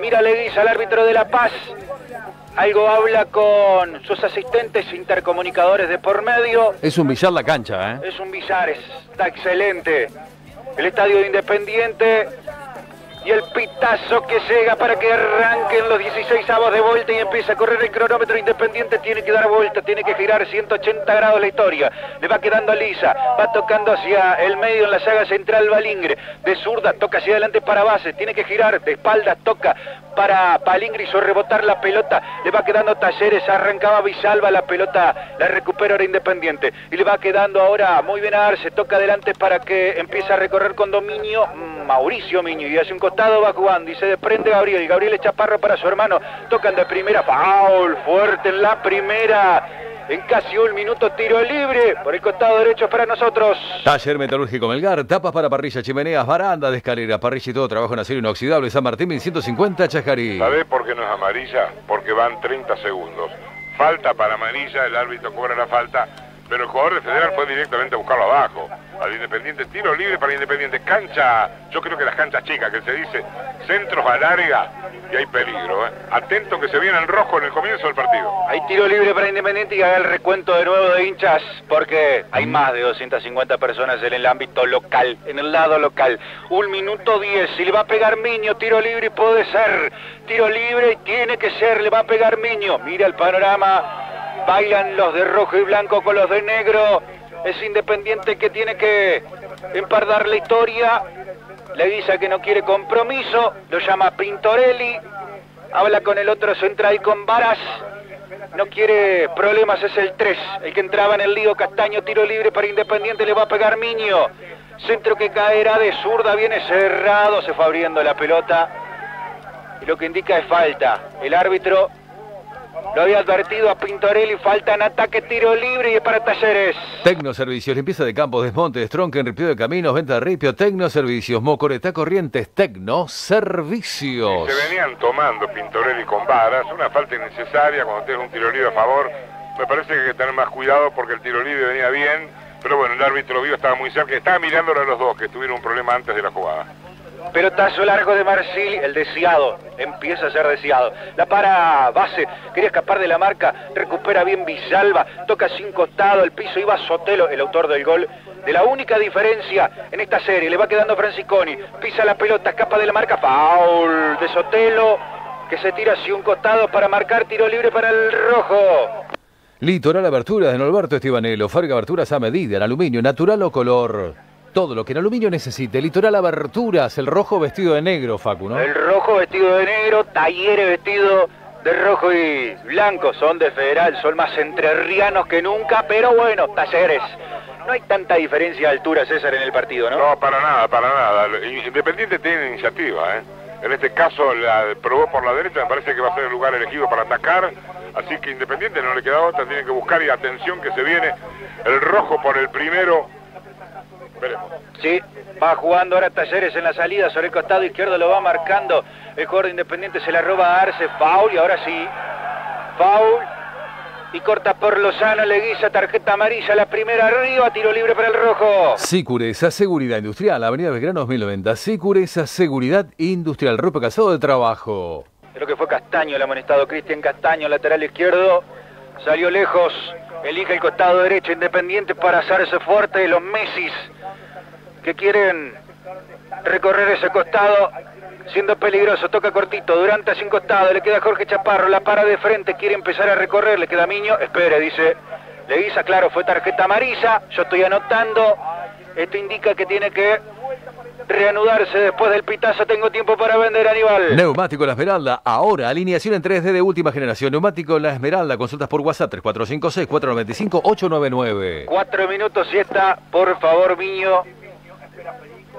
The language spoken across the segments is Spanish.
Mira Leguiza, el árbitro de La Paz. Algo habla con sus asistentes intercomunicadores de por medio. Es un billar la cancha, ¿eh? Es un billar, está excelente. El estadio de Independiente y el pitazo que llega para que arranquen los 16 avos de vuelta y empieza a correr el cronómetro independiente. Tiene que dar vuelta, tiene que girar 180 grados la historia. Le va quedando Lisa, va tocando hacia el medio en la saga central Balingre. De zurda, toca hacia adelante para base, tiene que girar, de espaldas toca para Palingre, hizo rebotar la pelota, le va quedando Talleres, arrancaba Bisalva, la pelota la recupera ahora Independiente. Y le va quedando ahora muy bien a Arce, toca adelante para que empiece a recorrer con dominio Mauricio Miño y hace un va jugando y se desprende Gabriel. Y Gabriel echa parro para su hermano. Tocan de primera. Foul fuerte en la primera. En casi un minuto tiro libre por el costado derecho para nosotros. Taller Metalúrgico Melgar, tapas para parrilla, chimeneas, baranda de escalera, parrilla y todo trabajo en acero inoxidable. San Martín 1150 Chajarí. ¿Sabés por qué no es amarilla? Porque van 30 segundos. Falta para amarilla, el árbitro cobra la falta pero el jugador de Federal fue directamente a buscarlo abajo. Al Independiente, tiro libre para Independiente. Cancha, yo creo que las canchas chicas, que se dice centros a larga y hay peligro. ¿eh? Atento que se viene el rojo en el comienzo del partido. Hay tiro libre para Independiente y haga el recuento de nuevo de hinchas, porque hay más de 250 personas en el ámbito local, en el lado local. Un minuto 10, si le va a pegar Miño, tiro libre y puede ser. Tiro libre y tiene que ser, le va a pegar Miño. Mira el panorama Bailan los de rojo y blanco con los de negro. Es Independiente que tiene que empardar la historia. Le dice que no quiere compromiso. Lo llama Pintorelli. Habla con el otro central con Varas. No quiere problemas, es el 3. El que entraba en el lío Castaño, tiro libre para Independiente, le va a pegar Miño. Centro que caerá de zurda, viene cerrado, se fue abriendo la pelota. Y lo que indica es falta. El árbitro lo había advertido a Pintorelli, falta en ataque, tiro libre y es para Talleres. Tecnoservicios, limpieza de campos, desmonte, destronque, ripio de caminos, venta de ripio, Tecnoservicios, Mocoreta Corrientes, Tecnoservicios. Se venían tomando Pintorelli con varas, una falta innecesaria cuando tienes un tiro libre a favor. Me parece que hay que tener más cuidado porque el tiro libre venía bien, pero bueno, el árbitro vio, estaba muy cerca, estaba mirándolo a los dos que tuvieron un problema antes de la jugada. Pelotazo largo de Marcili, el deseado, empieza a ser deseado. La para base, quería escapar de la marca, recupera bien Bisalva, toca sin costado, el piso iba Sotelo, el autor del gol. De la única diferencia en esta serie, le va quedando Francisconi, pisa la pelota, escapa de la marca, foul de Sotelo, que se tira hacia un costado para marcar tiro libre para el rojo. Litoral Aberturas de Norberto Estibanelo, Farga Aberturas a medida, en aluminio, natural o color. Todo lo que en aluminio necesite. Litoral Aberturas, el rojo vestido de negro, Facu, ¿no? El rojo vestido de negro, talleres vestido de rojo y blanco. Son de Federal, son más entrerrianos que nunca, pero bueno, talleres. No hay tanta diferencia de altura, César, en el partido, ¿no? No, para nada, para nada. Independiente tiene iniciativa, ¿eh? En este caso la probó por la derecha, me parece que va a ser el lugar elegido para atacar. Así que Independiente no le queda otra, tiene que buscar y atención que se viene el rojo por el primero Sí, va jugando ahora Talleres en la salida sobre el costado izquierdo, lo va marcando el jugador de Independiente, se la roba a Arce, foul y ahora sí, foul y corta por Lozano, le guisa tarjeta amarilla, la primera arriba, tiro libre para el rojo. Sicureza, seguridad industrial, Avenida Belgrano 2090, Sicureza, seguridad industrial, ropa casado de trabajo. Creo que fue Castaño el amonestado, Cristian Castaño, lateral izquierdo, salió lejos, elige el costado derecho Independiente para hacerse fuerte, los Messi que quieren recorrer ese costado siendo peligroso, toca cortito, Durante sin costado, le queda Jorge Chaparro, la para de frente, quiere empezar a recorrer, le queda Miño, espere, dice Leguiza, claro, fue tarjeta amarilla, yo estoy anotando, esto indica que tiene que reanudarse después del pitazo. Tengo tiempo para vender, Aníbal. Neumático La Esmeralda. Ahora, alineación en 3D de última generación. Neumático La Esmeralda. Consultas por WhatsApp 3456-495-899. Cuatro minutos y está, por favor, Miño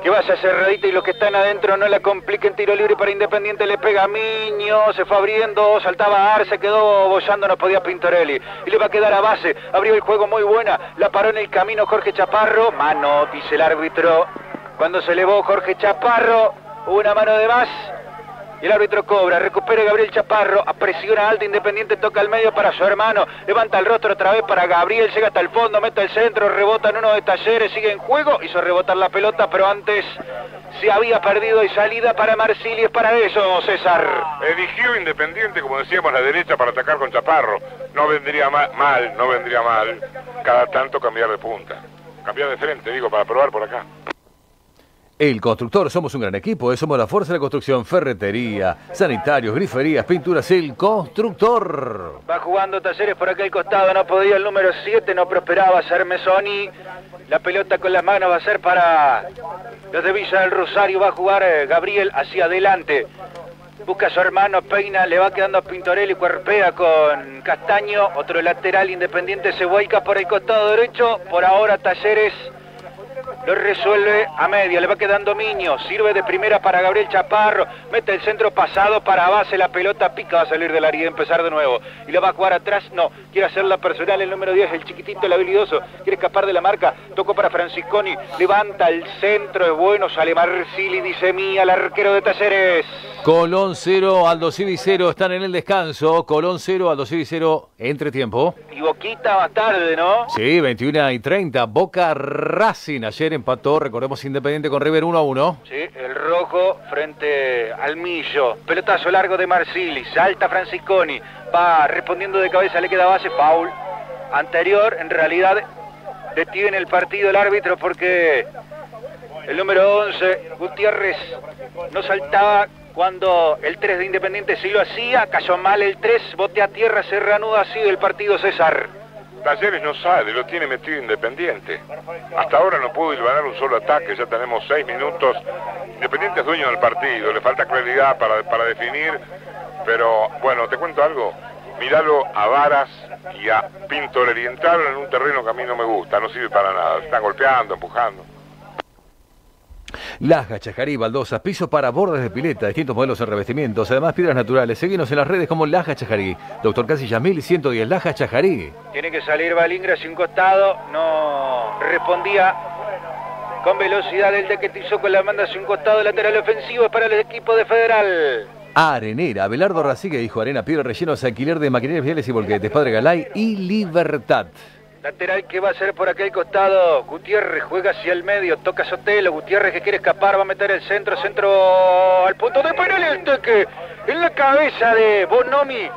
que vaya cerradita y los que están adentro no la compliquen. Tiro libre para Independiente, le pega a Miño, se fue abriendo, saltaba Arce, quedó bollando, no podía Pintorelli. Y le va a quedar a base, abrió el juego muy buena, la paró en el camino Jorge Chaparro. Mano, dice el árbitro. Cuando se elevó Jorge Chaparro, una mano de más. El árbitro cobra, recupera Gabriel Chaparro, presiona alta, Independiente toca al medio para su hermano, levanta el rostro otra vez para Gabriel, llega hasta el fondo, mete el centro, rebota en uno de talleres, sigue en juego, hizo rebotar la pelota, pero antes se había perdido y salida para Marsili. Es para eso, César. Eligió Independiente, como decíamos, la derecha para atacar con Chaparro. No vendría mal, no vendría mal cada tanto cambiar de punta. Cambiar de frente, digo, para probar por acá. El constructor, somos un gran equipo, eh, somos la fuerza de la construcción, ferretería, sanitarios, griferías, pinturas, el constructor. Va jugando Talleres por aquel costado, no podía el número 7, no prosperaba Mesoni. La pelota con las manos va a ser para los de Villa del Rosario, va a jugar eh, Gabriel hacia adelante. Busca a su hermano, peina, le va quedando a Pintorelli, cuerpea con Castaño, otro lateral independiente se vuelca por el costado derecho, por ahora Talleres lo resuelve a media, le va quedando Miño, sirve de primera para Gabriel Chaparro, mete el centro pasado para base, la pelota pica, va a salir del área y empezar de nuevo. Y lo va a jugar atrás, no, quiere hacer la personal, el número 10, el chiquitito, el habilidoso, quiere escapar de la marca, tocó para Francisconi, levanta el centro, es bueno, sale Marsili, dice Mía, el arquero de Talleres. Colón 0, Aldo Civi 0, están en el descanso, Colón 0, Aldo Civi 0, entre tiempo. Y Boquita va tarde, ¿no? Sí, 21 y 30, Boca Racing ayer empató, recordemos Independiente con River 1 a 1. Sí, el rojo frente al Millo. Pelotazo largo de Marsili, salta Francisconi, va respondiendo de cabeza, le queda base, foul. Anterior, en realidad, detiene el partido el árbitro porque el número 11, Gutiérrez, no saltaba cuando el 3 de Independiente sí lo hacía, cayó mal el 3, bote a tierra, se reanuda así el partido César. Talleres no sale, lo tiene metido Independiente. Hasta ahora no pudo ganar un solo ataque, ya tenemos seis minutos. Independiente es dueño del partido, le falta claridad para, para definir, pero bueno, te cuento algo. Míralo a Varas y a Pintor entraron en un terreno que a mí no me gusta, no sirve para nada. Están golpeando, empujando. Laja, Chajarí, baldosas, piso para bordes de pileta, distintos modelos de revestimientos, además piedras naturales. Seguimos en las redes como Laja Chajarí. Doctor Casillas 1110, Laja Chajarí. Tiene que salir Balingra sin costado, no respondía con velocidad el de que hizo con la manda hacia un costado lateral ofensivo para el equipo de Federal. Arenera, Abelardo Racigue, hijo Arena, piedra rellenos, alquiler de maquinarias viales y volquetes, Padre Galay y Libertad. Lateral que va a ser por aquel costado. Gutiérrez juega hacia el medio, toca Sotelo. Gutiérrez que quiere escapar, va a meter el centro, centro al punto de penal el toque en la cabeza de Bonomi.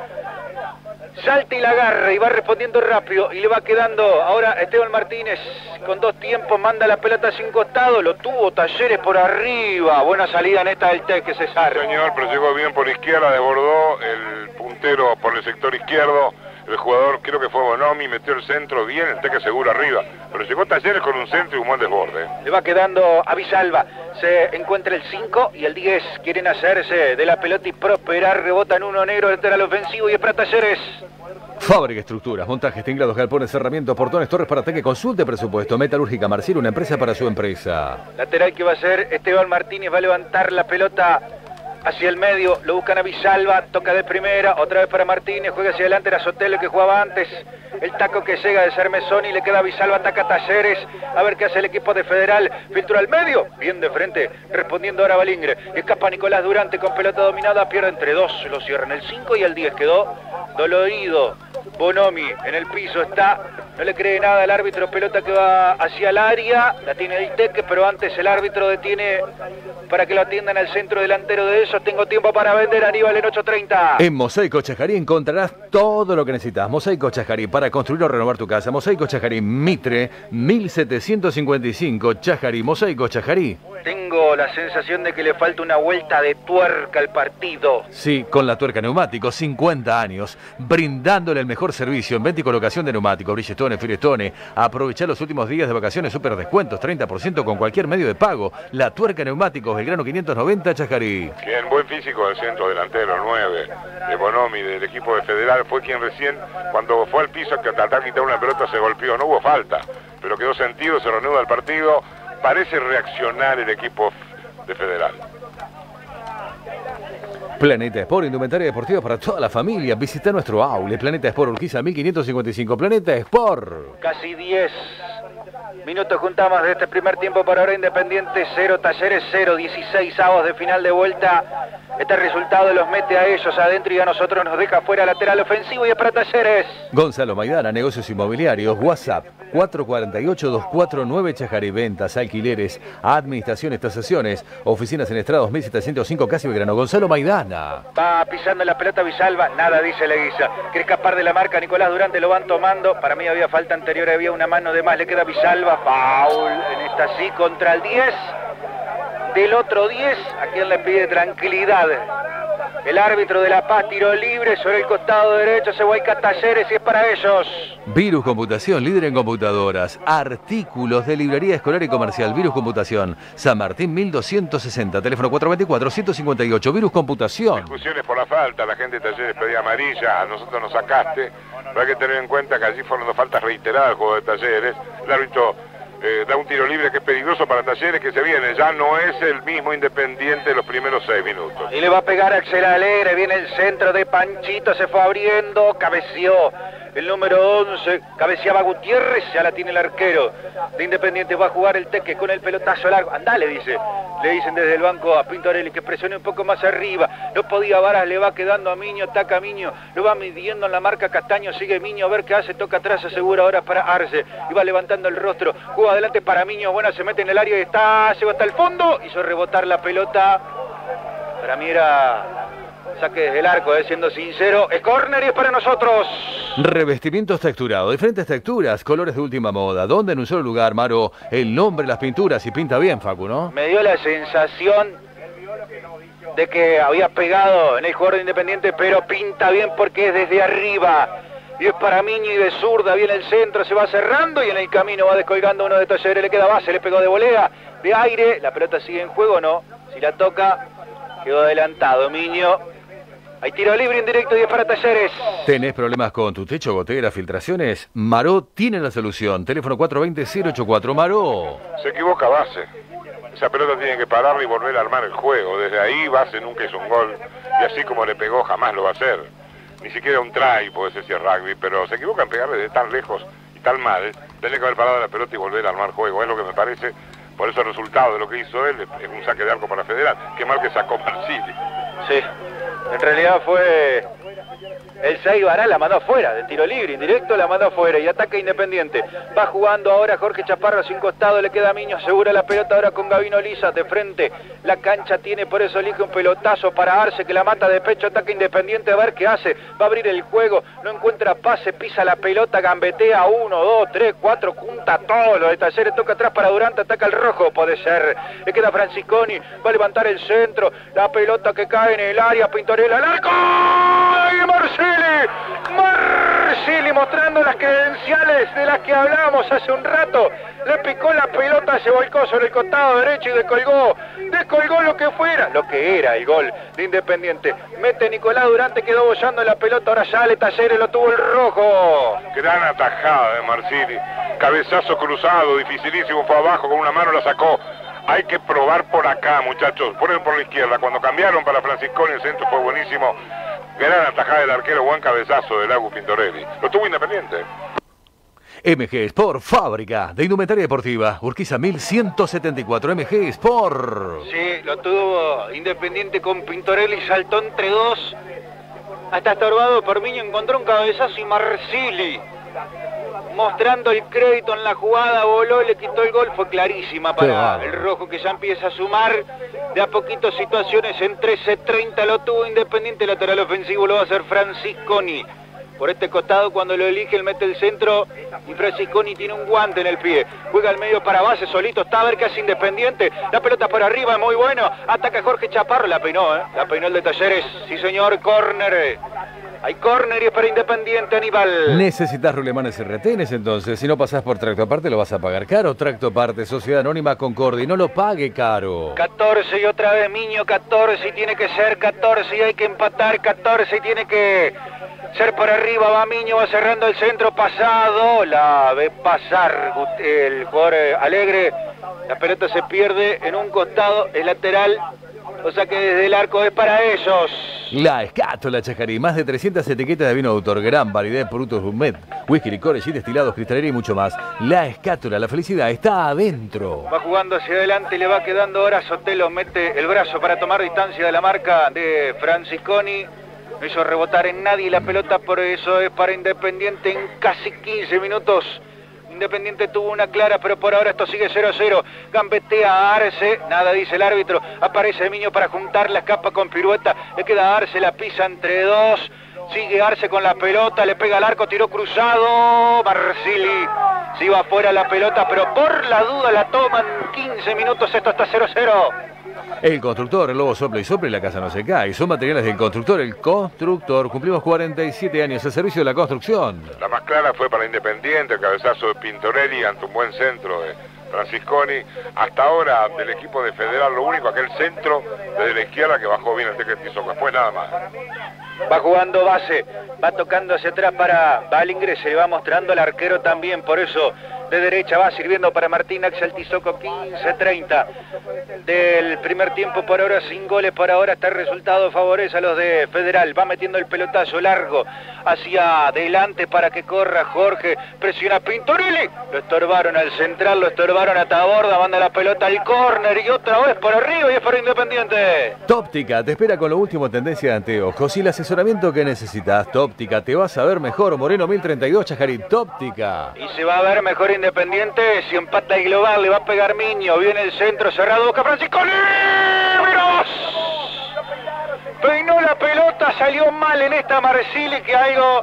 Salta y la agarra y va respondiendo rápido y le va quedando ahora Esteban Martínez con dos tiempos, manda la pelota sin costado, lo tuvo Talleres por arriba, buena salida neta del Teque César. Señor, pero llegó bien por izquierda, desbordó el puntero por el sector izquierdo, el jugador, creo que fue Bonomi, metió el centro bien, el teque seguro arriba. Pero llegó Talleres con un centro y un buen desborde. Le va quedando a Bisalva. Se encuentra el 5 y el 10. Quieren hacerse de la pelota y prosperar. Rebotan uno negro lateral ofensivo y es para Talleres. Fábrica Estructuras, montajes, tinglados, galpones, cerramientos, portones, torres para teque, consulte presupuesto. Metalúrgica Marcil, una empresa para su empresa. Lateral que va a ser Esteban Martínez, va a levantar la pelota hacia el medio, lo buscan a Villalba, toca de primera, otra vez para Martínez, juega hacia adelante, era Sotelo que jugaba antes, el taco que llega de y le queda a Villalba, ataca a Talleres, a ver qué hace el equipo de Federal, filtro al medio, bien de frente, respondiendo ahora Balingre, escapa Nicolás Durante con pelota dominada, pierde entre dos, lo cierran el 5 y el 10, quedó dolorido, Bonomi en el piso está, no le cree nada al árbitro, pelota que va hacia el área, la tiene el Teque, pero antes el árbitro detiene para que lo atiendan al centro delantero de Tengo tiempo para vender a Aníbal en 8.30. En Mosaico Chajarí encontrarás todo lo que necesitas. Mosaico Chajarí para construir o renovar tu casa. Mosaico Chajarí Mitre 1755 Chajarí. Mosaico Chajarí. Tengo la sensación de que le falta una vuelta de tuerca al partido. Sí, con la tuerca neumático, 50 años, brindándole el mejor servicio en venta y colocación de neumáticos, Bridgestone, Firestone. Aprovechar los últimos días de vacaciones, super descuentos, 30% con cualquier medio de pago. La tuerca neumáticos, el grano 590, Chajarí. Buen físico del centro delantero, 9, de Bonomi, del equipo de Federal, fue quien recién, cuando fue al piso que tratar de quitar una pelota, se golpeó. No hubo falta, pero quedó sentido, se reanuda el partido parece reaccionar el equipo de Federal. Planeta Sport, indumentaria deportiva para toda la familia. Visita nuestro aule, Planeta Sport Urquiza 1555. Planeta Sport. Casi 10 minutos juntamos de este primer tiempo para ahora Independiente 0, Talleres 0, 16 avos de final de vuelta. Este resultado los mete a ellos adentro y a nosotros nos deja fuera lateral ofensivo y es para Talleres. Gonzalo Maidana, negocios inmobiliarios, WhatsApp 448-249 Chajarí, ventas, alquileres, administraciones, tasaciones, oficinas en Estrada 2705, casi Belgrano. Gonzalo Maidana. Va pisando la pelota Visalva, nada dice Leguiza. Quiere escapar de la marca, Nicolás Durante lo van tomando. Para mí había falta anterior, había una mano de más, le queda Visalva. Paul en esta sí contra el 10. Del otro 10, a quien le pide tranquilidad. El árbitro de La Paz tiró libre sobre el costado derecho, se Sehuayca Talleres y es para ellos. Virus Computación, líder en computadoras, artículos de librería escolar y comercial. Virus Computación, San Martín 1260, teléfono 424-158, Virus Computación. Discusiones por la falta, la gente de Talleres pedía amarilla, a nosotros nos sacaste. Pero hay que tener en cuenta que allí fueron dos faltas reiteradas al juego de Talleres. El árbitro eh, da un tiro libre que es peligroso para Talleres que se viene. Ya no es el mismo Independiente de los primeros seis minutos. Y le va a pegar a Axel Alegre, viene el centro de Panchito, se fue abriendo, cabeció el número 11, cabeceaba Gutiérrez, ya la tiene el arquero. De Independiente, va a jugar el teque con el pelotazo largo, andale, dice, le dicen desde el banco a Pintorelli que presione un poco más arriba, no podía Varas, le va quedando a Miño, ataca a Miño, lo va midiendo en la marca Castaño, sigue Miño, a ver qué hace, toca atrás, asegura ahora para Arce, y va levantando el rostro, juega adelante para Miño, buena, se mete en el área y está, llegó hasta el fondo, hizo rebotar la pelota, para mí era Saque desde el arco, eh, siendo sincero. Es córner y es para nosotros. Revestimientos texturados, diferentes texturas, colores de última moda. ¿Dónde en un solo lugar, Maro? El nombre, las pinturas y pinta bien, Facu, ¿no? Me dio la sensación de que había pegado en el jugador de Independiente, pero pinta bien porque es desde arriba. Y es para Miño y de zurda, viene el centro, se va cerrando y en el camino va descolgando uno de Talleres, le queda base, le pegó de volea, de aire, la pelota sigue en juego, ¿no? Si la toca, quedó adelantado Miño, hay tiro libre en directo y es para Talleres. ¿Tenés problemas con tu techo, gotera, filtraciones? Maró tiene la solución. Teléfono 420-084. Maró. Se equivoca base. Esa pelota tiene que pararla y volver a armar el juego. Desde ahí base nunca es un gol. Y así como le pegó jamás lo va a hacer. Ni siquiera un try puede ser si es rugby. Pero se equivoca en pegarle de tan lejos y tan mal. Tiene que haber parado la pelota y volver a armar juego. Es lo que me parece. Por eso el resultado de lo que hizo él es un saque de arco para Federal. Qué mal que sacó Marsili. Sí. En realidad fue el Seibará la mandó afuera, de tiro libre, indirecto la mandó afuera y ataca Independiente. Va jugando ahora Jorge Chaparro sin costado, le queda a Miño, asegura la pelota ahora con Gavino Lisa de frente. La cancha tiene, por eso elige un pelotazo para Arce que la mata de pecho, ataca Independiente a ver qué hace. Va a abrir el juego, no encuentra pase, pisa la pelota, gambetea uno, dos, tres, cuatro, junta todo lo de Talleres, toca atrás para Durante, ataca el rojo, puede ser. Le queda Francisconi, va a levantar el centro, la pelota que cae en el área, Pintorella, al arco. ¡Y Marceli! Marceli mostrando las credenciales de las que hablamos hace un rato. Le picó la pelota, se volcó sobre el costado derecho y descolgó. Descolgó lo que fuera, lo que era el gol de Independiente. Mete Nicolás Durante, quedó bollando la pelota, ahora sale Talleres, lo tuvo el rojo. Gran atajada de Marceli. Cabezazo cruzado, dificilísimo, fue abajo, con una mano la sacó. Hay que probar por acá, muchachos. Ponen por la izquierda. Cuando cambiaron para Francisco en el centro fue buenísimo. Gran atajada del arquero, buen cabezazo del Lago Pintorelli. Lo tuvo Independiente. MG Sport, fábrica de indumentaria deportiva. Urquiza 1174, MG Sport. Sí, lo tuvo Independiente con Pintorelli, saltó entre dos. Hasta estorbado Permiño encontró un cabezazo y Marsili mostrando el crédito en la jugada, voló, le quitó el gol, fue clarísima para el rojo que ya empieza a sumar de a poquito situaciones en 13-30, lo tuvo Independiente, lateral ofensivo lo va a hacer Francisconi. Por este costado cuando lo elige él mete el centro y Francisconi tiene un guante en el pie. Juega al medio para base, solito está a ver que es independiente. La pelota por arriba, muy bueno. Ataca Jorge Chaparro, la peinó, ¿eh? La peinó el de Talleres. Sí señor, córner. Hay córner y es para Independiente, Aníbal. Necesitas rulemanes y retenes entonces. Si no pasás por Tracto Aparte lo vas a pagar caro. Tracto Aparte, Sociedad Anónima Concordia. Y no lo pague caro. 14 y otra vez Miño, 14 y tiene que ser 14 y hay que empatar 14 y tiene que ser por arriba. Va Miño, va cerrando el centro pasado. La ve pasar el jugador eh, Alegre. La pelota se pierde en un costado, el lateral O sea que desde el arco es para ellos. La escátola Chajarí, más de 300 etiquetas de vino autor, gran variedad de productos gourmet, whisky, licores y destilados, cristalería y mucho más. La escátola, la felicidad está adentro. Va jugando hacia adelante y le va quedando ahora Sotelo, mete el brazo para tomar distancia de la marca de Francisconi. No hizo rebotar en nadie la pelota, por eso es para Independiente en casi 15 minutos. Independiente tuvo una clara, pero por ahora esto sigue 0-0. Gambetea a Arce, nada dice el árbitro. Aparece Miño para juntar la escapa con pirueta. Le queda a Arce, la pisa entre dos. Sigue Arce con la pelota, le pega al arco, tiró cruzado. Marsili se iba fuera la pelota, pero por la duda la toman 15 minutos. Esto está 0-0. El constructor, el lobo sopla y sopla y la casa no se cae. Son materiales del constructor, el constructor. Cumplimos 47 años al servicio de la construcción. La más clara fue para Independiente, el cabezazo de Pintorelli ante un buen centro de Francisconi. Hasta ahora del equipo de Federal, lo único, aquel centro desde la izquierda que bajó bien el Tequetizo, después nada más. Va jugando base, va tocando hacia atrás para Balingre, se le va mostrando al arquero también, por eso de derecha va sirviendo para Martín Axel Tizoco 15-30 del primer tiempo por ahora sin goles por ahora está el resultado favorece a los de Federal. Va metiendo el pelotazo largo hacia adelante para que corra Jorge. Presiona Pintorelli lo estorbaron al central lo estorbaron a Taborda. Manda la pelota al córner y otra vez por arriba y es para Independiente. Tóptica te espera con lo último en tendencia de anteojos y el asesoramiento que necesitas Tóptica te vas a ver mejor. Moreno 1032 Chajarí Tóptica. Y se va a ver mejor Independiente, si empata el global le va a pegar Miño, viene el centro cerrado, Boca Francisco, Peinó la pelota, salió mal en esta Marsili que algo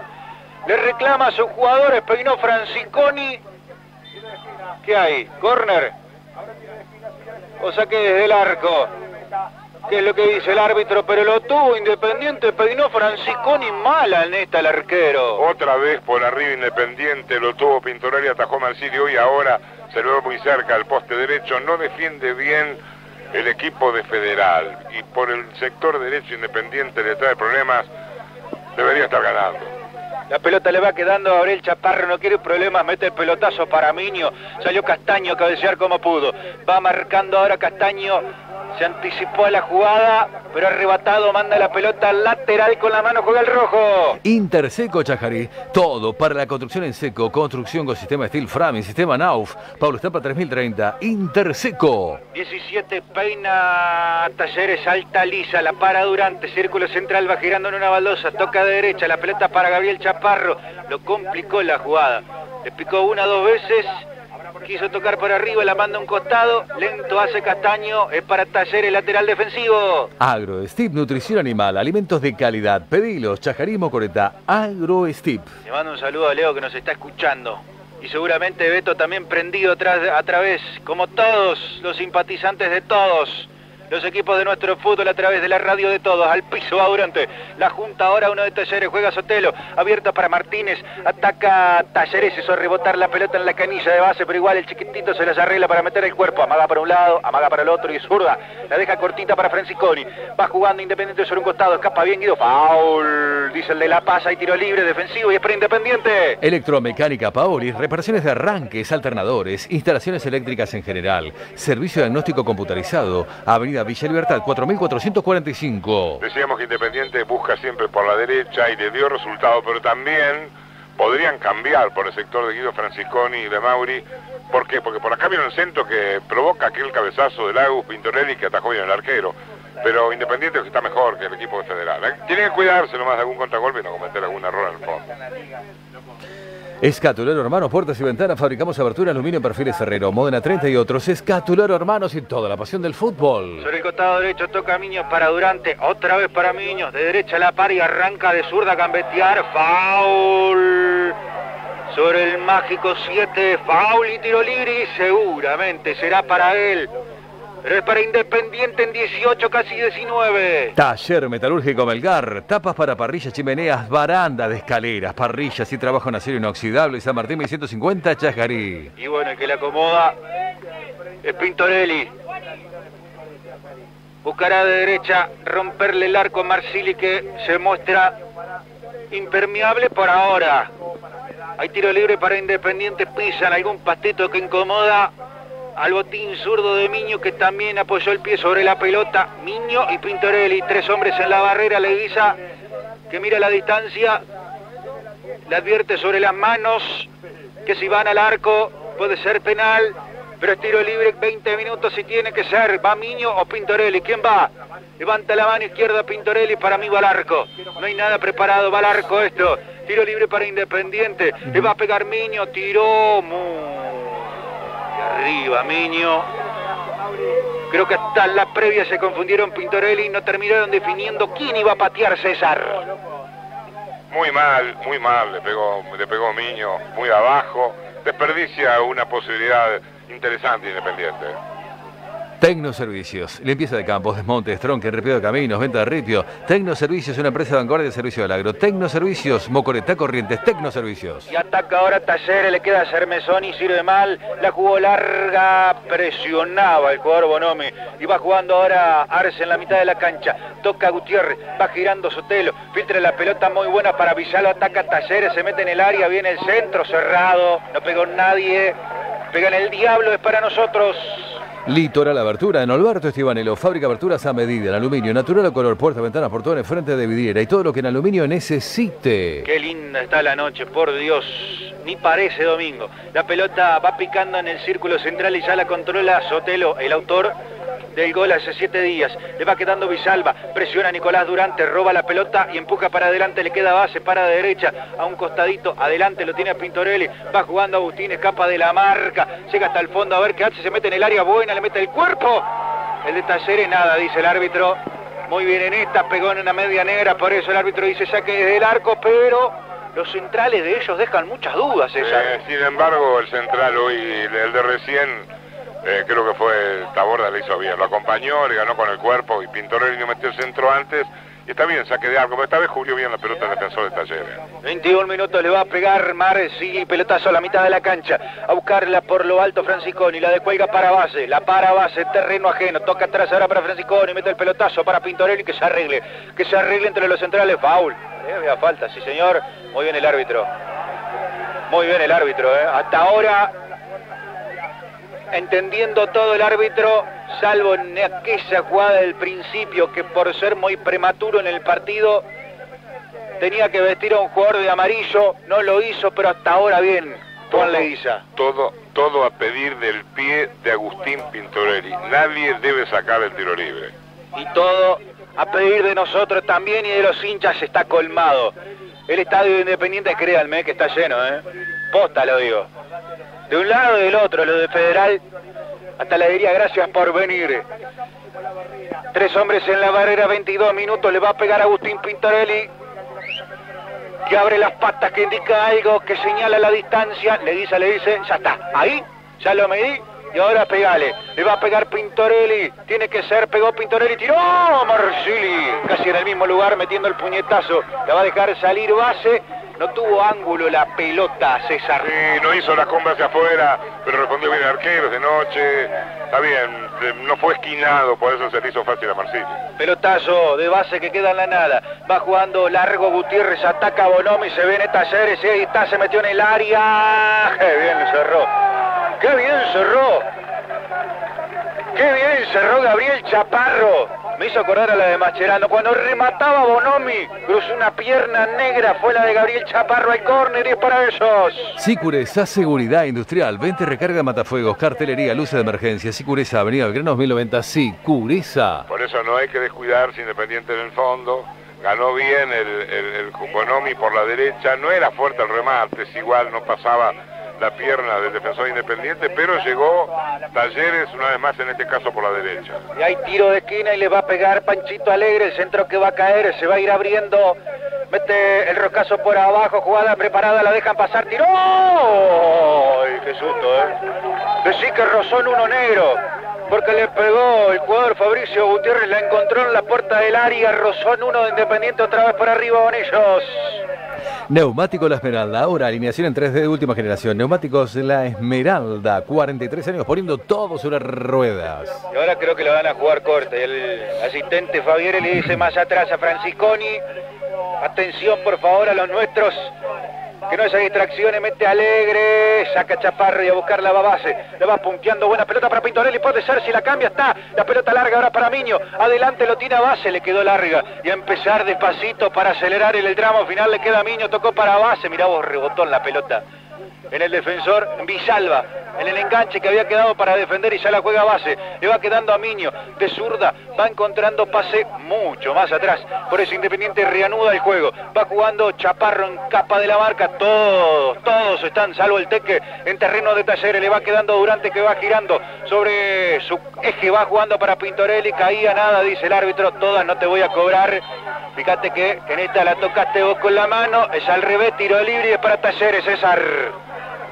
le reclama a sus jugadores, peinó Francisconi. ¿Qué hay? ¿Corner? O saque desde el arco. ¿Qué es lo que dice el árbitro? Pero lo tuvo Independiente, peinó Francisconi mala en esta el arquero. Otra vez por arriba Independiente, lo tuvo Pintorelli, atajó Marsilio y ahora se lo ve muy cerca al poste derecho. No defiende bien el equipo de Federal y por el sector derecho Independiente le trae problemas. Debería estar ganando. La pelota le va quedando a Abril Chaparro, no quiere problemas, mete el pelotazo para Miño. Salió Castaño a cabecear como pudo. Va marcando ahora Castaño se anticipó a la jugada, pero arrebatado, manda la pelota lateral con la mano, juega el rojo. Interseco Chajarí, todo para la construcción en seco, construcción con sistema Steel Framing, sistema Nauf, Pablo Estampa 3030, Interseco. 17 peina Talleres, alta lisa, la para durante, círculo central va girando en una baldosa, toca de derecha, la pelota para Gabriel Chaparro, lo complicó la jugada. Le picó una, dos veces quiso tocar por arriba, la manda a un costado, lento hace Castaño, es para taller el lateral defensivo. Agro Steve, nutrición animal, alimentos de calidad, pedilos, chajarismo coreta, Agro Steve. Le mando un saludo a Leo que nos está escuchando. Y seguramente Beto también prendido a través, como todos los simpatizantes de todos los equipos de nuestro fútbol a través de la radio de todos. Al piso va durante. La junta ahora uno de Talleres, juega Sotelo, abierta para Martínez, ataca Talleres, hizo rebotar la pelota en la canilla de base, pero igual el chiquitito se las arregla para meter el cuerpo, amaga para un lado, amaga para el otro y zurda, la deja cortita para Francisconi, va jugando Independiente sobre un costado, escapa bien Guido, foul, dice el de La Paz, y tiro libre, defensivo y es para Independiente. Electromecánica Paoli, reparaciones de arranques, alternadores, instalaciones eléctricas en general, servicio diagnóstico computarizado, avenida Villa Libertad, 4445. Decíamos que Independiente busca siempre por la derecha y le dio resultado, pero también podrían cambiar por el sector de Guido Francisconi y de Mauri. ¿Por qué? Porque por acá viene el centro que provoca aquel cabezazo del Agus Pintorelli que atajó bien el arquero. Pero Independiente está mejor que el equipo de Federal. ¿eh? Tienen que cuidarse nomás de algún contragolpe y no cometer algún error en el fondo. Escatulero Hermanos, puertas y ventanas, fabricamos abertura, aluminio, perfiles Ferrero, Modena 30 y otros. Escatulero Hermanos y toda la pasión del fútbol. Sobre el costado derecho toca Miños para Durante, otra vez para Miños, de derecha la par y arranca de zurda a gambetear, foul. Sobre el mágico 7, foul y tiro libre seguramente será para él. Es para Independiente en 18, casi 19. Taller Metalúrgico Melgar. Tapas para parrillas, chimeneas, baranda de escaleras, parrillas y trabajo en acero inoxidable. San Martín 1150, Chajarí. Y bueno, el que le acomoda es Pintorelli. Buscará de derecha romperle el arco a Marsili que se muestra impermeable por ahora. Hay tiro libre para Independiente, pisan algún pastito que incomoda al botín zurdo de Miño que también apoyó el pie sobre la pelota. Miño y Pintorelli, tres hombres en la barrera, Leguiza que mira la distancia, le advierte sobre las manos que si van al arco puede ser penal, pero es tiro libre 20 minutos si tiene que ser. ¿Va Miño o Pintorelli? ¿Quién va? Levanta la mano izquierda Pintorelli, para mí va al arco. No hay nada preparado, va al arco esto. Tiro libre para Independiente. Le va a pegar Miño, tiró muy arriba Miño. Creo que hasta la previa se confundieron Pintorelli y no terminaron definiendo quién iba a patear César. Muy mal, muy mal, le pegó, le pegó Miño, muy abajo. Desperdicia una posibilidad interesante Independiente. Tecnoservicios, limpieza de campos, desmonte, estronque, repio de caminos, venta de ripio. Tecnoservicios, una empresa de vanguardia de servicio del agro. Tecnoservicios, Mocoretá Corrientes, Tecnoservicios. Y ataca ahora Talleres, le queda y sirve mal, la jugó larga, presionaba el jugador Bonomi. Y va jugando ahora Arce en la mitad de la cancha. Toca Gutiérrez, va girando Sotelo, filtra la pelota muy buena para Villalba, ataca Talleres, se mete en el área, viene el centro cerrado, no pegó nadie. Pega en el diablo, es para nosotros. Litoral Abertura, en Alberto Estibanelo, fábrica aberturas a medida, en aluminio, natural o color, puerta, ventanas, portones, frente de vidriera y todo lo que en aluminio necesite. Qué linda está la noche, por Dios, ni parece domingo. La pelota va picando en el círculo central y ya la controla Sotelo, el autor del gol hace siete días. Le va quedando Bisalba, presiona a Nicolás Durante, roba la pelota y empuja para adelante, le queda base para de derecha, a un costadito, adelante lo tiene a Pintorelli, va jugando Agustín, escapa de la marca, llega hasta el fondo a ver qué hace, se mete en el área buena, le mete el cuerpo. El de Talleres nada, dice el árbitro. Muy bien en esta, pegó en una media negra, por eso el árbitro dice saque desde el arco, pero los centrales de ellos dejan muchas dudas. Eh, sin embargo, el central hoy, el de recién, eh, creo que fue Taborda, le hizo bien. Lo acompañó, le ganó con el cuerpo y Pintorelli no metió el centro antes. Y está bien, saque de arco, pero esta vez Julio bien la pelota defensor de Talleres. 21 minutos le va a pegar Marci, pelotazo a la mitad de la cancha. A buscarla por lo alto Francisconi, la de cuelga para base, la para base, terreno ajeno. Toca atrás ahora para Francisconi, mete el pelotazo para Pintorelli que se arregle. Que se arregle entre los centrales, foul. Eh, había falta, sí señor. Muy bien el árbitro. Muy bien el árbitro, eh. Hasta ahora entendiendo todo el árbitro, salvo en aquella jugada del principio que por ser muy prematuro en el partido tenía que vestir a un jugador de amarillo, no lo hizo, pero hasta ahora bien, Juan Leguiza. Todo, todo a pedir del pie de Agustín Pintorelli. Nadie debe sacar el tiro libre. Y todo a pedir de nosotros también y de los hinchas está colmado. El estadio Independiente, créanme que está lleno, ¿eh? Posta lo digo de un lado y del otro, lo de Federal, hasta le diría gracias por venir. Tres hombres en la barrera, 22 minutos, le va a pegar Agustín Pintorelli, que abre las patas, que indica algo, que señala la distancia, le dice, le dice, ya está, ahí, ya lo medí, y ahora pegale. Le va a pegar Pintorelli. Tiene que ser, pegó Pintorelli, tiró Marsili. Casi en el mismo lugar metiendo el puñetazo. La va a dejar salir base. No tuvo ángulo la pelota, César. Sí, no hizo la comba hacia afuera, pero respondió bien el arquero de noche. Está bien, eh, no fue esquinado, por eso se le hizo fácil a Marcilli. Pelotazo de base que queda en la nada. Va jugando largo Gutiérrez, ataca a Bonomi, se viene Talleres y ahí está, se metió en el área. Qué bien cerró. Qué bien cerró. Qué bien cerró Gabriel Chaparro. Me hizo acordar a la de Macherano. Cuando remataba Bonomi, cruzó una pierna negra. Fue la de Gabriel Chaparro al córner y es para esos. Sicuresa Seguridad Industrial. Vente recarga matafuegos, cartelería, luces de emergencia. Sicuresa, Avenida Belgrano 2090. Sicuresa. Por eso no hay que descuidarse Independiente en el fondo. Ganó bien el, el Bonomi por la derecha. No era fuerte el remate, es igual, no pasaba la pierna del defensor independiente, pero llegó Talleres una vez más en este caso por la derecha. Y hay tiro de esquina y le va a pegar Panchito Alegre, el centro que va a caer, se va a ir abriendo, mete el rocazo por abajo, jugada preparada, la dejan pasar, tiró. ¡Ay, qué susto, eh! Decí que rozó en uno negro, porque le pegó el jugador Fabricio Gutiérrez, la encontró en la puerta del área, rozó en uno de Independiente otra vez por arriba con ellos. Neumático La Esmeralda, ahora alineación en 3D de última generación. Neumáticos La Esmeralda, 43 años poniendo todo sobre ruedas. Y ahora creo que lo van a jugar corte. El asistente Fabiere le dice más atrás a Francisconi. Atención por favor a los nuestros. que no haya distracciones, mete alegre, saca Chaparro y a buscar la base. Le va punteando, buena pelota para Pintorelli, puede ser, si la cambia está. La pelota larga ahora para Miño, adelante lo tiene a base, le quedó larga. Y a empezar despacito para acelerar en el tramo final le queda a Miño, tocó para base, mirá vos, rebotó la pelota en el defensor Bisalva, en el enganche que había quedado para defender y ya la juega base. Le va quedando a Miño, de zurda, va encontrando pase mucho más atrás. Por eso Independiente reanuda el juego. Va jugando Chaparro en capa de la marca. Todos, todos están, salvo el Teque, en terreno de talleres. Le va quedando Durante que va girando sobre su eje. Va jugando para Pintorelli. Caía nada, dice el árbitro. Todas no te voy a cobrar. Fíjate que en esta la tocaste vos con la mano. Es al revés, tiro libre y es para talleres, César.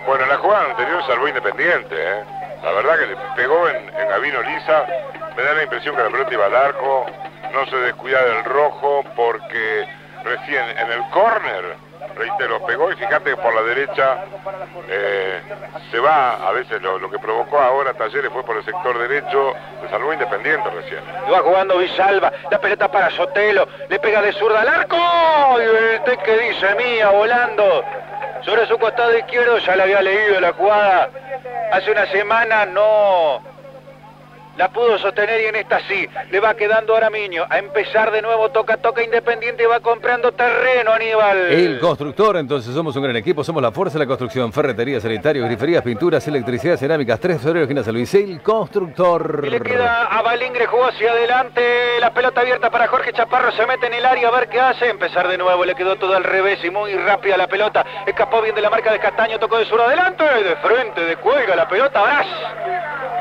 Bueno, la jugada anterior salvó Independiente, ¿eh? La verdad que le pegó en, en Gavino Lisa. Me da la impresión que la pelota iba al arco. No se descuida del rojo porque recién en el córner, reitero, pegó y fíjate que por la derecha eh, se va, a veces lo, que provocó ahora Talleres fue por el sector derecho, se salvó Independiente recién. Va jugando Visalva, la pelota para Sotelo, le pega de zurda al arco. Y el que dice mía volando. Sobre su costado izquierdo, ya le había leído la jugada. Hace una semana, no la pudo sostener y en esta sí. Le va quedando ahora Miño. A empezar de nuevo, toca, toca Independiente y va comprando terreno, Aníbal. El constructor, entonces somos un gran equipo, somos la fuerza de la construcción. Ferretería, sanitario, griferías, pinturas, electricidad, cerámicas, tres febrero, esquina San Luis. El constructor. Y le queda a Balingre, jugó hacia adelante. La pelota abierta para Jorge Chaparro, se mete en el área a ver qué hace. Empezar de nuevo, le quedó todo al revés y muy rápida la pelota. Escapó bien de la marca de Castaño, tocó de sur adelante, de frente, de cuelga la pelota, Brás.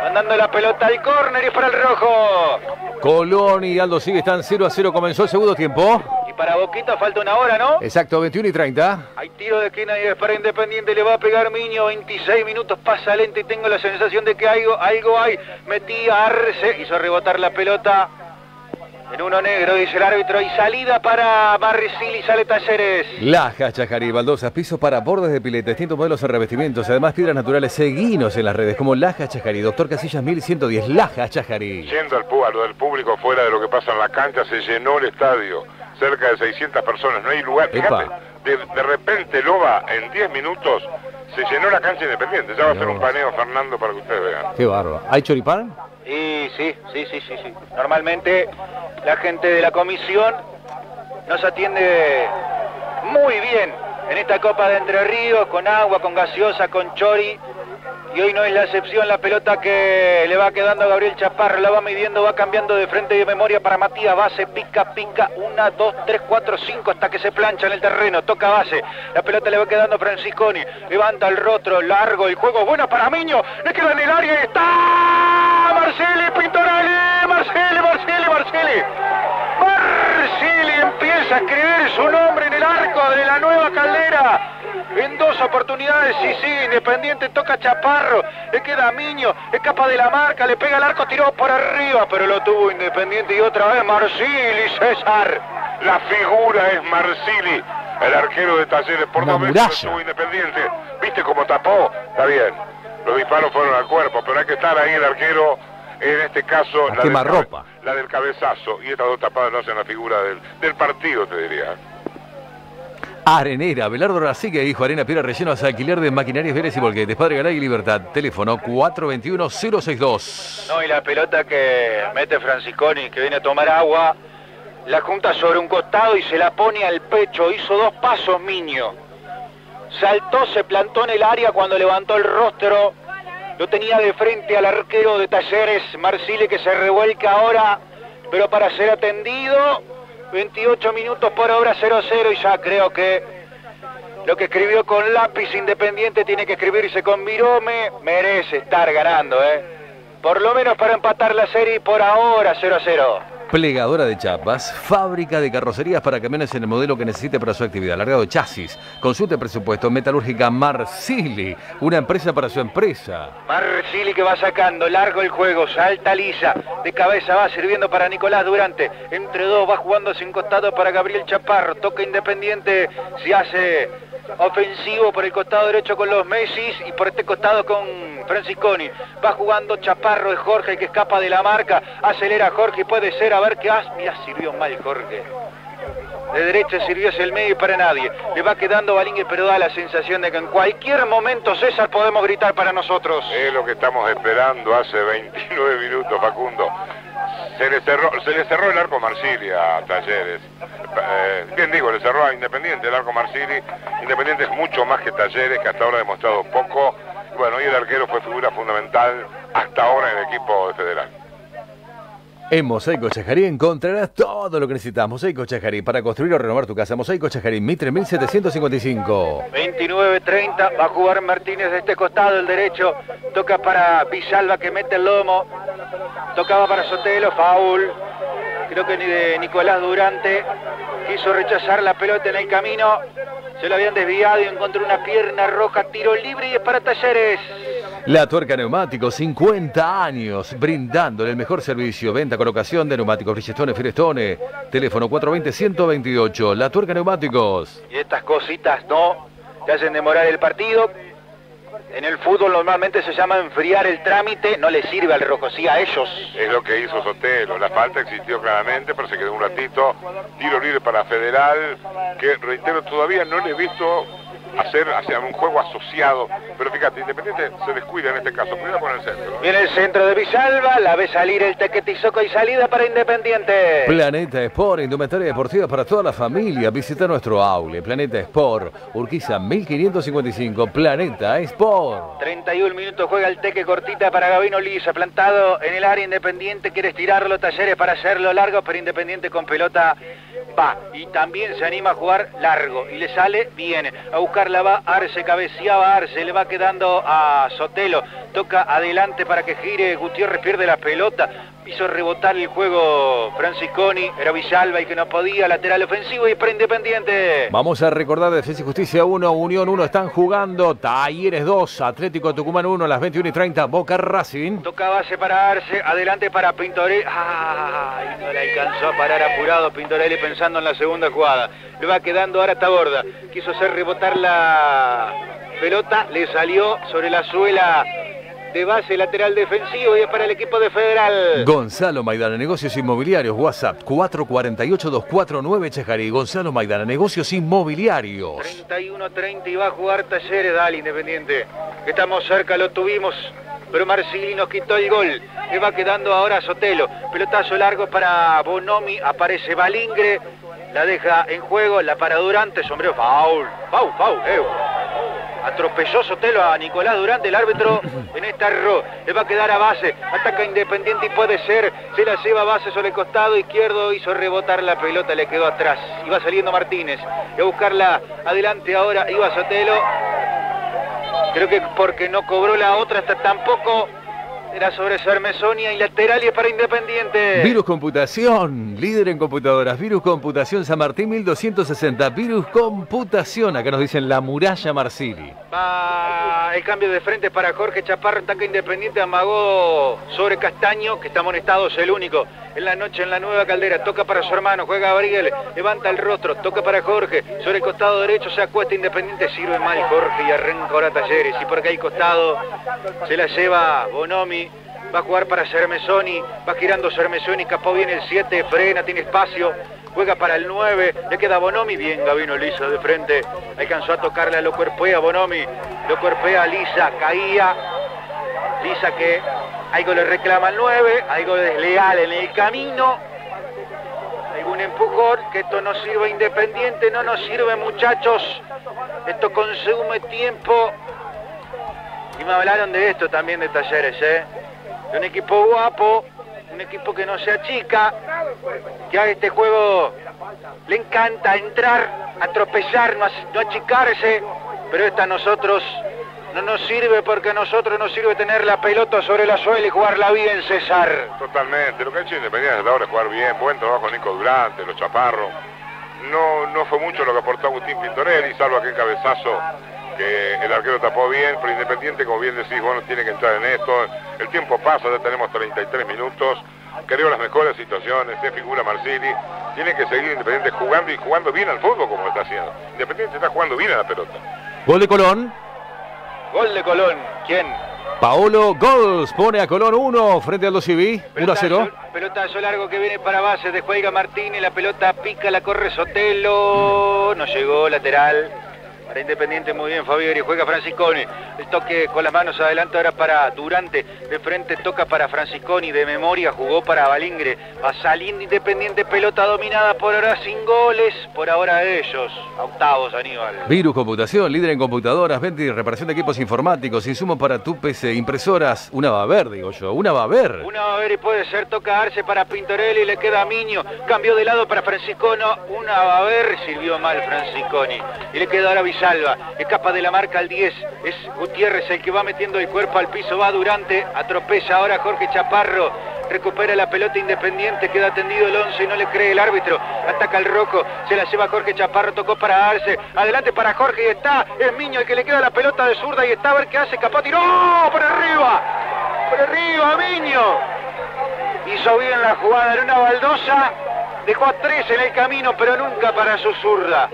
Mandando la pelota al córner y para el rojo. Colón y Aldo sigue, están 0 a 0. Comenzó el segundo tiempo. Y para Boquita falta una hora, ¿no? Exacto, 21 y 30. Hay tiro de esquina y es para Independiente. Le va a pegar Miño. 26 minutos pasa lento y tengo la sensación de que algo, algo hay. Metí a Arce, hizo rebotar la pelota. En uno negro, dice el árbitro, y salida para y sale Talleres. Laja, Chajarí, baldosas, pisos para bordes de pileta, distintos modelos de revestimientos, además piedras naturales, seguinos en las redes, como Laja Chajarí, Doctor Casillas 1110, Laja Chajarí. Yendo al, a lo del público fuera de lo que pasa en la cancha, se llenó el estadio, cerca de 600 personas, no hay lugar. Fíjate, de, de, repente, Loba, en 10 minutos, se llenó la cancha independiente. Ya va a hacer un paneo, Fernando, para que ustedes vean. Qué bárbaro. ¿Hay choripán? Y sí, sí, sí, sí, sí. Normalmente la gente de la comisión nos atiende muy bien en esta Copa de Entre Ríos, con agua, con gaseosa, con chori. Y hoy no es la excepción la pelota que le va quedando a Gabriel Chaparro, la va midiendo, va cambiando de frente de memoria para Matías, base, pica, pica, una, dos, tres, cuatro, cinco, hasta que se plancha en el terreno, toca base, la pelota le va quedando a Francisconi, levanta el rostro, largo, el juego bueno para Miño, le queda en el área y está Marceli Pintorelli, Marceli, Marceli, Marceli. Marceli empieza a escribir su nombre en el arco de la nueva caldera. En dos oportunidades, sí, sí, Independiente toca Chaparro, le queda Miño, escapa de la marca, le pega el arco, tiró por arriba, pero lo tuvo Independiente y otra vez Marcili, César. La figura es Marcili, el arquero de Talleres, por dos veces tuvo Independiente. ¿Viste cómo tapó? Está bien, los disparos fueron al cuerpo, pero hay que estar ahí el arquero en este caso la, del, ropa. la del cabezazo y estas dos tapadas no hacen la figura del, del partido, te diría. Arenera, Belardo Racique, hijo Arena Piedra Relleno, a alquiler de maquinarias Vélez y Volquetes, Padre Galay y Libertad, teléfono 421-062. No, y la pelota que mete Francisconi, que viene a tomar agua, la junta sobre un costado y se la pone al pecho, hizo dos pasos Miño. Saltó, se plantó en el área cuando levantó el rostro, lo tenía de frente al arquero de Talleres, Marcile, que se revuelca ahora, pero para ser atendido 28 minutos por hora 0-0 y ya creo que lo que escribió con lápiz independiente tiene que escribirse con Mirome, merece estar ganando, ¿eh? Por lo menos para empatar la serie por ahora 0-0. Plegadora de chapas, fábrica de carrocerías para camiones en el modelo que necesite para su actividad. Largado de chasis, consulte presupuesto, metalúrgica Marcili, una empresa para su empresa. Marcili que va sacando, largo el juego, salta lisa, de cabeza va sirviendo para Nicolás Durante, entre dos va jugando sin costado para Gabriel Chaparro, toca Independiente, se hace ofensivo por el costado derecho con los Messi y por este costado con Francisconi. Va jugando Chaparro de Jorge que escapa de la marca. Acelera Jorge, puede ser, a ver qué hace. Mira, sirvió mal Jorge. De derecha sirvió hacia el medio para nadie. Le va quedando Balínguez, pero da la sensación de que en cualquier momento, César, podemos gritar para nosotros. Es lo que estamos esperando hace 29 minutos, Facundo. Se le cerró, se le cerró el arco Marsilia a Talleres. Eh, bien digo, le cerró a Independiente el arco Marsili. Independiente es mucho más que Talleres, que hasta ahora ha demostrado poco. Bueno, y el arquero fue figura fundamental hasta ahora en el equipo de Federal. En Mosaico Chajarí encontrarás todo lo que necesitas. Mosaico Chajarí para construir o renovar tu casa. Mosaico Chajarí, Mitre 1755. 29-30, va a jugar Martínez de este costado, el derecho. Toca para Villalba que mete el lomo. Tocaba para Sotelo, faul. Creo que ni de Nicolás Durante. Quiso rechazar la pelota en el camino. Se lo habían desviado y encontró una pierna roja. Tiro libre y es para Talleres. La Tuerca Neumáticos, 50 años, brindándole el mejor servicio, venta, colocación de neumáticos Bridgestone, Firestone, teléfono 420-128, La Tuerca Neumáticos. Y estas cositas no te hacen demorar el partido. En el fútbol normalmente se llama enfriar el trámite, no le sirve al rojo, sí a ellos. Es lo que hizo Sotelo, la falta existió claramente, pero se quedó un ratito. Tiro libre para Federal, que reitero, todavía no le he visto hacer, hacer un juego asociado. Pero fíjate, Independiente se descuida en este caso. Cuidado con el centro. Viene el centro de Villalba, la ve salir el tequetizoco y salida para Independiente. Planeta Sport, indumentaria deportiva para toda la familia. Visita nuestro aule. Planeta Sport, Urquiza 1555. Planeta Sport. 31 minutos juega el teque cortita para Gabino Lisa, plantado en el área Independiente. Quiere estirarlo, talleres para hacerlo largo, pero Independiente con pelota va. Y también se anima a jugar largo. Y le sale bien. A buscarla va Arce, cabeceaba Arce, le va quedando a Sotelo. Toca adelante para que gire. Gutiérrez pierde la pelota. Hizo rebotar el juego Francisconi, era Villalba y que no podía, lateral ofensivo y para Independiente. Vamos a recordar Defensa y Justicia 1, Unión 1, están jugando, Talleres 2, Atlético Tucumán 1, las 21 y 30, Boca Racing. Toca base para Arce, adelante para Pintorelli. Ay, no le alcanzó a parar apurado Pintorelli pensando en la segunda jugada. Le va quedando ahora gorda. Quiso hacer rebotar la pelota, le salió sobre la suela de base lateral defensivo y es para el equipo de Federal. Gonzalo Maidana, negocios inmobiliarios, WhatsApp 448-249 Chejarí. Gonzalo Maidana, negocios inmobiliarios. 31-30 y va a jugar Talleres, dale Independiente. Estamos cerca, lo tuvimos, pero Marcili nos quitó el gol. Le va quedando ahora Sotelo. Pelotazo largo para Bonomi, aparece Balingre, la deja en juego, la para Durante, sombrero, foul, foul, foul, eh. Atropelló Sotelo a Nicolás Durante, el árbitro en esta ro. Le va a quedar a base. Ataca Independiente y puede ser. Se la lleva a base sobre el costado izquierdo. Hizo rebotar la pelota, le quedó atrás. Iba saliendo Martínez. Y a buscarla adelante ahora. Iba Sotelo. Creo que porque no cobró la otra hasta tampoco era sobre Cermesonia y lateral y es para Independiente. Virus Computación, líder en computadoras. Virus Computación San Martín 1260. Virus Computación, acá nos dicen la muralla Marsili. Va el cambio de frente para Jorge Chaparro, ataque Independiente, amagó sobre Castaño, que está amonestado, es el único. En la noche en la nueva caldera, toca para su hermano, juega Gabriel, levanta el rostro, toca para Jorge, sobre el costado derecho se acuesta Independiente, sirve mal Jorge y arranca ahora Talleres. Y por acá hay costado se la lleva Bonomi, va a jugar para Cermesoni, va girando Cermesoni, capó bien el 7, frena, tiene espacio, juega para el 9, le queda Bonomi, bien Gabino Lisa de frente, alcanzó a tocarle a lo cuerpea Bonomi, lo cuerpea Lisa, caía, Lisa que algo le reclama al 9, algo desleal en el camino, algún empujón, que esto no sirve independiente, no nos sirve muchachos, esto consume tiempo, y me hablaron de esto también de talleres, ¿eh? De un equipo guapo, un equipo que no se achica, que a este juego le encanta entrar, atropellar, no, no achicarse, pero esta a nosotros no nos sirve porque a nosotros nos sirve tener la pelota sobre la suela y jugarla bien, César. Totalmente, lo que ha hecho Independiente hasta ahora es jugar bien, buen trabajo Nico Durante, los Chaparros. No, no fue mucho lo que aportó Agustín Pintorelli, salvo aquel cabezazo que el arquero tapó bien, pero Independiente, como bien decís, bueno, tiene que entrar en esto. El tiempo pasa, ya tenemos 33 minutos. Creo las mejores situaciones, se figura Marsili. Tiene que seguir Independiente jugando y jugando bien al fútbol como está haciendo. Independiente está jugando bien a la pelota. Gol de Colón. Gol de Colón. ¿Quién? Paolo Gols pone a Colón 1 frente al 2 1 a 0. Pelotazo largo que viene para base de Juega Martínez. La pelota pica, la corre Sotelo. No llegó, lateral. Para Independiente muy bien Fabieri, juega Francisconi. El toque con las manos adelante ahora para Durante. De frente toca para Francisconi. De memoria jugó para Balingre. Va saliendo Independiente, pelota dominada por ahora sin goles. Por ahora ellos. Octavos, Aníbal. Virus Computación, líder en computadoras, venta y reparación de equipos informáticos, insumos para tu PC, impresoras. Una va a ver, digo yo. Una va a ver. Una va a ver y puede ser tocarse para Pintorelli. Le queda a Miño. Cambió de lado para Franciscono. Una va a ver. Sirvió mal Francisconi. Y le queda ahora salva, escapa de la marca al 10, es Gutiérrez el que va metiendo el cuerpo al piso, va Durante, atropella ahora Jorge Chaparro, recupera la pelota independiente, queda atendido el 11 y no le cree el árbitro, ataca el rojo, se la lleva Jorge Chaparro, tocó para Arce, adelante para Jorge y está, es Miño el que le queda la pelota de zurda y está a ver qué hace, capó, tiró, por arriba, por arriba Miño, hizo bien la jugada en una baldosa, dejó a tres en el camino, pero nunca para su zurda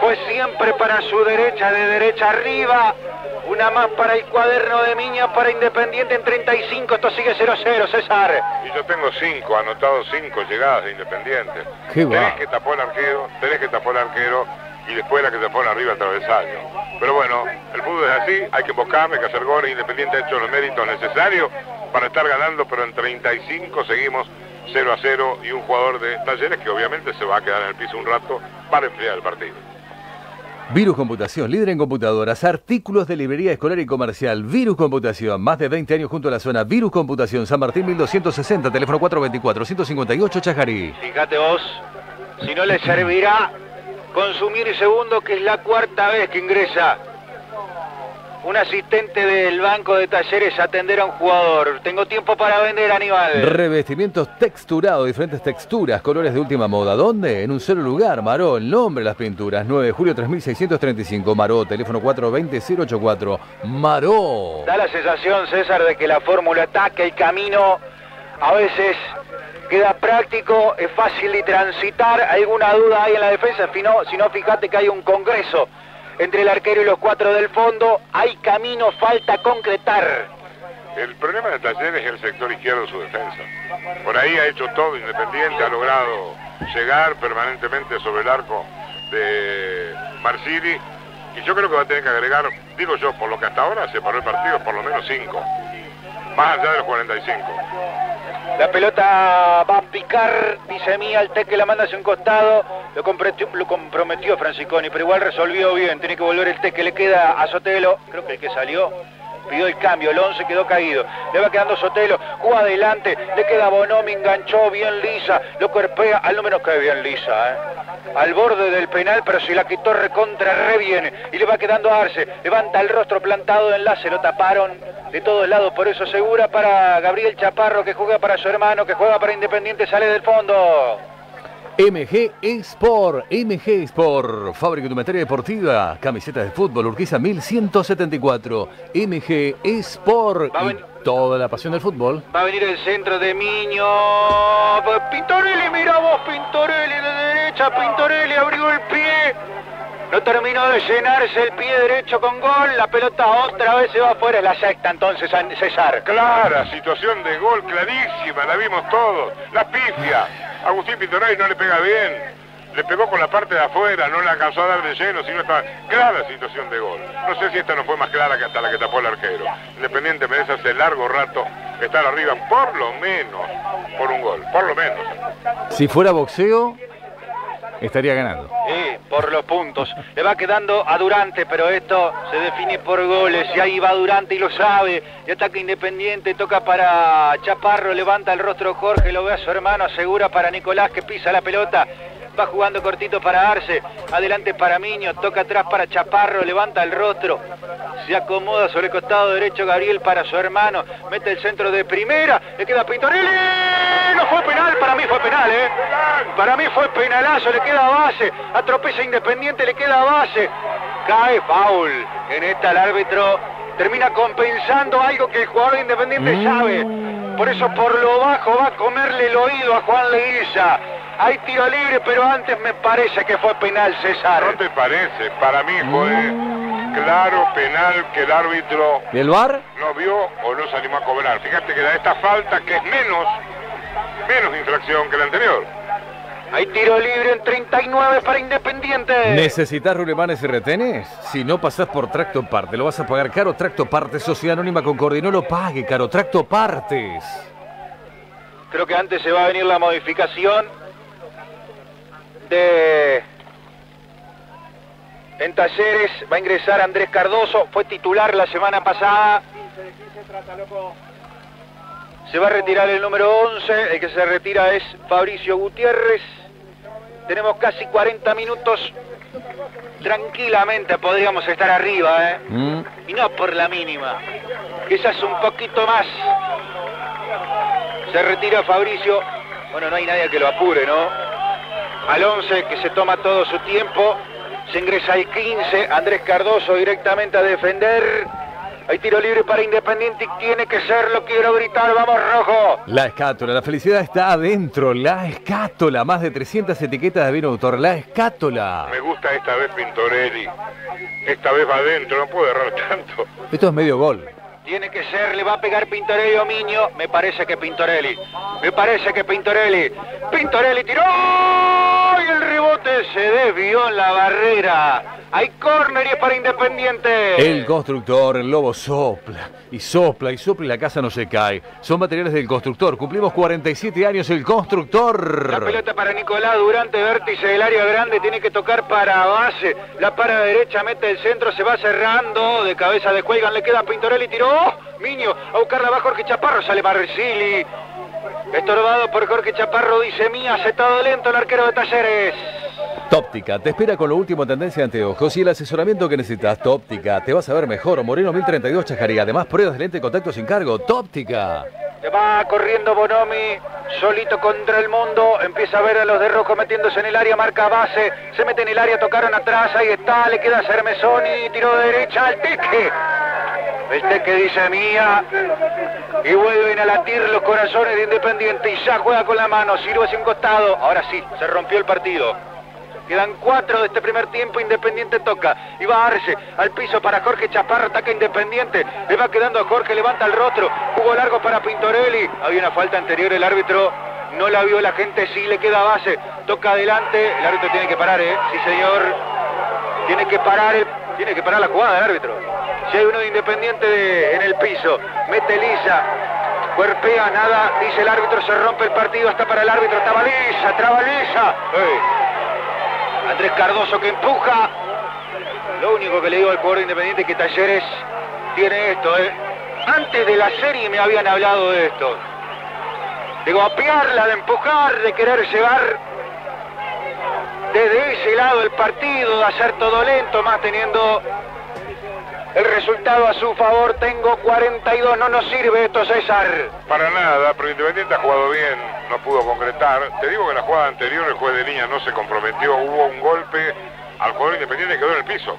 fue siempre para su derecha, de derecha arriba. Una más para el cuaderno de Miña, para Independiente en 35. Esto sigue 0-0, César. Y yo tengo 5, anotado 5 llegadas de Independiente. Qué tenés que tapó el arquero, tenés que tapó el arquero y después la que se pone arriba al travesaño. Pero bueno, el fútbol es así, hay que buscarme, hay que hacer goles. Independiente ha hecho los méritos necesarios para estar ganando, pero en 35 seguimos 0 a 0 y un jugador de talleres que obviamente se va a quedar en el piso un rato para enfriar el partido. Virus Computación, líder en computadoras, artículos de librería escolar y comercial. Virus Computación, más de 20 años junto a la zona. Virus Computación, San Martín 1260, teléfono 424-158, Chajarí. Fíjate vos, si no le servirá consumir segundo, que es la cuarta vez que ingresa un asistente del banco de talleres atender a un jugador. Tengo tiempo para vender, Aníbal. Revestimientos texturados, diferentes texturas, colores de última moda. ¿Dónde? En un solo lugar, Maró. El nombre de las pinturas, 9 de julio 3635. Maró, teléfono 420-084. Maró. Da la sensación, César, de que la fórmula ataca el camino. A veces queda práctico, es fácil de transitar. ¿Alguna duda hay en la defensa? Si no, si no fíjate que hay un congreso entre el arquero y los cuatro del fondo. Hay camino, falta concretar. El problema de Talleres es el sector izquierdo de su defensa. Por ahí ha hecho todo Independiente, ha logrado llegar permanentemente sobre el arco de Marsili. Y yo creo que va a tener que agregar, digo yo, por lo que hasta ahora se paró el partido, por lo menos cinco. Más allá de los 45. La pelota va a picar, dice Mía, el que la manda hacia un costado. Lo comprometió, lo comprometió Francisconi, pero igual resolvió bien. Tiene que volver el que le queda a Sotelo. Creo que el que salió pidió el cambio, el 11 quedó caído, le va quedando Sotelo, juega adelante, le queda Bonomi, enganchó bien lisa, lo cuerpea, al número que bien lisa, ¿eh? al borde del penal, pero si la quitó recontra re bien, y le va quedando Arce, levanta el rostro plantado, enlace, lo taparon de todos lados, por eso segura para Gabriel Chaparro, que juega para su hermano, que juega para Independiente, sale del fondo. MG Sport, MG Sport, fábrica de indumentaria deportiva, camisetas de fútbol, Urquiza 1174, MG Sport, y toda la pasión del fútbol. Va a venir el centro de Miño, Pintorelli, mira vos Pintorelli de derecha, Pintorelli abrió el pie, no terminó de llenarse el pie derecho con gol, la pelota otra vez se va afuera, la sexta entonces César. Clara, situación de gol clarísima, la vimos todos, la pifia. Agustín Pintorelli no le pega bien. Le pegó con la parte de afuera, no le alcanzó a dar de lleno, sino estaba clara situación de gol. No sé si esta no fue más clara que hasta la que tapó el arquero. Independiente merece hace largo rato estar arriba, por lo menos, por un gol, por lo menos. Si fuera boxeo, estaría ganando. Sí, por los puntos. Le va quedando a Durante, pero esto se define por goles. Y ahí va Durante y lo sabe. Y ataca Independiente, toca para Chaparro, levanta el rostro Jorge, lo ve a su hermano, asegura para Nicolás que pisa la pelota. Va jugando cortito para Arce, adelante para Miño, toca atrás para Chaparro, levanta el rostro, se acomoda sobre el costado derecho Gabriel para su hermano, mete el centro de primera, le queda Pintorelli, no fue penal, para mí fue penal, ¿eh? Para mí fue penalazo, le queda base, atropella Independiente, le queda base, cae foul, en esta el árbitro. Termina compensando algo que el jugador Independiente mm. sabe, por eso por lo bajo va a comerle el oído a Juan Leguiza. Hay tiro libre, pero antes me parece que fue penal, César. No te parece, para mí fue claro penal que el árbitro ¿Y el bar? no vio o no se animó a cobrar. Fíjate que da esta falta que es menos, menos infracción que la anterior. Hay tiro libre en 39 para Independiente. ¿Necesitas rulemanes y retenes? Si no pasás por Tracto Parte, lo vas a pagar caro. Tracto Partes, Sociedad Anónima Concordia. No lo pague caro. Tracto Partes. Creo que antes se va a venir la modificación de... En Talleres va a ingresar Andrés Cardoso, fue titular la semana pasada. Se va a retirar el número 11, el que se retira es Fabricio Gutiérrez. Tenemos casi 40 minutos. Tranquilamente podríamos estar arriba, ¿eh? Mm. Y no por la mínima. Quizás un poquito más. Se retira Fabricio. Bueno, no hay nadie que lo apure, ¿no? Al 11 que se toma todo su tiempo. Se ingresa al 15. Andrés Cardoso directamente a defender. Hay tiro libre para Independiente y tiene que ser, lo quiero gritar, vamos rojo. La escátola, la felicidad está adentro. La escátola, más de 300 etiquetas de vino autor. La escátola. Me gusta esta vez Pintorelli. Esta vez va adentro, no puede errar tanto. Esto es medio gol. Tiene que ser, le va a pegar Pintorelli o Miño. Me parece que Pintorelli. Me parece que Pintorelli. Pintorelli tiró y el rebote se desvió en la barrera. Hay córner y es para Independiente. El constructor, el lobo sopla y sopla y sopla y la casa no se cae. Son materiales del constructor. Cumplimos 47 años el La constructor. pelota para Nicolás Durante, vértice del área grande, tiene que tocar para base. La para derecha, mete el centro, se va cerrando. De cabeza de Cuelgan, le queda Pintorelli, tiró. Miño, a buscarla va Jorge Chaparro, sale Marcili. Estorbado por Jorge Chaparro, dice Mía, aceptado lento el arquero de Talleres. Tóptica, te espera con lo último en tendencia de anteojos y el asesoramiento que necesitas. Tóptica, te vas a ver mejor. Moreno 1032 Chajarí. Además, pruebas de lente de contacto sin cargo. Tóptica. Se va corriendo Bonomi, solito contra el mundo, empieza a ver a los de rojo metiéndose en el área, marca base, se mete en el área, tocaron atrás, ahí está, le queda Cermesoni, tiró de derecha al teque. El teque dice mía, y vuelven a latir los corazones de Independiente, y ya juega con la mano, sirve hacia un costado, ahora sí, se rompió el partido. Quedan cuatro de este primer tiempo, Independiente toca. Y va Arce al piso para Jorge Chaparro, ataca Independiente. Le va quedando a Jorge, levanta el rostro. Jugó largo para Pintorelli. Había una falta anterior, el árbitro no la vio la gente, sí le queda base. Toca adelante, el árbitro tiene que parar, ¿eh? Sí, señor. Tiene que parar, tiene que parar la jugada el árbitro. Si hay uno de Independiente de- en el piso, mete lisa. Cuerpea, nada, dice el árbitro, se rompe el partido, hasta para el árbitro, estaba lisa, traba lisa. Ey. Andrés Cardoso que empuja. Lo único que le digo al jugador de Independiente es que Talleres tiene esto, ¿eh? Antes de la serie me habían hablado de esto. De golpearla, de empujar, de querer llevar desde ese lado el partido, de hacer todo lento, más teniendo el resultado a su favor. Tengo 42, no nos sirve esto, César. Para nada, pero Independiente ha jugado bien, no pudo concretar. Te digo que en la jugada anterior el juez de línea no se comprometió, hubo un golpe al jugador Independiente que quedó en el piso.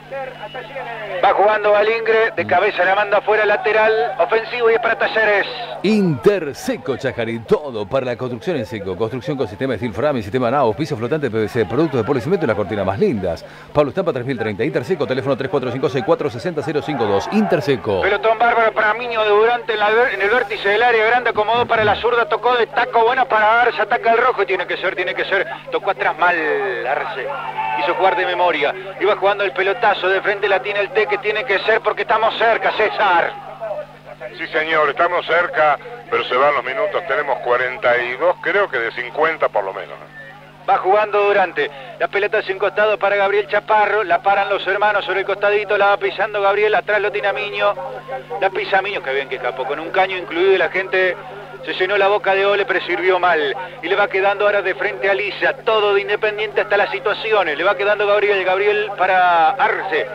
Va jugando Balingre, de cabeza la manda afuera lateral, ofensivo y es para Talleres. Interseco Chajarí, todo para la construcción en seco. Construcción con sistema Steel Frame, sistema NAO, piso flotante PVC, productos de policemento y las cortinas más lindas. Pablo Estampa 3030, Interseco, teléfono 3456460052. Interseco. Pelotón bárbaro para Miño de Durante en, la ver- en el vértice del área grande, acomodó para la zurda, tocó de taco, buena para Arce, ataca el rojo, tiene que ser, tiene que ser, tocó atrás mal Arce, hizo jugar de memoria, iba jugando el pelotazo, de frente la tiene el T que tiene que ser porque estamos cerca, César. Sí, señor, estamos cerca, pero se van los minutos. Tenemos 42, creo que de 50 por lo menos. Va jugando Durante. La pelota sin costado para Gabriel Chaparro. La paran los hermanos sobre el costadito. La va pisando Gabriel. Atrás lo tiene a Miño. La pisa Miño. Que bien que escapó. Con un caño incluido y la gente se llenó la boca de ole, pero sirvió mal. Y le va quedando ahora de frente a Lisa. Todo de Independiente hasta las situaciones. Le va quedando Gabriel. Gabriel para Arce.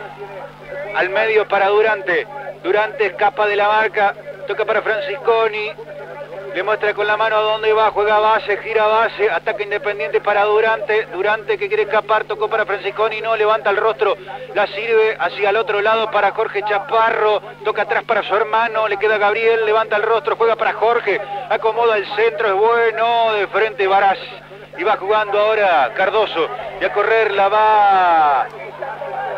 Al medio para Durante. Durante escapa de la marca. Toca para Francisconi. Le muestra con la mano a dónde va, juega base, gira base, ataque independiente para Durante, Durante que quiere escapar, tocó para Francisconi, no, levanta el rostro, la sirve hacia el otro lado para Jorge Chaparro, toca atrás para su hermano, le queda Gabriel, levanta el rostro, juega para Jorge, acomoda el centro, es bueno, de frente Varas, y va jugando ahora Cardoso, y a correr la va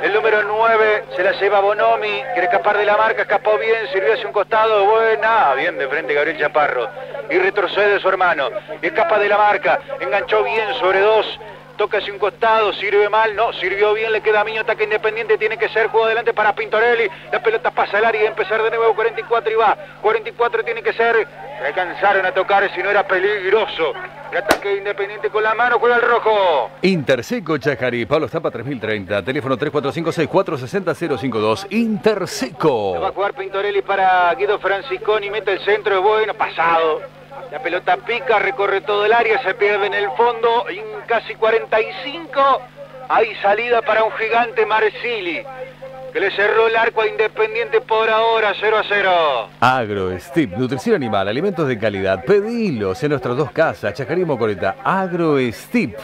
el número 9 se la lleva Bonomi, quiere escapar de la marca, escapó bien, sirvió hacia un costado, buena, bien de frente Gabriel Chaparro. Y retrocede su hermano, y escapa de la marca, enganchó bien sobre dos, toca hacia un costado, sirve mal, no, sirvió bien, le queda a Miño, ataque independiente, tiene que ser juego adelante para Pintorelli, la pelota pasa al área y empezar de nuevo 44 y va, 44 tiene que ser, se alcanzaron a tocar si no era peligroso, el ataque independiente con la mano, juega el rojo. Interseco Chajarí, Pablo Estampa 3030, teléfono 3456-460-052, Interseco. Va a jugar Pintorelli para Guido Francisconi, mete el centro, es bueno, pasado. La pelota pica, recorre todo el área, se pierde en el fondo, en casi 45. Hay salida para un gigante Marsili, que le cerró el arco a Independiente por ahora, 0 a 0. Agro nutrición animal, alimentos de calidad. Pedilos en nuestras dos casas, Chajarí y Mocoreta. Agro Stip.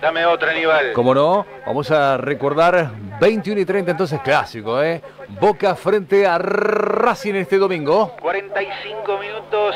Dame otra, Aníbal. Como no, vamos a recordar 21 y 30 entonces clásico, ¿eh? Boca frente a Racing este domingo. 45 minutos.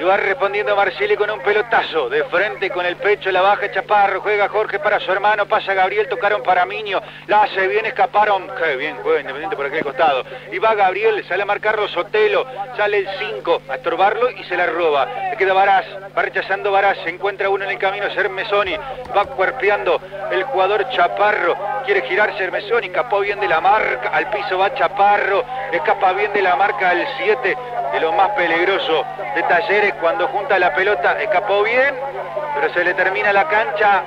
Y va respondiendo Marceli con un pelotazo. De frente con el pecho, la baja Chaparro. Juega Jorge para su hermano. Pasa Gabriel, tocaron para Miño. La hace bien, escaparon. Qué bien, juega Independiente por aquel costado. Y va Gabriel, sale a marcarlo Sotelo. Sale el 5 a estorbarlo y se la roba. Queda Barás. Va rechazando Barás. Se encuentra uno en el camino, Sermesoni. Va cuerpeando el jugador Chaparro. Quiere girarse Sermesoni. Escapó bien de la marca. Al piso va Chaparro. Escapa bien de la marca al 7. De lo más peligroso de Talleres cuando junta la pelota. Escapó bien, pero se le termina la cancha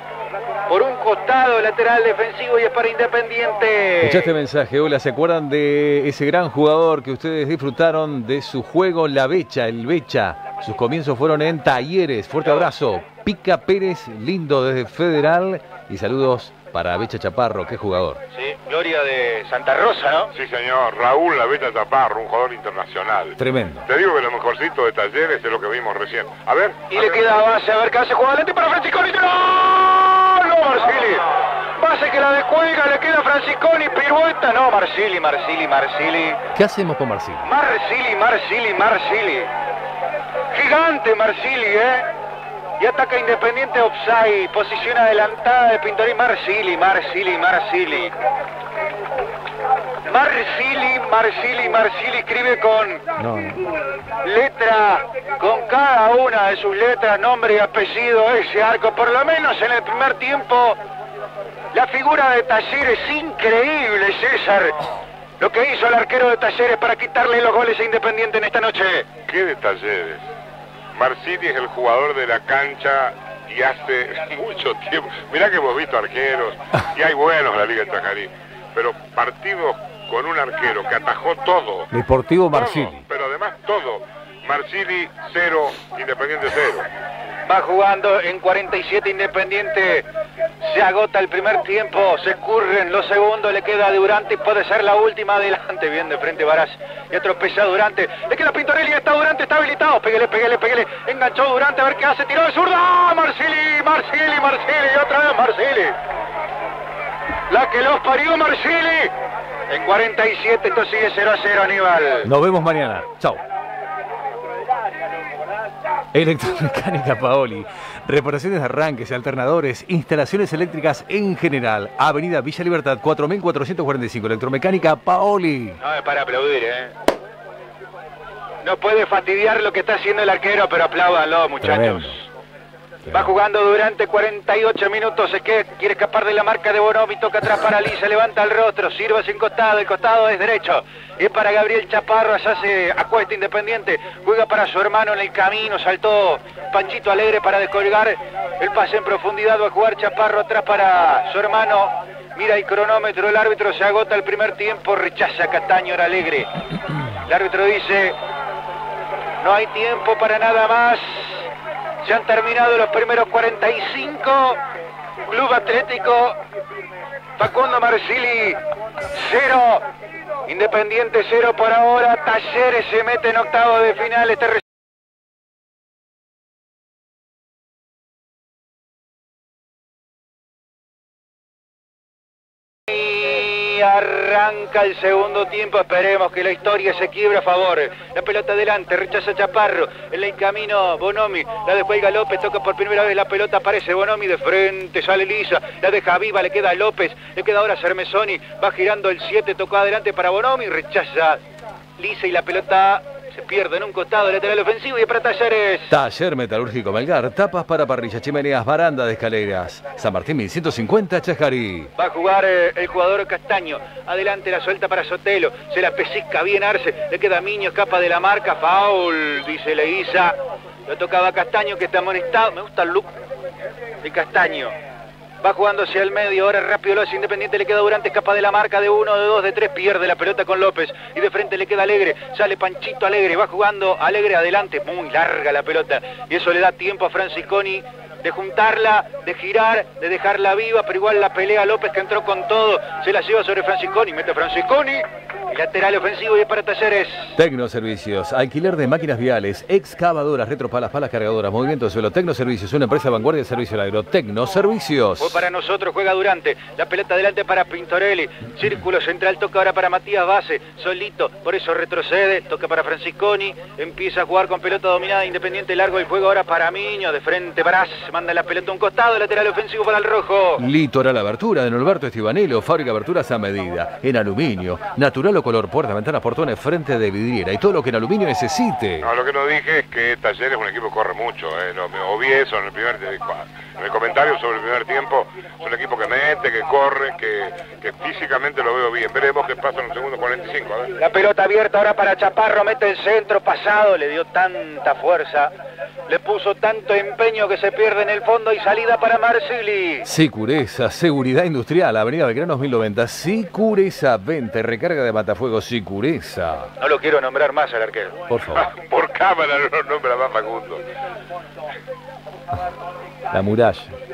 por un costado lateral defensivo y es para Independiente. Escuchaste mensaje, hola, ¿se acuerdan de ese gran jugador que ustedes disfrutaron de su juego, la Becha, el Becha? Sus comienzos fueron en Talleres. Fuerte abrazo. Pica Pérez, lindo desde Federal. Y saludos para Becha Chaparro, qué jugador. Sí, Gloria de Santa Rosa, ¿no? Sí, señor. Raúl Laveta Chaparro, un jugador internacional. Tremendo. Te digo que lo mejorcito de talleres es lo que vimos recién. A ver. Y a le ver. queda base, a ver qué hace, juega adelante para Francisconi. ¡No! ¡No, Marsili! Base que la descuelga, le queda Francisconi, pirueta. No, Marsili, Marsili, Marsili. ¿Qué hacemos con Marcelo? Marsili, Marsili, Marsili. Gigante Marsili, ¿eh? Y ataca Independiente offside. Posición adelantada de Pintorí. Marsili, Marsili, Marsili. Marsili, Marsili, Marsili escribe con no. letra, con cada una de sus letras, nombre y apellido, ese arco. Por lo menos en el primer tiempo, la figura de Talleres, increíble, César. Lo que hizo el arquero de Talleres para quitarle los goles a Independiente en esta noche. ¿Qué de talleres? Marcini es el jugador de la cancha y hace mucho tiempo. Mirá que hemos visto arqueros y hay buenos en la Liga de Chajarí. Pero partidos con un arquero que atajó todo. Deportivo todo, Marcili. pero además todo. Marcili cero, Independiente cero. Va jugando en 47 Independiente. Se agota el primer tiempo, se escurren los segundos, le queda a Durante y puede ser la última adelante. Bien de frente Varas y atropella a Durante. Le queda Pintorelli, está Durante, está habilitado. Peguele, peguele, peguele. Enganchó Durante, a ver qué hace. Tiró de zurda. Marcili, Marcili, Marcili. Y otra vez Marcili. La que los parió Marcili. En 47 esto sigue 0 a 0 Aníbal. Nos vemos mañana. Chao. Electromecánica Paoli. Reparaciones de arranques, alternadores, instalaciones eléctricas en general. Avenida Villa Libertad 4445. Electromecánica Paoli. No es para aplaudir, ¿eh? No puede fastidiar lo que está haciendo el arquero, pero apláudanlo, muchachos. Tremendo. Va jugando durante 48 minutos, es que quiere escapar de la marca de Bonomi, toca atrás para se levanta el rostro, sirve sin costado, el costado es derecho. Es para Gabriel Chaparro, allá se acuesta Independiente, juega para su hermano en el camino, saltó Panchito Alegre para descolgar el pase en profundidad, va a jugar Chaparro atrás para su hermano. Mira el cronómetro, el árbitro se agota el primer tiempo, rechaza a Castaño era Alegre. El árbitro dice, no hay tiempo para nada más. Se han terminado los primeros 45. Club Atlético Facundo Marsili 0. Independiente 0 por ahora. Talleres se mete en octavo de final. Este arranca el segundo tiempo. Esperemos que la historia se quiebre a favor. La pelota adelante, rechaza Chaparro. En el camino Bonomi. La descuelga López, toca por primera vez la pelota. Aparece Bonomi de frente, sale lisa. La deja viva, le queda López. Le queda ahora Cermesoni. Va girando el 7, tocó adelante para Bonomi. Rechaza lisa y la pelota se pierde en un costado lateral ofensivo y para Talleres. Taller Metalúrgico Melgar, tapas para parrillas, chimeneas, baranda de escaleras. San Martín 1150, Chajarí. Va a jugar eh, el jugador Castaño. Adelante la suelta para Sotelo. Se la pesisca bien Arce. Le queda Miño, escapa de la marca. Foul, dice Leguiza. Lo tocaba Castaño que está amonestado. Me gusta el look de Castaño. Va jugando hacia el medio, ahora rápido lo hace Independiente, le queda Durante, escapa de la marca de uno, de dos, de tres, pierde la pelota con López. Y de frente le queda Alegre, sale Panchito Alegre, va jugando Alegre adelante, muy larga la pelota. Y eso le da tiempo a Francisconi de juntarla, de girar, de dejarla viva, pero igual la pelea López que entró con todo, se la lleva sobre Francisconi, mete Francisconi, lateral ofensivo y es para Talleres. Tecnoservicios, alquiler de máquinas viales, excavadoras, retropalas, palas cargadoras, movimiento de suelo, Tecnoservicios, una empresa vanguardia de servicio al agro, Tecnoservicios. Fue para nosotros, juega Durante, la pelota adelante para Pintorelli, círculo central, toca ahora para Matías Base, solito, por eso retrocede, toca para Francisconi, empieza a jugar con pelota dominada, Independiente, largo el juego ahora para Miño, de frente Brás, manda la pelota a un costado, lateral ofensivo para el rojo. Litoral Abertura de Norberto Estibanelo, fábrica aberturas a medida, en aluminio, natural color, puerta, ventanas, portones, frente de vidriera y todo lo que en aluminio necesite. No, lo que no dije es que Talleres es un equipo que corre mucho, ¿eh? No, me obvié eso en el primer en el comentario sobre el primer tiempo. Es un equipo que mete, que corre, que, que físicamente lo veo bien. Veremos qué pasa en el segundo 45. A ver. La pelota abierta ahora para Chaparro, mete el centro pasado, le dio tanta fuerza, le puso tanto empeño que se pierde en el fondo y salida para Marsili. Sicureza, seguridad industrial, Avenida Belgrano 1090, Sicureza, venta y recarga de matafuegos, Sicureza. No lo quiero nombrar más al arquero. Por favor. Por cámara no lo nombra más Facundo. La muralla.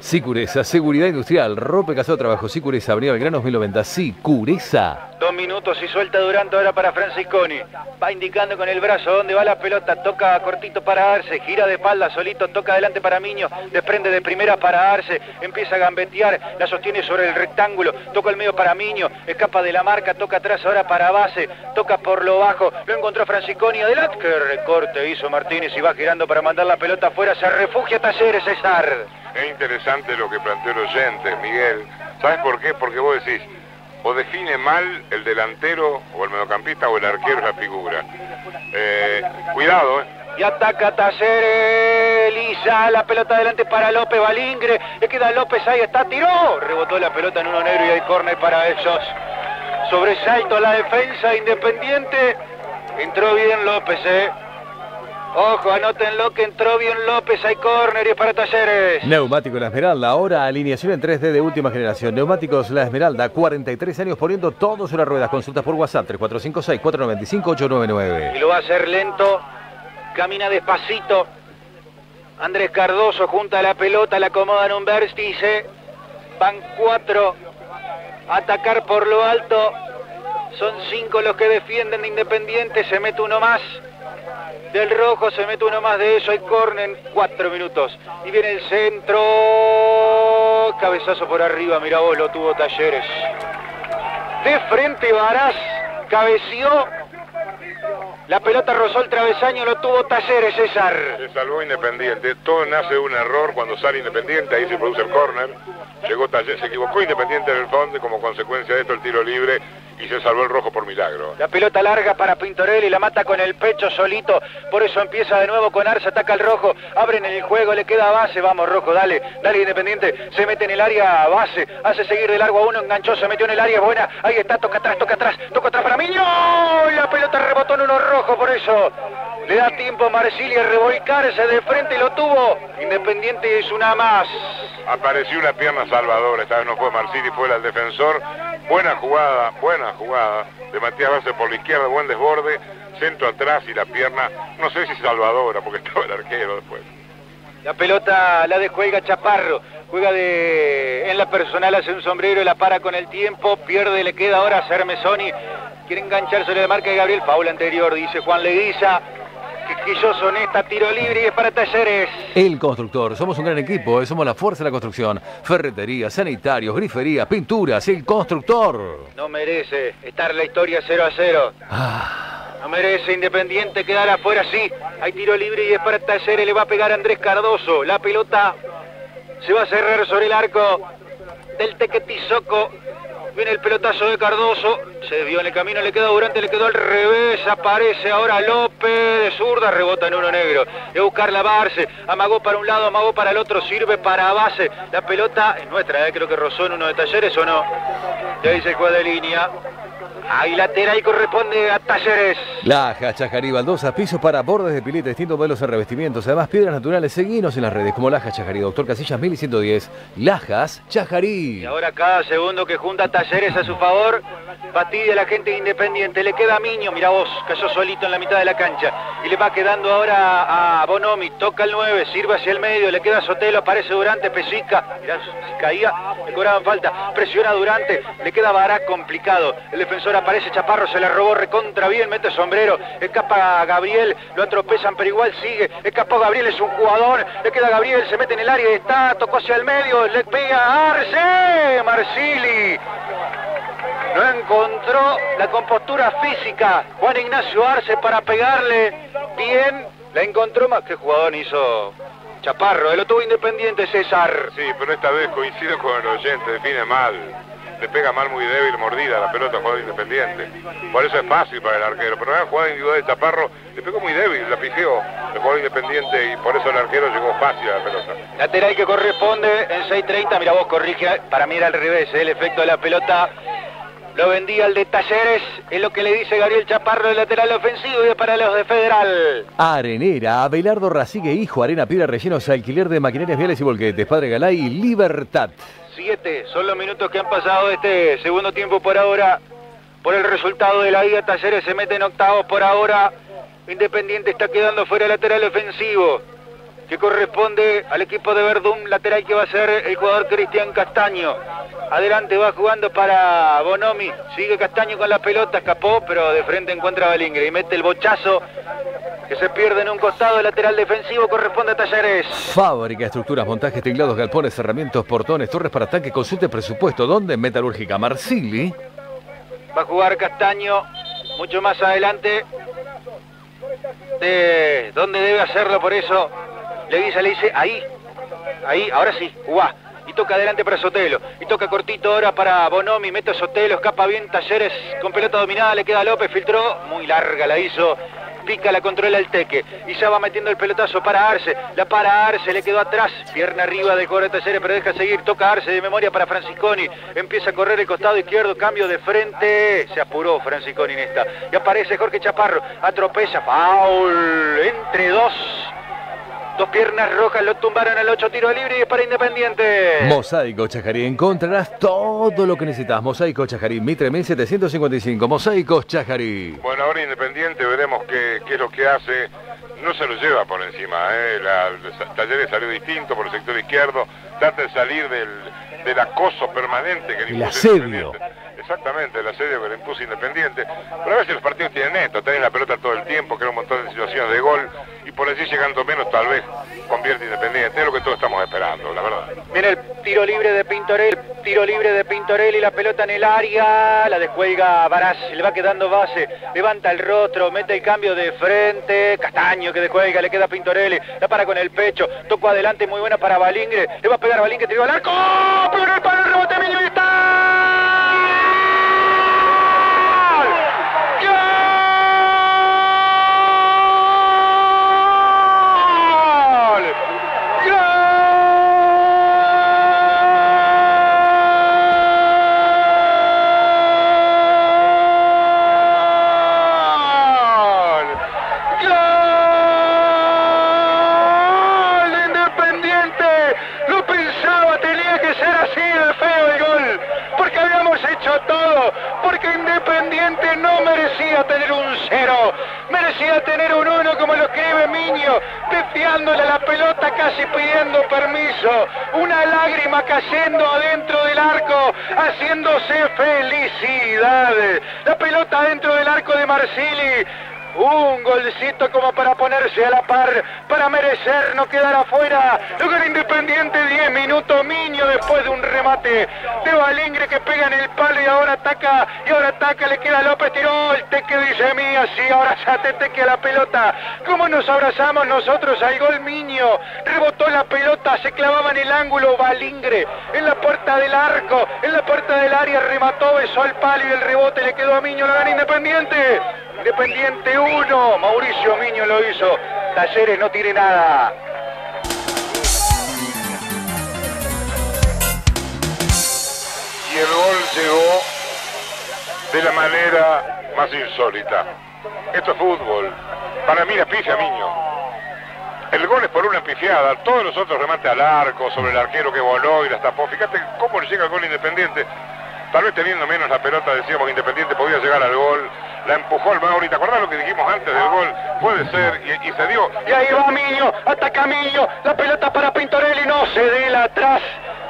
Sicureza, seguridad industrial, rope casado trabajo, Sicureza, Avenida Belgrano 1090, Sicureza. Dos minutos y suelta Durante ahora para Francisconi. Va indicando con el brazo dónde va la pelota. Toca cortito para Arce. Gira de espalda solito. Toca adelante para Miño. Desprende de primera para Arce. Empieza a gambetear. La sostiene sobre el rectángulo. Toca el medio para Miño. Escapa de la marca. Toca atrás ahora para Base. Toca por lo bajo. Lo encontró Francisconi. Adelante. Qué recorte hizo Martínez y va girando para mandar la pelota afuera. Se refugia Talleres César. Es interesante lo que planteó el oyente, Miguel. ¿Sabes por qué? Porque vos decís, o define mal el delantero o el mediocampista o el arquero la figura. Eh, cuidado, ¿eh? Y ataca Talleres, Lisa, la pelota adelante para López Balingre, le queda López, ahí está, tiró, rebotó la pelota en uno negro y hay córner para ellos. Sobresalto a la defensa independiente, entró bien López, eh. Ojo, anótenlo que entró bien López, hay córner y es para Talleres. Neumático La Esmeralda, ahora alineación en 3D de última generación. Neumáticos La Esmeralda, 43 años poniendo todo sobre las ruedas. Consultas por WhatsApp 3456-495-899. Y lo va a hacer lento, camina despacito. Andrés Cardoso junta la pelota, la acomoda en un vértice. Van cuatro atacar por lo alto. Son cinco los que defienden de Independiente, se mete uno más. Del rojo se mete uno más de eso, hay córner en cuatro minutos. Y viene el centro, cabezazo por arriba, mira vos, lo tuvo Talleres. De frente Barás, cabeció, la pelota rozó el travesaño, lo tuvo Talleres, César. Se salvó Independiente. Todo nace de un error cuando sale Independiente, ahí se produce el córner. Llegó Talleres, se equivocó Independiente en el fondo, como consecuencia de esto el tiro libre y se salvó el rojo por milagro. La pelota larga para Pintorelli, la mata con el pecho solito, por eso empieza de nuevo con Arce, ataca al rojo, abren el juego, le queda base, vamos rojo, dale, dale Independiente, se mete en el área base, hace seguir de largo a uno, enganchó, se metió en el área, buena, ahí está, toca atrás, toca atrás, toca atrás para Miño, la pelota rebotó en uno rojo, por eso le da tiempo a Marsilli a revolcarse de frente y lo tuvo, Independiente es una más. Apareció una pierna salvadora, esta vez no fue Marsilli, fue el defensor, buena jugada, buena jugada de Matías Base por la izquierda, buen desborde, centro atrás y la pierna, no sé si salvadora, porque estaba el arquero después. La pelota la desjuega Chaparro, juega de en la personal, hace un sombrero, la para con el tiempo, pierde, le queda ahora a Cermesoni, quiere engancharse de marca de Gabriel, faula anterior, dice Juan Leguiza, quisquilloso en esta tiro libre y es para Talleres. El constructor, somos un gran equipo, eh, somos la fuerza de la construcción. Ferretería, sanitarios, griferías, pinturas, el constructor. No merece estar la historia 0 a 0. Ah, No merece Independiente quedar afuera así. Hay tiro libre y es para Talleres, le va a pegar Andrés Cardoso. La pelota se va a cerrar sobre el arco del Tequetizoco. Viene el pelotazo de Cardoso. Se desvió en el camino, le quedó Durante, le quedó al revés. Aparece ahora López de zurda, rebota en uno negro. De buscar la Barce. Amagó para un lado, amagó para el otro. Sirve para base. La pelota es nuestra, ¿eh? creo que rozó en uno de talleres o no. Ya dice el juez de línea. Ahí lateral y corresponde a Talleres. Lajas, Chajarí, baldosas, pisos para bordes de pileta, distintos modelos en revestimientos. Además, piedras naturales, seguinos en las redes como Lajas Chajarí, Doctor Casillas 1110. Lajas Chajarí. Y ahora cada segundo que junta Talleres a su favor, fastidia a la gente de Independiente. Le queda a Miño, mira vos, cayó solito en la mitad de la cancha. Y le va quedando ahora a Bonomi, toca el 9, sirve hacia el medio, le queda a Sotelo, aparece Durante, Pesica. Mirá, si caía, le cobraban falta. Presiona Durante, le queda Bará complicado. El defensor aparece Chaparro, se la robó recontra bien, mete sombrero. Escapa Gabriel, lo atropellan, pero igual sigue. Escapó Gabriel, es un jugador. Le queda Gabriel, se mete en el área, está, tocó hacia el medio, le pega Arce, Marsili. No encontró la compostura física Juan Ignacio Arce para pegarle bien. La encontró más que jugador hizo Chaparro. Él lo independiente César. Sí, pero esta vez coincido con el oyente, define mal. Le pega mal muy débil, mordida la pelota jugador independiente. Por eso es fácil para el arquero. Pero la jugada individual de Chaparro le pegó muy débil, la pijeó el jugador independiente y por eso el arquero llegó fácil a la pelota. Lateral que corresponde en 6.30. Mira vos, corrige. Para mí era al revés. ¿eh? El efecto de la pelota lo vendía el de Talleres. Es lo que le dice Gabriel Chaparro, el lateral ofensivo y es para los de Federal. Arenera, Abelardo Racigue, hijo, arena, piedra, rellenos, alquiler de maquinarias viales y volquetes, Padre Galay y Libertad. Siete son los minutos que han pasado de este segundo tiempo por ahora. Por el resultado de la ida, Talleres se mete en octavos por ahora. Independiente está quedando fuera lateral ofensivo. Que corresponde al equipo de Verdún, lateral que va a ser el jugador Cristian Castaño. Adelante va jugando para Bonomi. Sigue Castaño con la pelota, escapó, pero de frente encuentra a Balingre y mete el bochazo que se pierde en un costado. El lateral defensivo corresponde a Talleres. Fábrica, estructuras, montajes, teclados, galpones, cerramientos, portones, torres para tanque, consulte presupuesto. ¿Dónde? Metalúrgica Marsili. Va a jugar Castaño mucho más adelante de donde debe hacerlo, por eso Le dice ahí, ahí, ahora sí, jugá. Y toca adelante para Sotelo. Y toca cortito ahora para Bonomi. Mete a Sotelo, escapa bien Talleres con pelota dominada. Le queda López, filtró. Muy larga la hizo. Pica, la controla el teque. Y ya va metiendo el pelotazo para Arce. La para Arce, le quedó atrás. Pierna arriba de Corre Talleres, pero deja seguir. Toca Arce de memoria para Francisconi. Empieza a correr el costado izquierdo. Cambio de frente. Se apuró Francisconi en esta. Y aparece Jorge Chaparro. Atropella. Foul. Entre dos. Dos piernas rojas lo tumbaron al 8 tiro libre y es para Independiente. Mosaico Chajarí, encontrarás todo lo que necesitas. Mosaico Chajarí, Mitre 1755. Mosaico Chajarí. Bueno, ahora Independiente veremos qué, qué es lo que hace. No se lo lleva por encima, ¿eh? La, el Talleres salió distinto por el sector izquierdo. Trata de salir del, del acoso permanente que le El asedio. Exactamente, el asedio que le impuso Independiente. Pero a veces los partidos tienen esto, tienen la pelota todo el tiempo, crea un montón de situaciones de gol y por allí llegando menos tal vez convierte Independiente. Es lo que todos estamos esperando, la verdad. Viene el tiro libre de Pintorel, tiro libre de Pintorel y la pelota en el área, la descuelga Barás, le va quedando base, levanta el rostro, mete el cambio de frente, Castaño que descuelga, le queda Pintorelli, la para con el pecho, tocó adelante, muy buena para Balingre, le va a pegar a Balingre, tiró al arco, pero el palo, el rebote, está. Merecía tener un uno como lo escribe Miño. Desfiándole la pelota casi pidiendo permiso. Una lágrima cayendo adentro del arco. Haciéndose felicidad. La pelota dentro del arco de Marsili. Un golcito como para ponerse a la par, para merecer no quedar afuera. Lugar Independiente, 10 minutos, Miño después de un remate de Balingre que pega en el palo y ahora ataca, y ahora ataca, le queda López, tiró el teque dice mía, sí, ahora ya te la pelota. ¿Cómo nos abrazamos nosotros al gol Miño? Rebotó la pelota, se clavaba en el ángulo Balingre, en la puerta del arco, en la puerta del área, remató, besó al palo y el rebote le quedó a Miño, la gana Independiente. Independiente 1, Mauricio Miño lo hizo. Talleres no tiene nada. Y el gol llegó de la manera más insólita. Esto es fútbol. Para mí la pifia Miño. El gol es por una pifiada. Todos los otros remates al arco, sobre el arquero que voló y las tapó. Fíjate cómo le llega el gol Independiente. Tal vez teniendo menos la pelota, decíamos que Independiente podía llegar al gol. La empujó el Mauri. ¿Te acordás lo que dijimos antes del gol? Puede ser, y, y se dio. Y ahí va Miño, ataca Miño, la pelota para Pintorelli, no se dé la atrás.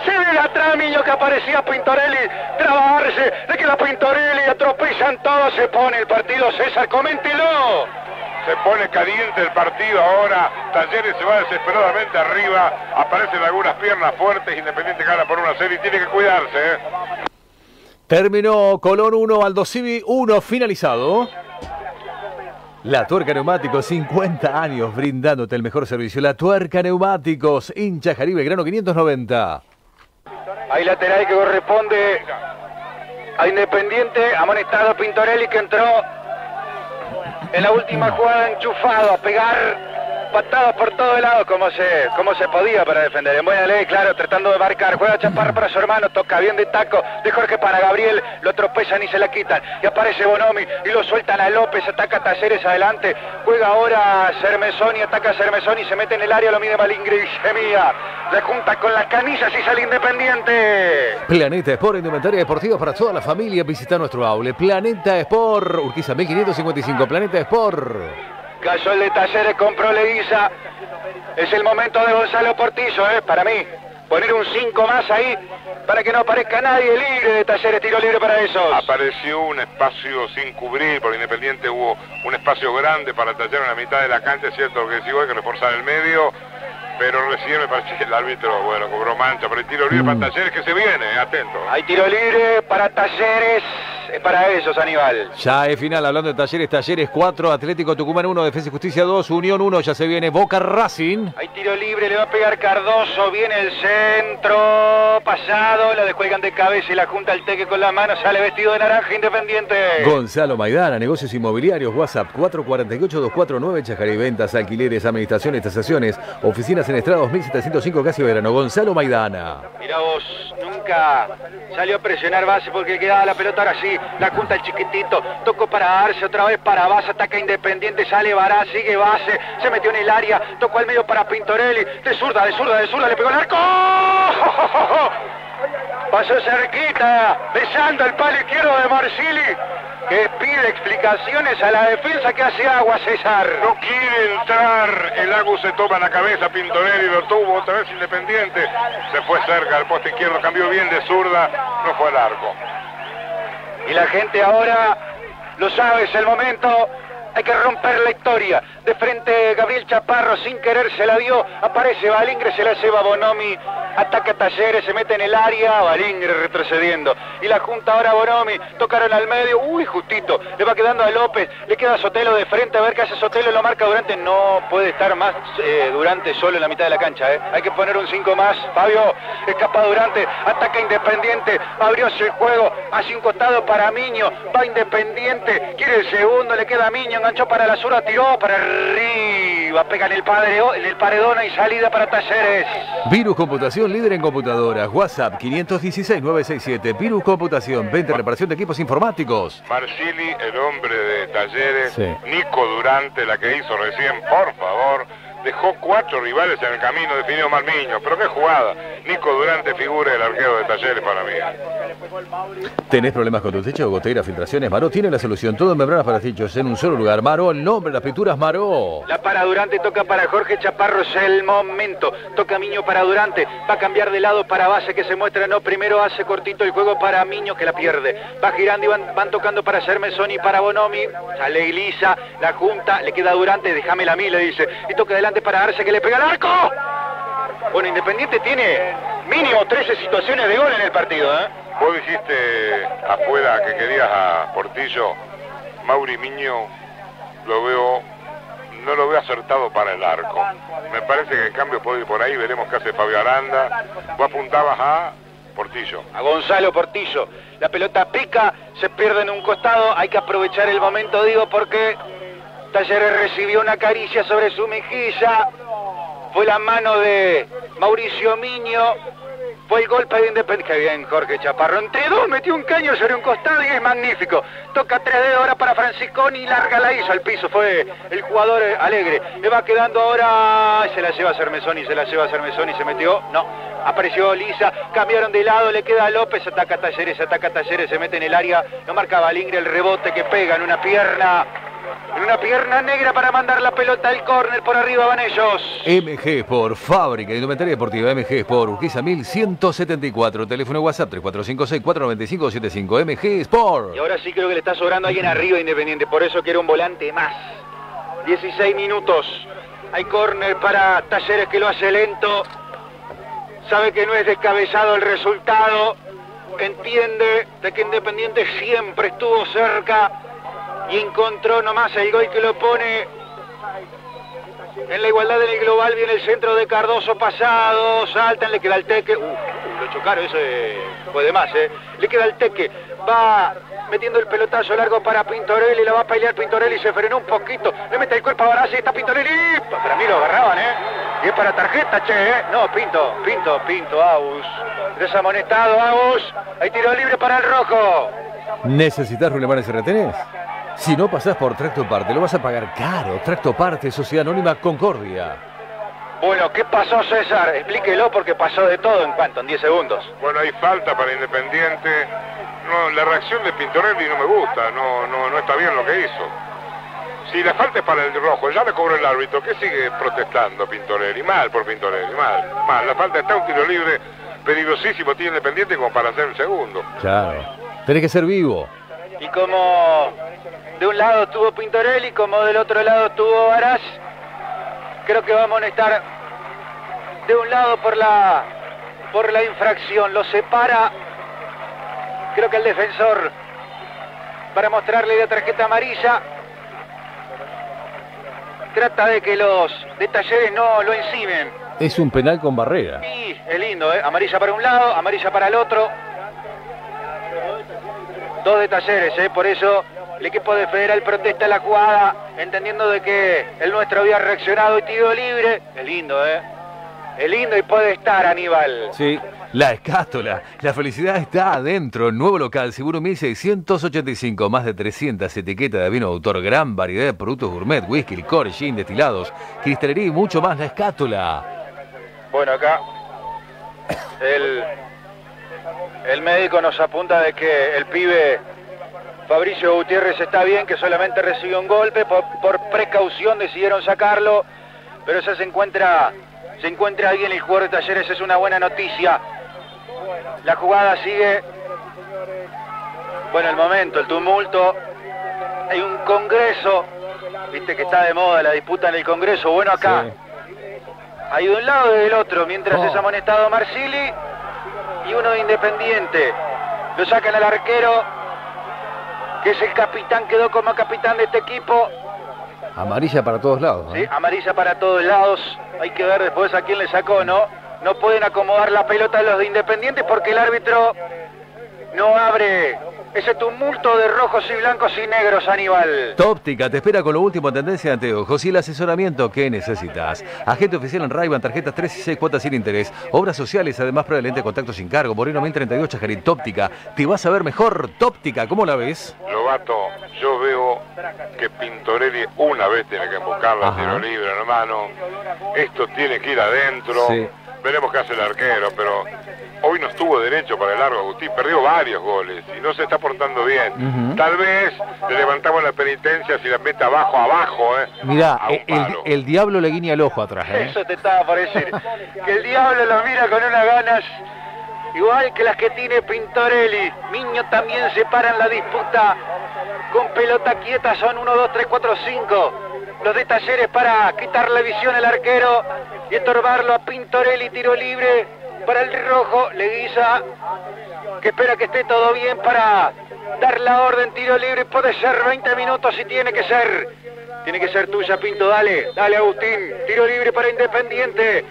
Se ve la atrás Miño que aparecía Pintorelli, trabajarse, de que la Pintorelli atropellan todos, se pone el partido César, coméntelo. Se pone caliente el partido ahora. Talleres se va desesperadamente arriba. Aparecen algunas piernas fuertes. Independiente gana por una serie y tiene que cuidarse. ¿eh? Terminó Colón 1, Aldo Civi 1, finalizado. La Tuerca Neumáticos, 50 años brindándote el mejor servicio. La Tuerca Neumáticos, hincha Jaribe, grano 590. Hay lateral que corresponde a Independiente, amonestado Pintorelli que entró en la última jugada enchufado a pegar patadas por todos lados como se, como se podía para defender. En buena ley, claro, tratando de marcar. Juega Chaparro para su hermano, toca bien de taco de Jorge para Gabriel, lo tropezan y se la quitan. Y aparece Bonomi y lo sueltan a López, ataca a Talleres adelante. Juega ahora Cermesoni, ataca a Cermesoni, se mete en el área, lo mide Malingre y se mía. Se junta con las canillas y sale Independiente. Planeta Sport, indumentaria deportiva para toda la familia. Visita nuestro aule. Planeta Sport, Urquiza 1555. Planeta Sport. Cayó el de Talleres, compró Leguiza. Es el momento de Gonzalo Portillo, ¿eh? para mí. Poner un 5 más ahí para que no aparezca nadie libre de Talleres, tiro libre para esos. Apareció un espacio sin cubrir, por Independiente hubo un espacio grande para Taller en la mitad de la cancha, es cierto que decía hay que reforzar el medio, pero recién me parece que el árbitro, bueno, cobró mancha, pero el tiro libre para Talleres que se viene, atento. Hay tiro libre para Talleres, es para ellos, Aníbal. Ya es final, hablando de Talleres, Talleres 4, Atlético Tucumán 1, Defensa y Justicia 2, Unión 1, ya se viene Boca Racing. Hay tiro libre, le va a pegar Cardoso, viene el centro, pasado, la descuelgan de cabeza y la junta el teque con la mano, sale vestido de naranja Independiente. Gonzalo Maidana, negocios inmobiliarios, WhatsApp 448-249, Chajarí Ventas, alquileres, administraciones, tasaciones, oficinas en Estrada 2705, casi verano. Gonzalo Maidana. Mira vos, nunca salió a presionar base porque quedaba la pelota ahora sí, la junta el chiquitito, tocó para Arce, otra vez para base, ataca Independiente, sale Bará, sigue base, se metió en el área, tocó al medio para Pintorelli, de zurda, de zurda, de zurda, le pegó el arco. Pasó cerquita, besando el palo izquierdo de Marsili, que pide explicaciones a la defensa que hace agua César. No quiere entrar, el Agus se toma la cabeza, Pintorelli lo tuvo otra vez Independiente, se fue cerca al poste izquierdo, cambió bien de zurda, no fue al arco. Y la gente ahora lo sabe, es el momento. Hay que romper la historia. De frente Gabriel Chaparro sin querer se la dio. Aparece Balingre, se la lleva Bonomi. Ataca Talleres, se mete en el área. Balingre retrocediendo. Y la junta ahora Bonomi. Tocaron al medio. Uy, justito. Le va quedando a López. Le queda a Sotelo de frente. A ver qué hace Sotelo. Lo marca Durante. No puede estar más eh, Durante solo en la mitad de la cancha. Eh. Hay que poner un 5 más. Fabio escapa Durante. Ataca Independiente. Abrióse el juego. Hace un costado para Miño. Va Independiente. Quiere el segundo. Le queda a Miño. Enganchó para la zurda. Tiró para arriba. Pega en el, padre, en el paredón y salida para Talleres. Virus Computación, líder en computadoras. WhatsApp 516-967. Virus Computación, 20 reparación de equipos informáticos. Marcili, el hombre de Talleres. Sí. Nico Durante, la que hizo recién, por favor. Dejó cuatro rivales en el camino, definió Marmiño. Pero qué jugada. Nico Durante figura el arquero de Talleres para mí. ¿Tenés problemas con tu techo, gotera, filtraciones? Maró tiene la solución. Todo en membranas para techos en un solo lugar. Maró, el nombre de las pinturas Maró. La para Durante toca para Jorge Chaparro, es el momento. Toca Miño para Durante, va a cambiar de lado para base que se muestra, no, primero hace cortito el juego para Miño que la pierde. Va girando y van, van tocando para Sermesoni y para Bonomi. Sale Elisa, la junta, le queda Durante, déjame a mí, le dice. Y toca adelante para Arce que le pega el arco. Bueno, Independiente tiene mínimo 13 situaciones de gol en el partido, ¿eh? Vos dijiste afuera que querías a Portillo. Mauri Miño lo veo, no lo veo acertado para el arco. Me parece que en cambio puede ir por ahí, veremos qué hace Fabio Aranda. Vos apuntabas a Portillo. A Gonzalo Portillo. La pelota pica, se pierde en un costado. Hay que aprovechar el momento, digo, porque Talleres recibió una caricia sobre su mejilla. Fue la mano de Mauricio Miño. Fue el golpe de Independiente. Qué bien, Jorge Chaparro. Entre dos metió un caño sobre un costado y es magnífico. Toca tres dedos ahora para Francisconi y larga la hizo al piso. Fue el jugador alegre. Le va quedando ahora. Se la lleva Cermesoni, se la lleva Cermesoni, se metió. No. Apareció Lisa, cambiaron de lado, le queda a López, ataca Talleres, ataca Talleres, se mete en el área, no marca Balingre el rebote que pega en una pierna en una pierna negra para mandar la pelota al córner, por arriba van ellos. MG por Fábrica de Indumentaria Deportiva. MG por Urquiza 1174. Teléfono WhatsApp 3456-49575. MG Sport. Y ahora sí creo que le está sobrando a alguien arriba Independiente, por eso quiero un volante más. 16 minutos. Hay córner para Talleres que lo hace lento. Sabe que no es descabezado el resultado. Entiende de que Independiente siempre estuvo cerca y encontró nomás el gol que lo pone en la igualdad en el global, viene el centro de Cardoso pasado, saltan, le queda el teque, uf, lo chocaron, eso fue de más, ¿eh? le queda el teque, va metiendo el pelotazo largo para Pintorelli, la va a pelear Pintorelli, se frenó un poquito, le mete el cuerpo a Barassi, está Pintorelli, para mí lo agarraban, ¿eh? Y es para tarjeta, che, ¿eh? No, Pinto, Pinto, Pinto, Aus, desamonestado, Aus, hay tiro libre para el rojo. ¿Necesitas rulemanes y retenes? Si no pasás por Tracto Parte, lo vas a pagar caro. Tracto Parte, Sociedad Anónima Concordia. Bueno, ¿qué pasó, César? Explíquelo porque pasó de todo en cuanto, en 10 segundos. Bueno, hay falta para Independiente. No, la reacción de Pintorelli no me gusta, no, no, no está bien lo que hizo. Si la falta es para el rojo, ya le cobró el árbitro, ¿qué sigue protestando Pintorelli? Mal por Pintorelli, mal, mal. La falta está un tiro libre peligrosísimo, tiene Independiente como para hacer el segundo. Claro. Tenés que ser vivo. Y como de un lado estuvo Pintorelli, como del otro lado estuvo Arás, creo que vamos a estar de un lado por la, por la infracción. Lo separa, creo que el defensor, para mostrarle la tarjeta amarilla, trata de que los de Talleres no lo encimen. Es un penal con barrera. Sí, es lindo, ¿eh? Amarilla para un lado, amarilla para el otro. Dos de Talleres, ¿eh? Por eso el equipo de Federal protesta la jugada, entendiendo de que el nuestro había reaccionado y tiro libre. Es lindo, ¿eh? Es lindo y puede estar, Aníbal. Sí, la escátola. La felicidad está adentro. Nuevo local, Seguro 1685. Más de 300 etiquetas de vino de autor. Gran variedad de productos gourmet, whisky, licor, gin, destilados, cristalería y mucho más. La escátola. Bueno, acá el, el médico nos apunta de que el pibe Fabricio Gutiérrez está bien, que solamente recibió un golpe. Por, por precaución decidieron sacarlo. Pero ya se encuentra se encuentra alguien el jugador de Talleres, es una buena noticia. La jugada sigue. Bueno, el momento, el tumulto. Hay un congreso, viste que está de moda la disputa en el congreso. Bueno, acá. Hay de un lado y del otro, mientras es amonestado Marsili y uno de Independiente. Lo sacan al arquero, que es el capitán, quedó como capitán de este equipo. Amarilla para todos lados. Sí, amarilla para todos lados. Hay que ver después a quién le sacó, ¿no? No pueden acomodar la pelota los de Independiente porque el árbitro no abre ese tumulto de rojos y blancos y negros, Aníbal. Tóptica te espera con lo último en tendencia de anteojos y el asesoramiento que necesitas. Agente oficial en Rayban, tarjetas 3 y 6 cuotas sin interés, obras sociales, además prueba de lente contacto sin cargo, Moreno 1038, Chajarín, Tóptica. Te vas a ver mejor, Tóptica, ¿cómo la ves? Lobato, yo veo que Pintorelli una vez tiene que buscarla, Ajá. tiro libre, hermano. Esto tiene que ir adentro. Sí. Veremos qué hace el arquero, pero hoy no estuvo derecho para el largo Agustín. Perdió varios goles y no se está portando bien. Tal vez le levantamos la penitencia si la mete abajo, abajo, ¿eh? Mirá, A un el, el- palo. el diablo le guiña el ojo atrás, ¿eh? Eso te estaba por decir. Que el diablo lo mira con unas ganas igual que las que tiene Pintorelli. Miño también se para en la disputa. Con pelota quieta son 1, 2, 3, 4, 5. Los de talleres para quitarle visión al arquero y estorbarlo a Pintorelli. Tiro libre para el rojo. Leguiza que espera que esté todo bien para dar la orden. Tiro libre. Puede ser 20 minutos si tiene que ser. Tiene que ser tuya, Pinto, dale, dale Agustín, tiro libre para Independiente,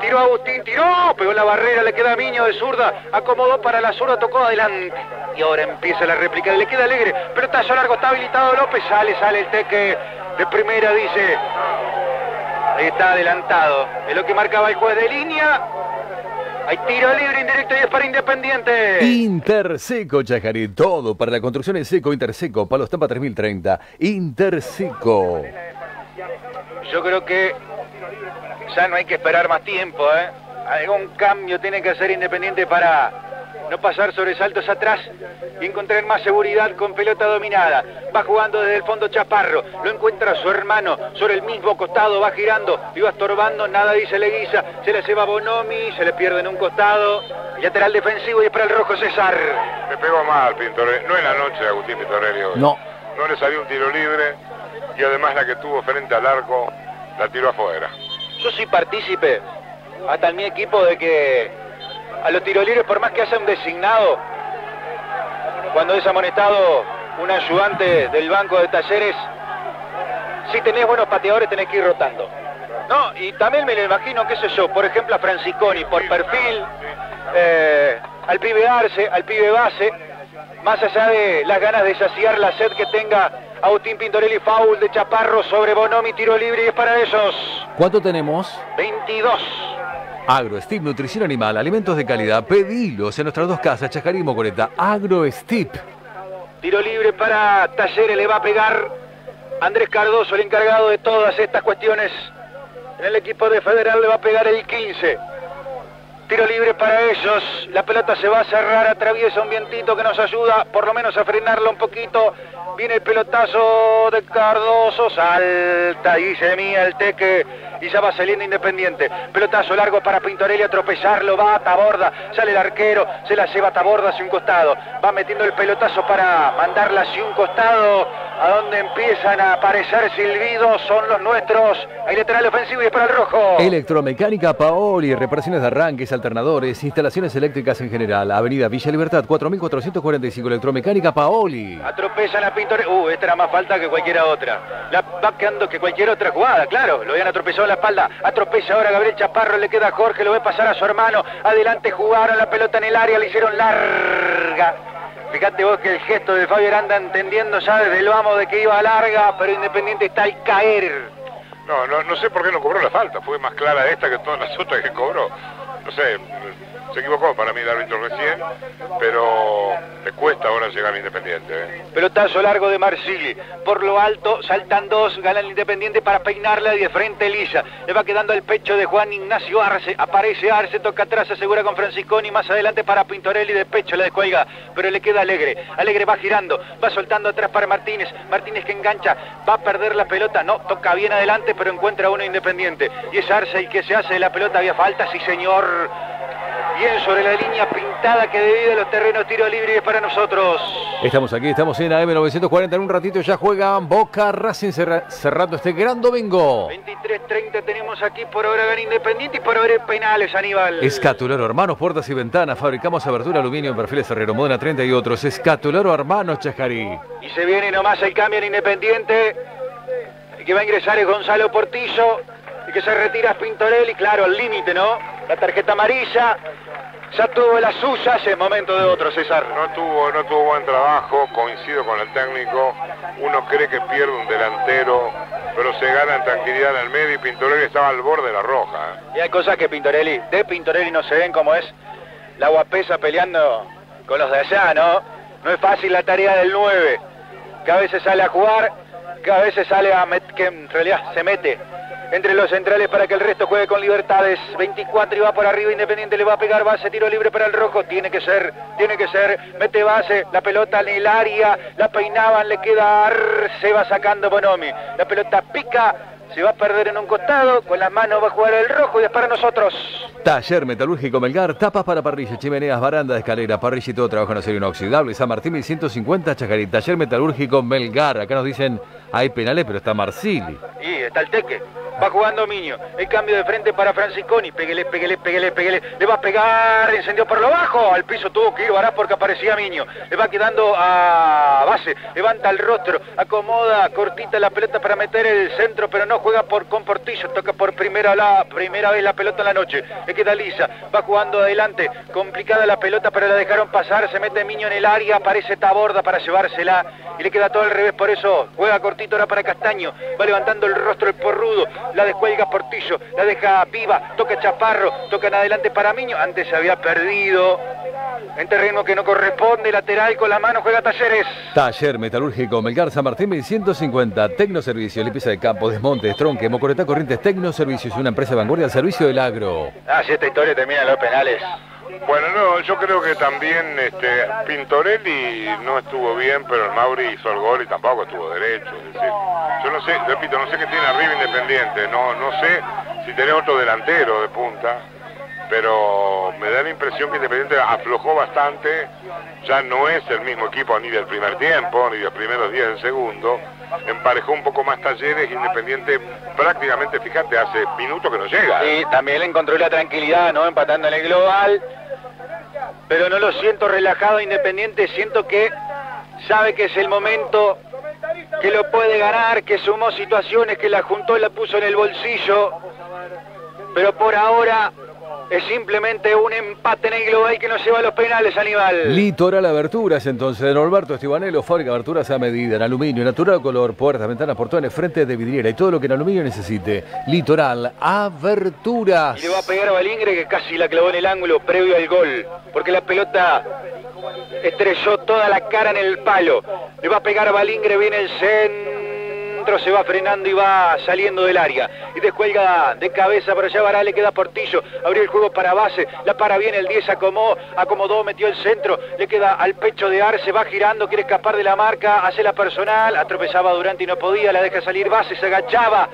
tiró Agustín, tiró, pegó la barrera, le queda a Miño de zurda, acomodó para la zurda, tocó adelante. Y ahora empieza la réplica, le queda alegre, pelotazo largo, está habilitado López, sale, sale el teque de primera, dice. Ahí está adelantado, es lo que marcaba el juez de línea. Hay tiro libre indirecto y es para Independiente. Interseco, Chajarí, todo para la construcción en seco, Interseco, Palos Tampa 3030, Interseco. Yo creo que ya no hay que esperar más tiempo, ¿eh? Algún cambio tiene que hacer Independiente para no pasar sobresaltos atrás y encontrar más seguridad con pelota dominada. Va jugando desde el fondo Chaparro, lo encuentra su hermano sobre el mismo costado, va girando y va estorbando, nada dice Leguiza, se le lleva Bonomi, se le pierde en un costado, lateral defensivo y es para el rojo César. Le pegó mal Pintorelli. No en la noche Agustín Pintorelli hoy. No. No le salió un tiro libre y además la que tuvo frente al arco la tiró afuera. Yo soy partícipe, hasta en mi equipo, de que a los tiros libres, por más que haya un designado, cuando es amonestado un ayudante del banco de talleres, si tenés buenos pateadores tenés que ir rotando. No, y también me lo imagino, qué sé yo, por ejemplo a Francisconi, por perfil, eh, al pibe Arce, al pibe base, más allá de las ganas de saciar la sed que tenga Agustín Pintorelli, foul de Chaparro sobre Bonomi, tiro libre y es para ellos. ¿Cuánto tenemos? 22. AgroStip, nutrición animal, alimentos de calidad, pedilos en nuestras dos casas, Chajarí y Mocoreta. AgroStip. Tiro libre para Talleres, le va a pegar Andrés Cardoso, el encargado de todas estas cuestiones. En el equipo de Federal le va a pegar el 15. Tiro libre para ellos. La pelota se va a cerrar, atraviesa un vientito que nos ayuda por lo menos a frenarlo un poquito. Viene el pelotazo de Cardoso, salta y se mía el teque y ya va saliendo Independiente. Pelotazo largo para Pintorelli a tropezarlo, va a Taborda, sale el arquero, se la lleva a Taborda hacia un costado. Va metiendo el pelotazo para mandarla hacia un costado, a donde empiezan a aparecer silbidos, son los nuestros. Hay lateral ofensivo y es para el rojo. Electromecánica Paoli, reparaciones de arranques, alternadores, instalaciones eléctricas en general. Avenida Villa Libertad, 4445, Electromecánica Paoli. Atropellan a Pintorelli. Uh, esta era más falta que cualquiera otra. La va quedando que cualquier otra jugada, claro. Lo habían atropellado en la espalda. Atropella ahora Gabriel Chaparro, le queda a Jorge, lo ve pasar a su hermano. Adelante jugaron la pelota en el área, le hicieron larga. Fíjate vos que el gesto de Fabio anda entendiendo ya desde el vamos de que iba larga, pero Independiente está al caer. No, no, no sé por qué no cobró la falta. Fue más clara esta que todas las otras que cobró. No sé, se equivocó para mí el árbitro recién, pero le cuesta ahora llegar a Independiente. ¿eh? Pelotazo largo de Marsili. Por lo alto saltan dos, gana el Independiente para peinarla y de frente Elisa. Le va quedando el pecho de Juan Ignacio Arce. Aparece Arce, toca atrás, asegura con Francisconi. Más adelante para Pintorelli, de pecho la descuelga. Pero le queda Alegre. Alegre va girando, va soltando atrás para Martínez. Martínez que engancha, va a perder la pelota. No, toca bien adelante, pero encuentra uno Independiente. Y es Arce el que se hace de la pelota. Había falta, sí señor. Bien sobre la línea pintada que divide los terrenos tiro libre para nosotros. Estamos aquí, estamos en AM940. En un ratito ya juegan Boca Racing cerra- cerrando este gran domingo. 23-30 tenemos aquí por ahora gana Independiente y por ahora penales, Aníbal. Escatulero Hermanos, puertas y ventanas. Fabricamos abertura, aluminio, perfiles Herrero, Modena 30 y otros. Escatulero Hermanos, Chajarí. Y se viene nomás el cambio en Independiente. El que va a ingresar es Gonzalo Portillo. Y que se retira es Pintorelli, claro, al límite, ¿no? La tarjeta amarilla. ya tuvo las suyas, es momento de otro, César. No tuvo, no tuvo buen trabajo, coincido con el técnico. Uno cree que pierde un delantero, pero se gana en tranquilidad en el medio y Pintorelli estaba al borde de la roja. ¿eh? Y hay cosas que Pintorelli, de Pintorelli no se ven como es la guapesa peleando con los de allá, ¿no? No es fácil la tarea del 9, que a veces sale a jugar, que a veces sale a met- que en realidad se mete entre los centrales para que el resto juegue con libertades. 24 y va por arriba, Independiente le va a pegar base, tiro libre para el rojo. Tiene que ser, tiene que ser, mete base, la pelota en el área, la peinaban, le queda Arce, va sacando Bonomi. La pelota pica, se va a perder en un costado, con las manos va a jugar el rojo y es para nosotros. Taller Metalúrgico Melgar, tapas para parrilla, chimeneas, baranda escalera, parrilla y todo trabajo en acero inoxidable. San Martín 1150, Chacarín. Taller Metalúrgico Melgar. Acá nos dicen, hay penales, pero está Marsili. Y está el teque. Va jugando Miño. El cambio de frente para Francisconi. Péguele, péguele, péguele, péguele. Le va a pegar. Encendió por lo bajo. Al piso tuvo que ir Barás porque aparecía Miño. Le va quedando a base. Levanta el rostro. Acomoda cortita la pelota para meter el centro, pero no juega por con Portillo. Toca por primera, la, primera vez la pelota en la noche. Le queda lisa. Va jugando adelante. Complicada la pelota, pero la dejaron pasar. Se mete Miño en el área. Aparece Taborda para llevársela. Y le queda todo al revés. Por eso juega cortito ahora para Castaño. Va levantando el rostro el porrudo. La descuelga Portillo. La deja viva. Toca Chaparro. Tocan adelante para Miño. Antes se había perdido. En terreno que no corresponde. Lateral con la mano juega Talleres. Taller Metalúrgico Melgar, San Martín 1150, Tecnoservicios, limpieza de campo, desmontes, tronque, mocoreta, corrientes, Tecnoservicios, una empresa de vanguardia al servicio del agro. Ah, si esta historia termina en los penales. Bueno, no, yo creo que también este, Pintorelli no estuvo bien, pero el Mauri hizo el gol y tampoco estuvo derecho. Yo no sé, repito, no sé qué tiene arriba Independiente, no, no sé si tiene otro delantero de punta, pero me da la impresión que Independiente aflojó bastante, ya no es el mismo equipo ni del primer tiempo, ni de los primeros días del segundo, emparejó un poco más talleres, Independiente prácticamente, fíjate, hace minutos que no llega. ¿eh? Sí, también le encontró la tranquilidad, ¿no? Empatando en el global. Pero no lo siento relajado, independiente. Siento que sabe que es el momento, que lo puede ganar, que sumó situaciones, que la juntó y la puso en el bolsillo. Pero por ahora es simplemente un empate en el global que nos lleva a los penales, Aníbal. Litoral Aberturas, entonces, de Norberto Estibanelo, fábrica aberturas a medida, en aluminio, natural color, puertas, ventanas, portones, frente de vidriera y todo lo que en aluminio necesite. Litoral Aberturas. Y le va a pegar a Balingre que casi la clavó en el ángulo previo al gol. Porque la pelota estrelló toda la cara en el palo. Le va a pegar a Balingre, viene el centro, se va frenando y va saliendo del área. Y descuelga de cabeza para allá Vará, le queda Portillo. Abrió el juego para base, la para bien el 10, acomodó, acomodó, metió el centro, le queda al pecho de Arce, va girando, quiere escapar de la marca, hace la personal, atropellaba Durante y no podía, la deja salir base, se agachaba.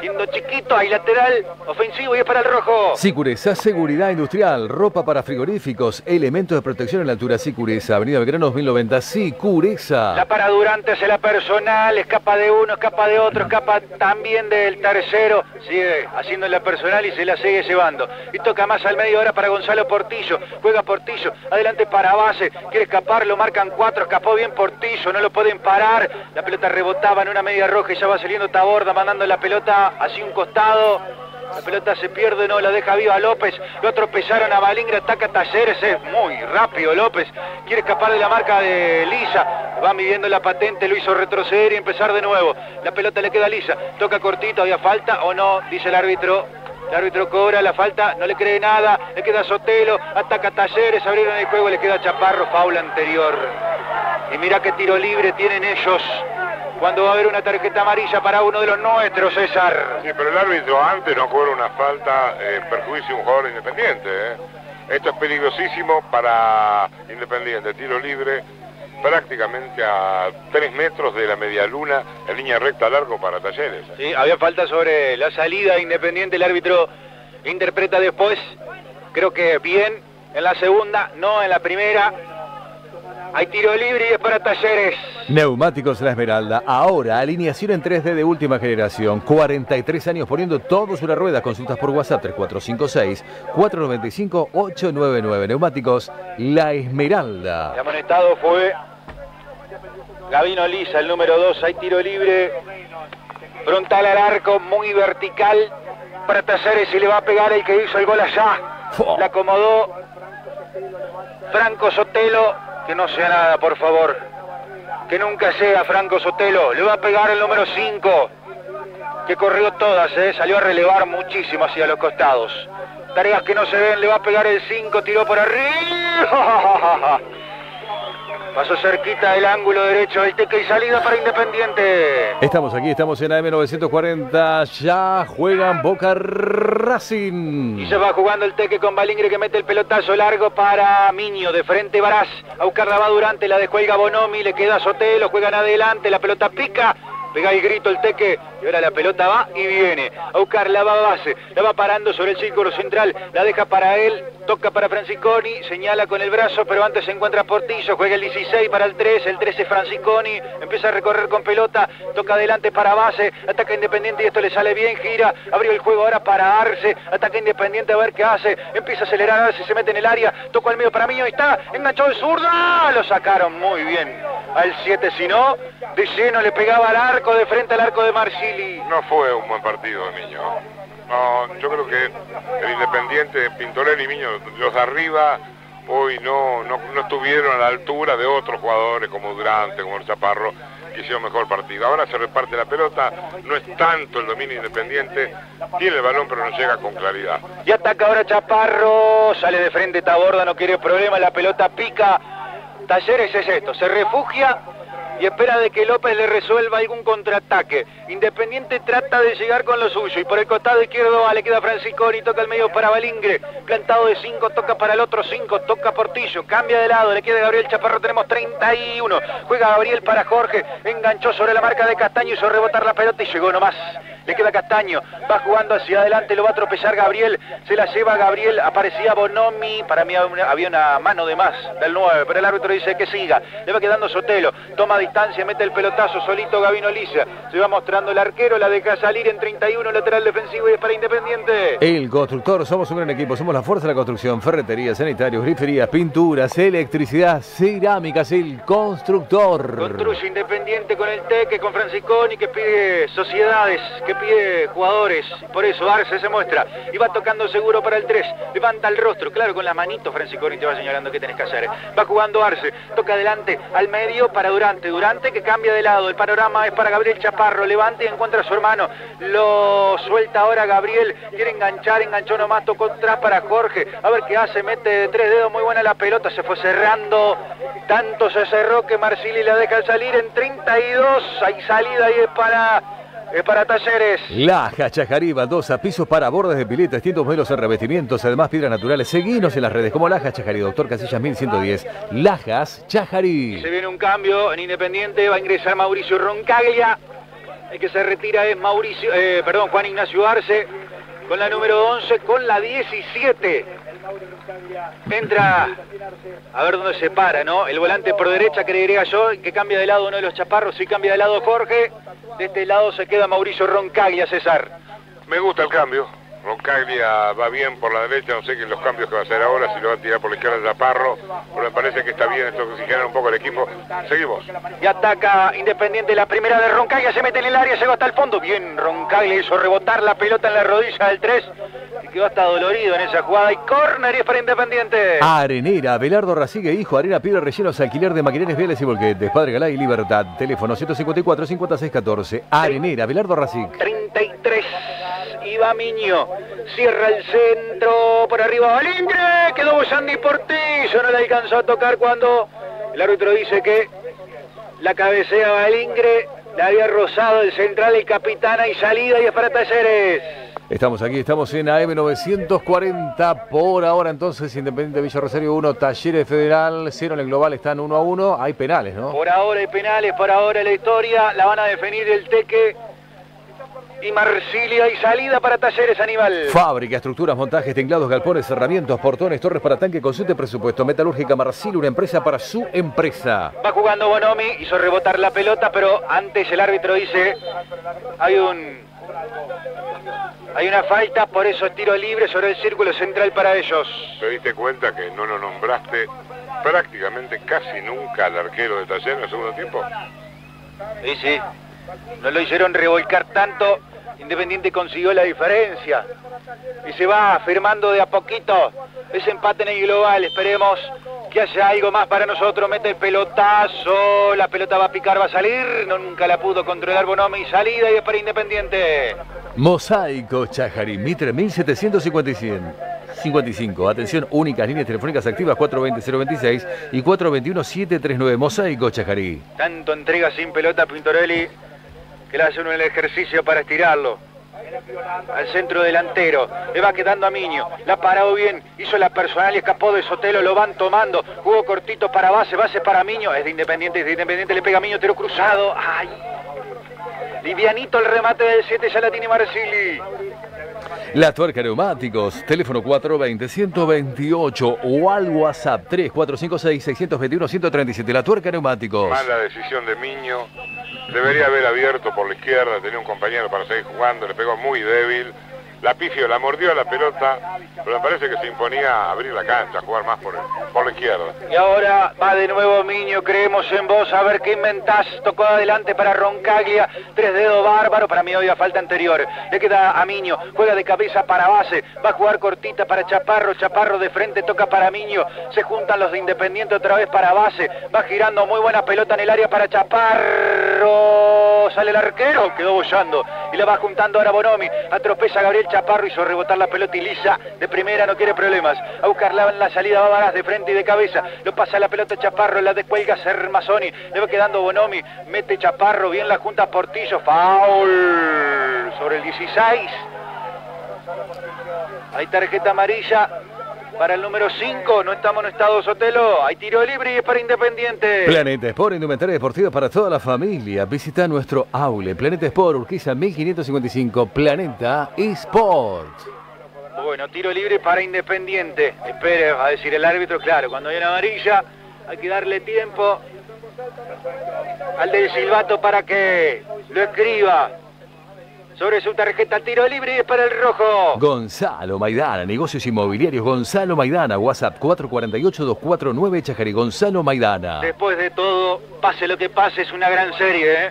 Siendo chiquito, hay lateral, ofensivo y es para el rojo. Sicureza, seguridad industrial, ropa para frigoríficos, elementos de protección en la altura. Sicureza, Avenida Belgrano 2090. Sicureza. La para Durante hace la personal, escapa de uno, escapa de otro, escapa también del tercero, sigue haciendo la personal y se la sigue llevando. Y toca más al medio ahora para Gonzalo Portillo, juega Portillo, adelante para base, quiere escapar, lo marcan cuatro, escapó bien Portillo, no lo pueden parar, la pelota rebotaba en una media roja y ya va saliendo Taborda mandando la pelota hacia un costado. La pelota se pierde, no la deja viva López. Lo atropellaron a Balingre, ataca Talleres, es muy rápido López. Quiere escapar de la marca de Lisa. Va midiendo la patente, lo hizo retroceder y empezar de nuevo. La pelota le queda a Lisa. Toca cortito, había falta o no, dice el árbitro. El árbitro cobra la falta, no le cree nada, le queda Sotelo, ataca Talleres, abrieron el juego, le queda Chaparro, faula anterior. Y mira qué tiro libre tienen ellos cuando va a haber una tarjeta amarilla para uno de los nuestros, César. Sí, pero el árbitro antes no cobra una falta en perjuicio de un jugador independiente. ¿eh? Esto es peligrosísimo para Independiente. Tiro libre prácticamente a 3 metros de la media luna en línea recta largo para Talleres. Sí, había falta sobre la salida independiente. El árbitro interpreta después, creo que bien en la segunda, no en la primera. Hay tiro libre y es para Talleres. Neumáticos La Esmeralda. Ahora, alineación en 3D de última generación. 43 años poniendo todo sobre ruedas. Consultas por WhatsApp 3456-495-899. Neumáticos La Esmeralda. El amonestado fue Gavino Lisa, el número 2. Hay tiro libre. Frontal al arco, muy vertical para Talleres y le va a pegar el que hizo el gol allá. La acomodó Franco Sotelo, que no sea nada, por favor. Que nunca sea Franco Sotelo. Le va a pegar el número 5, que corrió todas, ¿eh? salió a relevar muchísimo hacia los costados. Tareas que no se ven, le va a pegar el 5, tiró por arriba. Pasó cerquita del ángulo derecho del teque y salida para Independiente. Estamos aquí, estamos en AM940. Ya juegan Boca Racing. Y se va jugando el teque con Balingre que mete el pelotazo largo para Miño. De frente Barás. A buscar la va Durante, la descuelga Bonomi. Le queda Sotelo, juegan adelante. La pelota pica. Pega el grito el teque ahora la pelota va y viene. A buscar la va base, la va parando sobre el círculo central, la deja para él, toca para Francisconi, señala con el brazo, pero antes se encuentra Portillo, juega el 16 para el 3, el 13 Francisconi, empieza a recorrer con pelota, toca adelante para base, ataca Independiente y esto le sale bien, gira, abrió el juego ahora para Arce, ataca Independiente a ver qué hace, empieza a acelerar Arce, se mete en el área, toca al medio para mí, ahí está, enganchó el zurda, lo sacaron muy bien al 7, si no, de lleno le pegaba al arco, de frente al arco de No fue un buen partido de Miño. No, yo creo que el Independiente, Pintorel y Miño, los de arriba, hoy no, no, no estuvieron a la altura de otros jugadores como Durante, como el Chaparro, que hicieron mejor partido. Ahora se reparte la pelota, no es tanto el dominio independiente, tiene el balón pero no llega con claridad. Y ataca ahora Chaparro, sale de frente Taborda, no quiere problema, la pelota pica. Talleres es esto, se refugia y espera de que López le resuelva algún contraataque. Independiente trata de llegar con lo suyo y por el costado izquierdo le queda Francisconi, toca el medio para Balingre, plantado de 5, toca para el otro 5, toca Portillo, cambia de lado, le queda Gabriel Chaparro, tenemos 31, juega Gabriel para Jorge, enganchó sobre la marca de Castaño, hizo rebotar la pelota y llegó nomás. Le queda Castaño, va jugando hacia adelante, lo va a tropezar Gabriel, se la lleva Gabriel, aparecía Bonomi, para mí había una mano de más del 9, pero el árbitro dice que siga, le va quedando Sotelo, toma distancia, mete el pelotazo, solito Gavino Lisa, se va mostrando el arquero, la deja salir en 31, lateral defensivo y es para Independiente. El constructor, somos un gran equipo, somos la fuerza de la construcción, ferretería, sanitarios, griferías, pinturas, electricidad, cerámicas, el constructor. Construye Independiente con el Teque, con Francisconi, que pide sociedades, que pide jugadores, por eso Arce se muestra, y va tocando seguro para el 3, levanta el rostro, claro, con la manito Francisconi te va señalando qué tenés que hacer, va jugando Arce, toca adelante, al medio para Durante, Durante que cambia de lado, el panorama es para Gabriel Chaparro, levanta y encuentra a su hermano, lo suelta ahora Gabriel, quiere enganchar, enganchó nomás, tocó atrás para Jorge, a ver qué hace, mete de tres dedos, muy buena la pelota, se fue cerrando, tanto se cerró que Marsili la deja salir en 32, hay salida y es para es para talleres. Laja Chajarí, baldosa, pisos para bordes de pileta, distintos modelos en revestimientos, además piedras naturales. Seguinos en las redes como Laja Chajarí, doctor Casillas 1110. Lajas Chajarí. Se viene un cambio en Independiente, va a ingresar Mauricio Roncaglia. El que se retira es Mauricio, eh, perdón, Juan Ignacio Arce, con la número 11, con la 17. Entra, a ver dónde se para, ¿no? El volante por derecha, creería yo, que cambia de lado uno de los chaparros, sí cambia de lado Jorge. De este lado se queda Mauricio Roncaglia, César. Me gusta el cambio. Roncaglia va bien por la derecha, no sé qué los cambios que va a hacer ahora, si lo va a tirar por la izquierda Chaparro, pero me parece que está bien esto que oxigena un poco el equipo. Seguimos. Y ataca Independiente la primera de Roncaglia, se mete en el área, llegó hasta el fondo. Bien, Roncaglia hizo rebotar la pelota en la rodilla del 3 y quedó hasta dolorido en esa jugada. Y córner y es para Independiente. Arenera, Belardo Racigue, hijo, arena, piedra, rellenos, alquiler de maquinares, viales y volquetes, Padre Galá y Libertad. Teléfono 154 5614. Arenera, Belardo Racigue. 33. Iba Miño, cierra el centro, por arriba Balingre, quedó Sandy Portillo, no le alcanzó a tocar cuando el árbitro dice que la cabecea Balingre, le había rozado el central, el capitana y salida y es para Talleres. Estamos aquí, estamos en AM940 por ahora entonces Independiente Villa Rosario 1, Talleres Federal 0 en el global están 1 a 1, hay penales, ¿no? Por ahora hay penales, por ahora la historia, la van a definir el Teque y Marsilia y salida para Talleres Aníbal. Fábrica, estructuras, montajes, teclados, galpones, herramientas, portones, torres para tanque, consulte presupuesto. Metalúrgica Marsilia, una empresa para su empresa. Va jugando Bonomi, hizo rebotar la pelota, pero antes el árbitro dice, hay un... Hay una falta, por eso tiro libre sobre el círculo central para ellos. ¿Te diste cuenta que no lo nombraste prácticamente casi nunca al arquero de Talleres en el segundo tiempo? Sí, sí. No lo hicieron revolcar tanto Independiente consiguió la diferencia y se va firmando de a poquito ese empate en el global. Esperemos que haya algo más para nosotros. Mete el pelotazo, la pelota va a picar, va a salir. No, nunca la pudo controlar Bonomi. Salida y es para Independiente. Mosaico Chajarí, Mitre 1755. Atención, únicas líneas telefónicas activas 420-026 y 421-739. Mosaico Chajarí. Tanto entrega sin pelota Pintorelli que le hace uno el ejercicio para estirarlo. Al centro delantero, le va quedando a Miño, la ha parado bien, hizo la personal y escapó de Sotelo, lo van tomando, jugó cortito para base, base para Miño, es de Independiente, es de Independiente, le pega a Miño, tiro cruzado, ay, livianito el remate del 7, ya la tiene Marsili. La Tuerca Neumáticos, teléfono 420-128 o al WhatsApp 3456-621-137. La Tuerca Neumáticos. Mala decisión de Miño. Debería haber abierto por la izquierda, tenía un compañero para seguir jugando, le pegó muy débil. La pifio la mordió a la pelota, pero me parece que se imponía abrir la cancha, jugar más por, el, por la izquierda. Y ahora va de nuevo Miño, creemos en vos, a ver qué inventás. Tocó adelante para Roncaglia, tres dedos bárbaro, para mí hoy a falta anterior. Le queda a Miño, juega de cabeza para base, va a jugar cortita para Chaparro, Chaparro de frente toca para Miño, se juntan los de Independiente otra vez para base, va girando muy buena pelota en el área para Chaparro, sale el arquero, quedó bollando y la va juntando ahora Bonomi, atropella a Gabriel Chaparro, hizo rebotar la pelota y lisa de primera, no quiere problemas, a buscarla en la salida, va Varas de frente y de cabeza, lo pasa la pelota Chaparro, la descuelga Sermazoni, le va quedando Bonomi, mete Chaparro, bien la junta Portillo, foul sobre el 16. Hay tarjeta amarilla para el número 5, no estamos en estado Sotelo, hay tiro libre y es para Independiente. Planeta Sport, indumentaria deportiva para toda la familia. Visita nuestro aule. Planeta Sport, Urquiza 1555. Planeta Sport. Bueno, tiro libre para Independiente. Espere, va a decir el árbitro, claro, cuando hay una amarilla hay que darle tiempo al del silbato para que lo escriba sobre su tarjeta tiro libre y es para el rojo. Gonzalo Maidana, negocios inmobiliarios. Gonzalo Maidana, WhatsApp 448-249 Chajarí. Gonzalo Maidana. Después de todo, pase lo que pase, es una gran serie, ¿eh?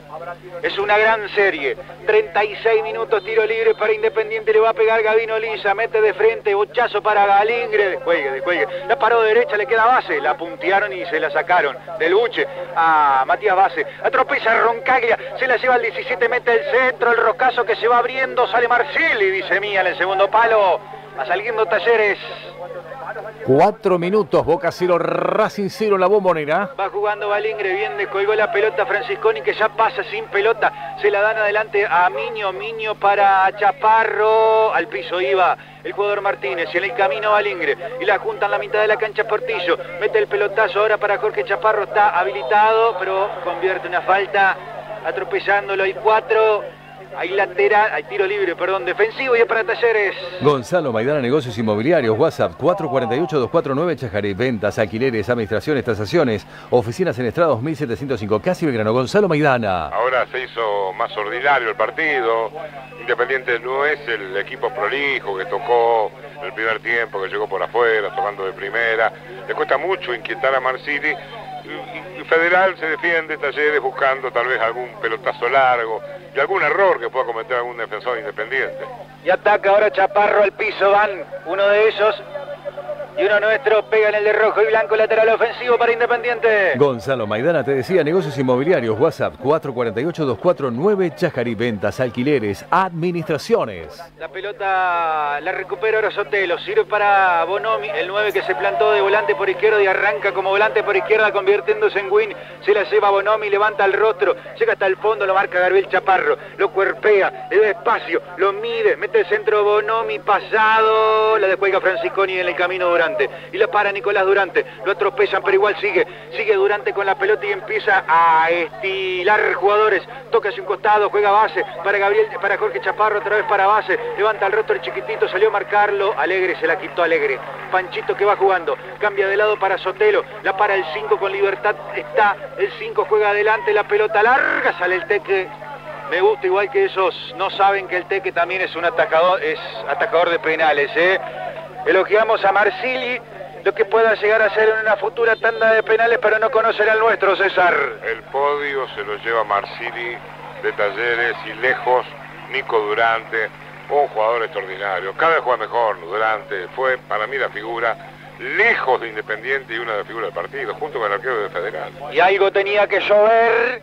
Es una gran serie. 36 minutos, tiro libre para Independiente, le va a pegar Gavino Lisa, mete de frente, bochazo para Galingre, descuelgue, descuelgue. La paró derecha, le queda base, la puntearon y se la sacaron. Del buche a Matías Base. Atropella Roncaglia, se la lleva al 17, mete el centro, el roscazo que se va abriendo, sale Marcili, dice Mía en el segundo palo. Va saliendo Talleres. Cuatro minutos, Boca 0, Racing 0 en la bombonera. Va jugando Balingre, bien descolgó la pelota Francisconi que ya pasa sin pelota. Se la dan adelante a Miño, Miño para Chaparro. Al piso iba el jugador Martínez y en el camino Balingre. Y la junta en la mitad de la cancha Portillo. Mete el pelotazo ahora para Jorge Chaparro. Está habilitado, pero convierte una falta atropellándolo. Hay cuatro. Hay lateral, hay tiro libre, perdón, defensivo y es para Talleres. Gonzalo Maidana, negocios inmobiliarios. WhatsApp 448-249 Chajarí. Ventas, alquileres, administraciones, tasaciones. Oficinas en Estrados 1705. Casi Belgrano. Gonzalo Maidana. Ahora se hizo más ordinario el partido. Independiente no es el equipo prolijo que tocó el primer tiempo, que llegó por afuera, tocando de primera. Le cuesta mucho inquietar a Marsili. Y Federal se defiende, Talleres buscando tal vez algún pelotazo largo y algún error que pueda cometer algún defensor independiente. Y ataca ahora Chaparro al piso, van uno de ellos y uno nuestro pega en el de rojo y blanco lateral ofensivo para Independiente. Gonzalo Maidana te decía, negocios inmobiliarios. WhatsApp 448-249 Chajarí. Ventas, alquileres, administraciones. La pelota la recupera ahora Sotelo, sirve para Bonomi, el 9 que se plantó de volante por izquierda y arranca como volante por izquierda convirtiéndose en win. Se la lleva Bonomi, levanta el rostro, llega hasta el fondo, lo marca Gabriel Chaparro, lo cuerpea, le da espacio, lo mide, mete el centro Bonomi, pasado, la descuelga Francisconi en el camino Durante. Y la para Nicolás Durante, lo atropellan pero igual sigue, sigue Durante con la pelota y empieza a estilar jugadores, toca hacia un costado, juega base. Para Gabriel, para Jorge Chaparro, otra vez para base, levanta el rostro el chiquitito, salió a marcarlo, Alegre se la quitó Alegre, Panchito que va jugando, cambia de lado para Sotelo, la para el 5 con libertad, está, el 5 juega adelante, la pelota larga, sale el teque, me gusta igual que esos no saben que el Teque también es un atajador, es atajador de penales, ¿eh? Elogiamos a Marsili, lo que pueda llegar a ser en una futura tanda de penales, pero no conocerá el nuestro, César. El podio se lo lleva Marsili de Talleres y lejos Nico Durante, un jugador extraordinario. Cada vez juega mejor Durante, fue para mí la figura lejos de Independiente y una de las figuras del partido, junto con el arquero de Federal. Y algo tenía que llover,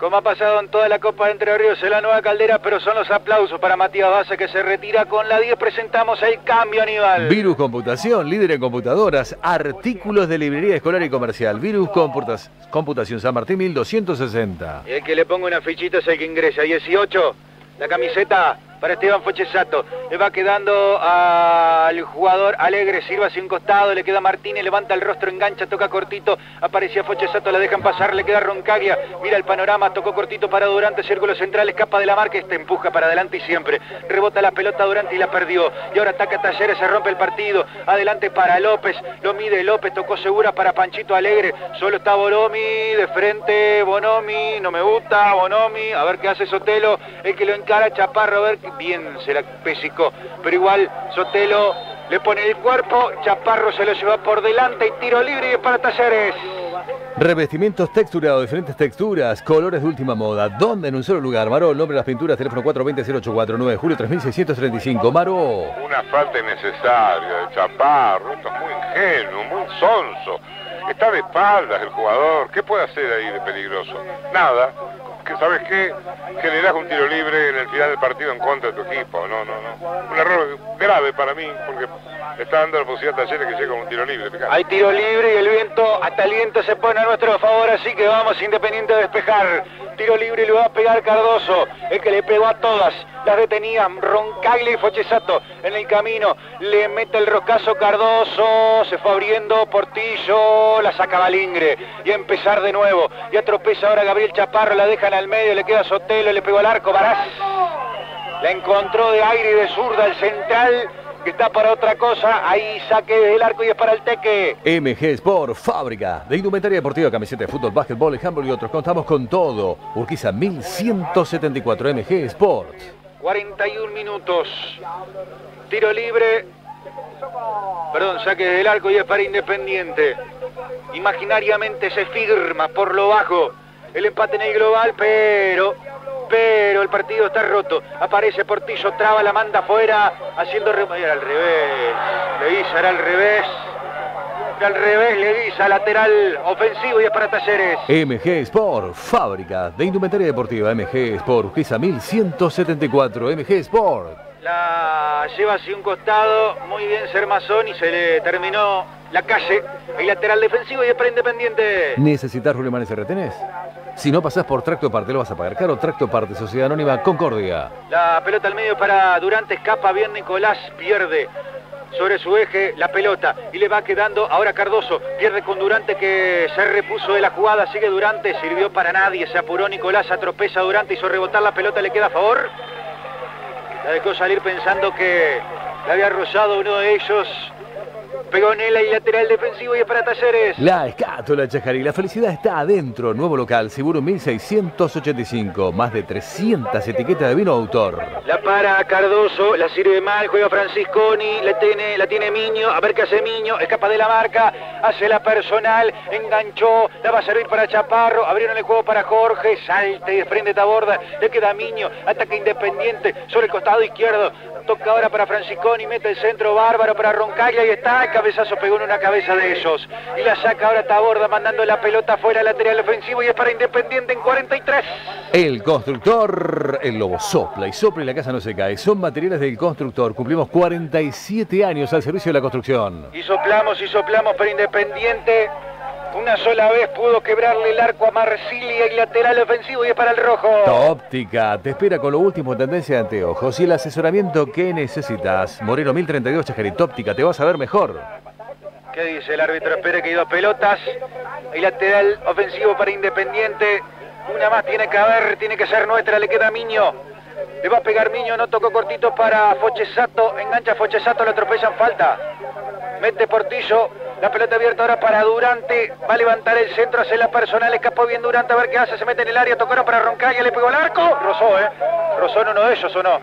como ha pasado en toda la Copa de Entre Ríos en la nueva caldera, pero son los aplausos para Matías Base que se retira con la 10. Presentamos el cambio, Aníbal. Virus Computación, líder en computadoras, artículos de librería escolar y comercial. Virus Computas- Computación San Martín 1260. El que le ponga una fichita es el que ingresa. 18, la camiseta para Esteban Fochesato. Le va quedando al jugador alegre, sirva hacia un costado, le queda Martínez, levanta el rostro, engancha, toca cortito, aparecía Fochesato, la dejan pasar, le queda Roncaglia, mira el panorama, tocó cortito para Durante, círculo central, escapa de la marca, este empuja para adelante y siempre. Rebota la pelota Durante y la perdió. Y ahora ataca Talleres, se rompe el partido. Adelante para López, lo mide López, tocó segura para Panchito Alegre. Solo está Bonomi, de frente, Bonomi, no me gusta, Bonomi, a ver qué hace Sotelo, el que lo encara Chaparro, a ver qué bien se la pesicó. Pero igual Sotelo le pone el cuerpo, Chaparro se lo lleva por delante y tiro libre y es para Talleres. Revestimientos texturados, diferentes texturas, colores de última moda. ¿Dónde? En un solo lugar. Maró, nombre de las pinturas, teléfono 420-0849, Julio 3635. Maró. Una falta innecesaria de Chaparro, esto es muy ingenuo, muy sonso. Está de espaldas el jugador, ¿qué puede hacer ahí de peligroso? Nada. ¿Que ¿Sabes qué? Generás un tiro libre en el final del partido en contra de tu equipo. No, no, no. Un error grave para mí, porque está dando la posibilidad a Talleres que llegue con un tiro libre. Hay tiro libre y el viento, hasta el viento se pone a nuestro favor, así que vamos Independiente a despejar. Tiro libre y le va a pegar Cardoso, el que le pegó a todas. Las detenían Roncaglia y Fochesato en el camino. Le mete el roscazo Cardoso, se fue abriendo Portillo, la saca Balingre. Y a empezar de nuevo. Y atropella ahora Gabriel Chaparro, la dejan al medio, le queda Sotelo, le pegó al arco Barás. La encontró de aire y de zurda el central, que está para otra cosa. Ahí saque del arco y es para el Teque. MG Sport, fábrica de indumentaria deportiva, camiseta de fútbol, básquetbol, handball y otros. Contamos con todo. Urquiza 1174 MG Sport. 41 minutos. Tiro libre. Perdón, saque del arco y es para Independiente. Imaginariamente se firma por lo bajo el empate en el global, pero pero el partido está roto. Aparece Portillo, traba, la manda afuera, haciendo era al revés. Le guisa, era al revés. Al revés, le guisa, lateral ofensivo y es para Talleres. MG Sport, fábrica de indumentaria deportiva. MG Sport, Urquiza 1174 MG Sport. La lleva hacia un costado, muy bien Sermazón y se le terminó la calle. El lateral defensivo y es para Independiente. ¿Necesitas rulemanes retenés? Si no pasás por Tracto Parte, lo vas a pagar caro. Tracto Parte, Sociedad Anónima Concordia. La pelota al medio para Durante, escapa bien Nicolás, pierde sobre su eje la pelota y le va quedando ahora Cardoso, pierde con Durante que se repuso de la jugada, sigue Durante, sirvió para nadie, se apuró Nicolás, atropella a Durante, hizo rebotar la pelota, le queda a favor. La dejó salir pensando que le había rozado uno de ellos. Él y lateral defensivo y es para Talleres. La Escátola Chajarí, la felicidad está adentro. Nuevo local, Seguro 1685. Más de 300 etiquetas de vino autor. La para Cardoso, la sirve mal, juega Francisconi, la tiene, la tiene Miño, a ver qué hace Miño, escapa de la marca, hace la personal, enganchó, la va a servir para Chaparro, abrieron el juego para Jorge, salta y desprende Taborda, le queda Miño, ataque independiente sobre el costado izquierdo, toca ahora para Francisconi, mete el centro bárbaro para Roncaglia y está, el cabezazo pegó en una cabeza de ellos. Y la saca ahora Taborda mandando la pelota fuera lateral ofensivo y es para Independiente en 43. El constructor, el lobo sopla y sopla y la casa no se cae. Son materiales del constructor. Cumplimos 47 años al servicio de la construcción. Y soplamos y soplamos, pero Independiente una sola vez pudo quebrarle el arco a Marsilia y lateral ofensivo y es para el rojo. Óptica, te espera con lo último en tendencia de anteojos y el asesoramiento que necesitas. Moreno 1032 Chajarito Óptica, te vas a ver mejor. ¿Qué dice el árbitro? Espere que hay dos pelotas. Y lateral ofensivo para Independiente. Una más tiene que haber, tiene que ser nuestra, le queda a Miño. Le va a pegar Miño, no tocó cortito para Fochesato. Engancha Fochesato, lo atropellan, falta. Mete Portillo, la pelota abierta ahora para Durante. Va a levantar el centro, hace la personal, escapó bien Durante, a ver qué hace. Se mete en el área, tocó ahora para Roncaglia, le pegó el arco. Rozó, ¿eh? Rozó en uno de ellos, ¿o no?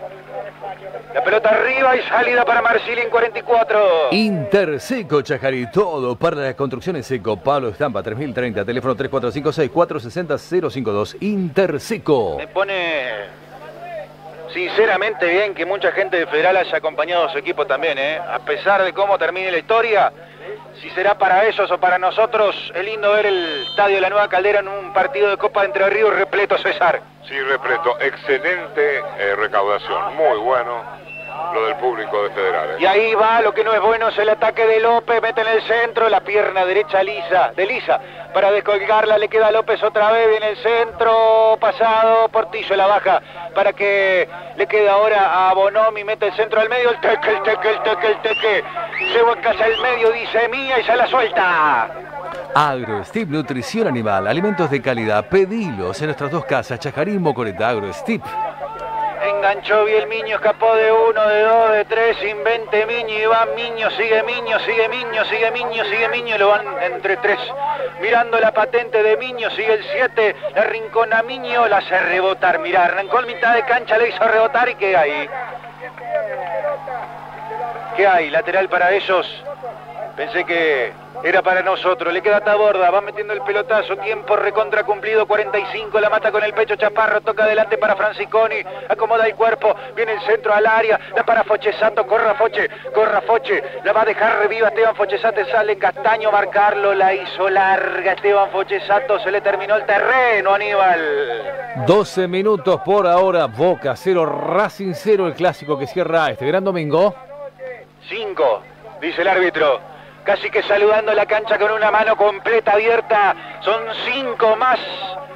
La pelota arriba y salida para Marcili en 44. Interseco Chajarí, todo para la construcción en seco. Pablo Estampa 3030, teléfono 3456 460 052. Interseco. Me pone Sinceramente bien que mucha gente de Federal haya acompañado a su equipo también, ¿eh? A pesar de cómo termine la historia, si será para ellos o para nosotros, es lindo ver el estadio de la Nueva Caldera en un partido de Copa de Entre Ríos repleto, César. Sí, repleto, excelente eh, recaudación, muy bueno lo del público de Federal. ¿eh? Y ahí va, lo que no es bueno es el ataque de López, mete en el centro, la pierna derecha lisa, de Lisa, para descolgarla, le queda a López otra vez, viene el centro, pasado, Portillo la baja, para que le quede ahora a Bonomi, mete el centro al medio, el teque, el teque, el teque, el teque, se va a casa el medio, dice mía y se la suelta. Agro, Steve Nutrición Animal, alimentos de calidad, pedilos en nuestras dos casas, Chajarín, Mocoreta, Agro, Steve. Enganchó bien Miño, escapó de uno, de dos, de tres, invente Miño y va Miño, sigue Miño, sigue Miño, sigue Miño, sigue Miño, y lo van entre tres. Mirando la patente de Miño, sigue el siete, la rincona Miño, la hace rebotar, mirá, arrancó en mitad de cancha, le hizo rebotar y ¿qué hay? ¿Qué hay? Lateral para ellos. Pensé que era para nosotros. Le queda Taborda, va metiendo el pelotazo. Tiempo recontra cumplido, 45. La mata con el pecho Chaparro. Toca adelante para Francisconi. Acomoda el cuerpo. Viene el centro al área. La para Fochesato. Corra Foche. Corra Foche. La va a dejar reviva Esteban Fochesato. Sale Castaño a marcarlo. La hizo larga Esteban Fochesato. Se le terminó el terreno, Aníbal. 12 minutos por ahora. Boca 0, Racing 0. El clásico que cierra este gran domingo. 5, dice el árbitro. Casi que saludando la cancha con una mano completa abierta. Son cinco más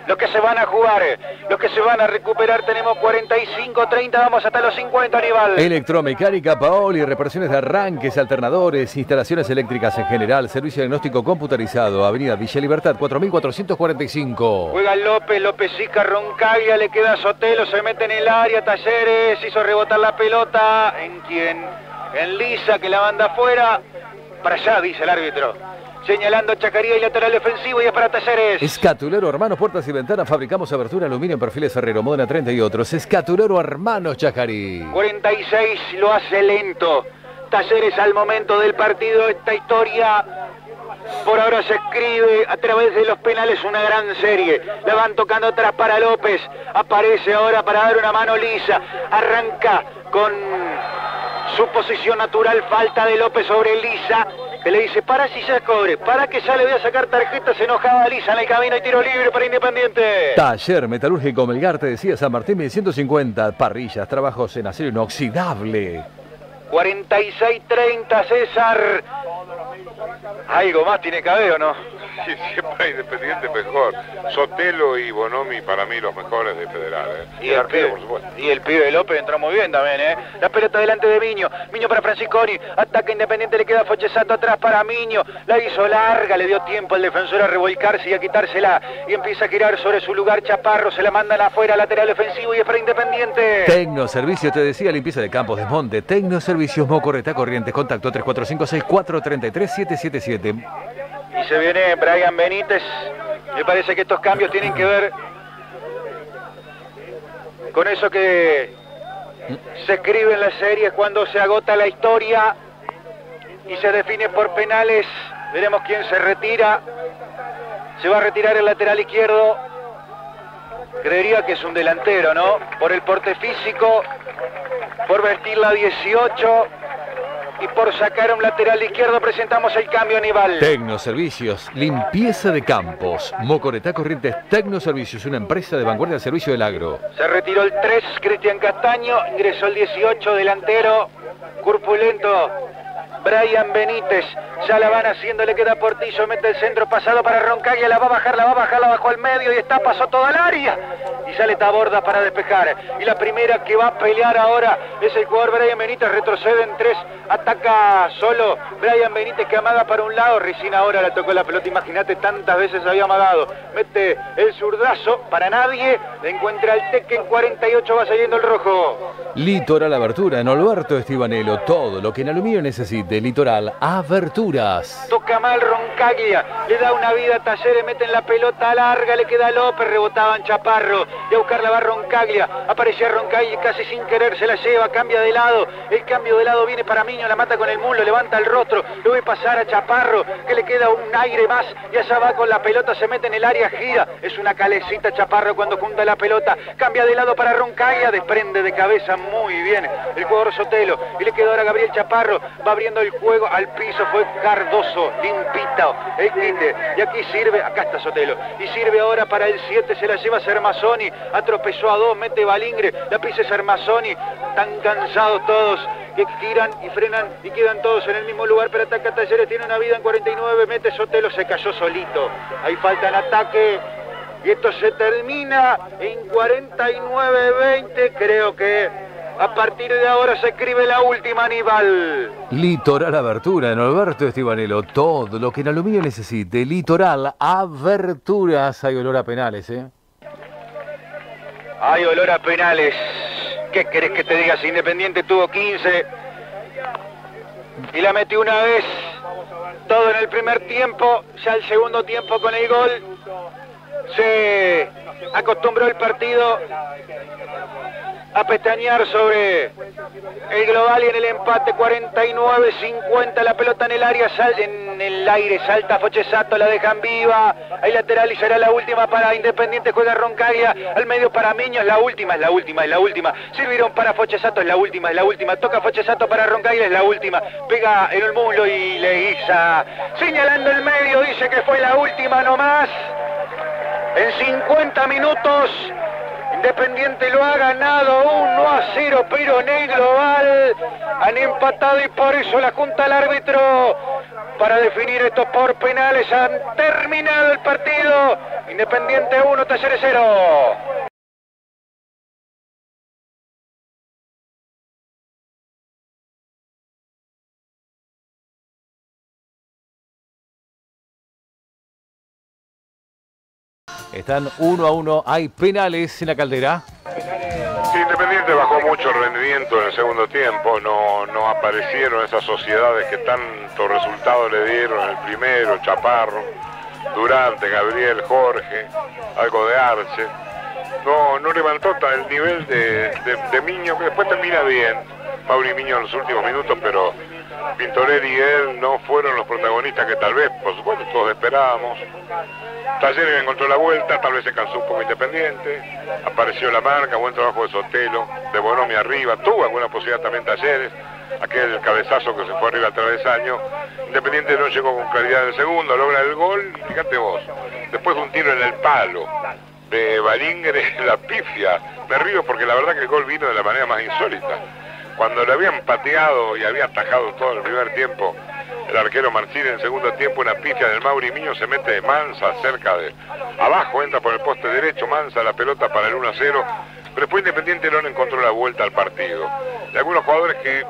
los que se van a jugar, los que se van a recuperar. Tenemos 45, 30, vamos hasta los 50, Aníbal. Electromecánica, Paoli, reparaciones de arranques, alternadores, instalaciones eléctricas en general, servicio diagnóstico computarizado, Avenida Villa Libertad, 4445. Juega López, López Sica, Roncaglia, le queda Sotelo, se mete en el área, Talleres, hizo rebotar la pelota. ¿En quién? En Lisa, que la manda afuera. Para allá, dice el árbitro. Señalando Chacaría y lateral defensivo y es para Talleres. Escatulero Hermanos, puertas y ventanas, fabricamos abertura, aluminio en perfiles Ferrero, Modena 30 y otros. Escatulero Hermanos Chacarí. 46 lo hace lento. Talleres al momento del partido. Esta historia por ahora se escribe a través de los penales una gran serie. La van tocando atrás para López. Aparece ahora para dar una mano lisa. Arranca con su posición natural. Falta de López sobre Lisa. Que le dice, para si ya cobre, para que ya le voy a sacar tarjetas enojada a Lisa en el camino y tiro libre para Independiente. Taller Metalúrgico Melgar, te decía San Martín 1150, parrillas, trabajos en acero inoxidable. 46-30, César. Algo más tiene que haber, ¿o no? Sí, siempre Independiente mejor. Sotelo y Bonomi para mí los mejores de Federal. ¿eh? Y el, Arquero, pibe, por supuesto. y el pibe de López entró muy bien también, ¿eh? La pelota delante de Miño. Miño para Francisconi. Ataca Independiente, le queda Fochesato atrás para Miño. La hizo larga, le dio tiempo al defensor a revolcarse y a quitársela. Y empieza a girar sobre su lugar Chaparro. Se la mandan afuera, lateral ofensivo y es para Independiente. Tecnoservicios, te decía, limpieza de campos, desmonte. Tecnoservicios, Mocorreta, Corrientes, contacto 3456-433-777. Y se viene Brian Benítez. Me parece que estos cambios tienen que ver con eso que se escribe en la serie cuando se agota la historia y se define por penales. Veremos quién se retira. Se va a retirar el lateral izquierdo. Creería que es un delantero, ¿no? Por el porte físico, por vestir la 18 y por sacar un lateral izquierdo presentamos el cambio Aníbal. Tecnoservicios, limpieza de campos. Mocoretá Corrientes Tecnoservicios, una empresa de vanguardia del servicio del agro. Se retiró el 3, Cristian Castaño, ingresó el 18, delantero, corpulento, Brian Benítez. Ya la van haciendo, le queda Portillo, mete el centro pasado para Roncaglia, la va a bajar, la va a bajar, la bajó al medio y está, pasó toda el área. Y sale Taborda para despejar. Y la primera que va a pelear ahora es el jugador Brian Benítez, retrocede en tres, ataca solo Brian Benítez que amaga para un lado, recién ahora le tocó la pelota, imagínate tantas veces había amagado. Mete el zurdazo para nadie, le encuentra el teque en 48, va saliendo el rojo. Litoral Abertura, en Alberto Estibanelo, todo lo que en aluminio necesite. Litoral Aberturas. Toca mal Roncaglia, le da una vida a Talleres, meten la pelota larga, le queda López, rebotaban Chaparro, y a buscarla va Roncaglia, aparecía Roncaglia casi sin querer se la lleva, cambia de lado, el cambio de lado viene para Miño, la mata con el mulo, levanta el rostro, lo ve pasar a Chaparro, que le queda un aire más y allá va con la pelota, se mete en el área, gira. Es una calecita Chaparro cuando junta la pelota, cambia de lado para Roncaglia, desprende de cabeza muy bien el jugador Sotelo. Y le queda ahora Gabriel Chaparro, va abriendo el juego al piso, fue Cardoso, limpito, el. Y aquí sirve, acá está Sotelo, y sirve ahora para el 7, se la lleva Sermazoni, atropelló a dos, mete Balingre, la pisa Sermazoni, tan cansados todos que giran y frenan y quedan todos en el mismo lugar, pero ataca Talleres, tiene una vida en 49, mete Sotelo, se cayó solito. Ahí falta el ataque. Y esto se termina en 49-20, creo que a partir de ahora se escribe la última, Aníbal. Litoral Abertura, en Alberto Estibanelo. Todo lo que en aluminio necesite. Litoral Aberturas. Hay olor a penales, ¿eh? Hay olor a penales. ¿Qué querés que te diga? Si Independiente tuvo 15 y la metió una vez, todo en el primer tiempo, ya el segundo tiempo con el gol, se acostumbró el partido a pestañear sobre el global y en el empate 49-50 la pelota en el área, sal, en el aire salta Fochesato, la dejan viva, ahí lateral y será la última para Independiente, juega Roncaria, al medio para Miño, es la última, es la última, es la última, sirvieron para Fochesato, es la última, es la última, toca Fochesato para Roncaria, es la última, pega en el muslo y le guisa, señalando el medio, dice que fue la última nomás, en 50 minutos Independiente lo ha ganado 1 a 0, pero en el global han empatado y por eso la junta al árbitro para definir esto por penales. Han terminado el partido. Independiente 1, Talleres 0. Están uno a uno. Hay penales en la caldera. Independiente bajó mucho rendimiento en el segundo tiempo, no, no aparecieron esas sociedades que tanto resultado le dieron el primero, Chaparro, Durante, Gabriel, Jorge, algo de Arce. No, no levantó el nivel de, de, Miño, que después termina bien, Mauri Miño en los últimos minutos, pero Pintorelli y él no fueron los protagonistas que tal vez, por supuesto, todos esperábamos. Talleres encontró la vuelta, tal vez se cansó un poco independiente, apareció la marca, buen trabajo de Sotelo, de Bonomi arriba, tuvo alguna posibilidad también Talleres, aquel cabezazo que se fue arriba al travesaño, Independiente no llegó con claridad en el segundo, logra el gol, fíjate vos, después de un tiro en el palo de Balingre, la pifia, me río porque la verdad que el gol vino de la manera más insólita, cuando le habían pateado y había atajado todo el primer tiempo el arquero Marchini en segundo tiempo, una pifia del Mauri Miño, se mete de Mansa cerca de... Abajo, entra por el poste derecho, Mansa la pelota para el 1 a 0, pero después Independiente no encontró la vuelta al partido. De algunos jugadores que,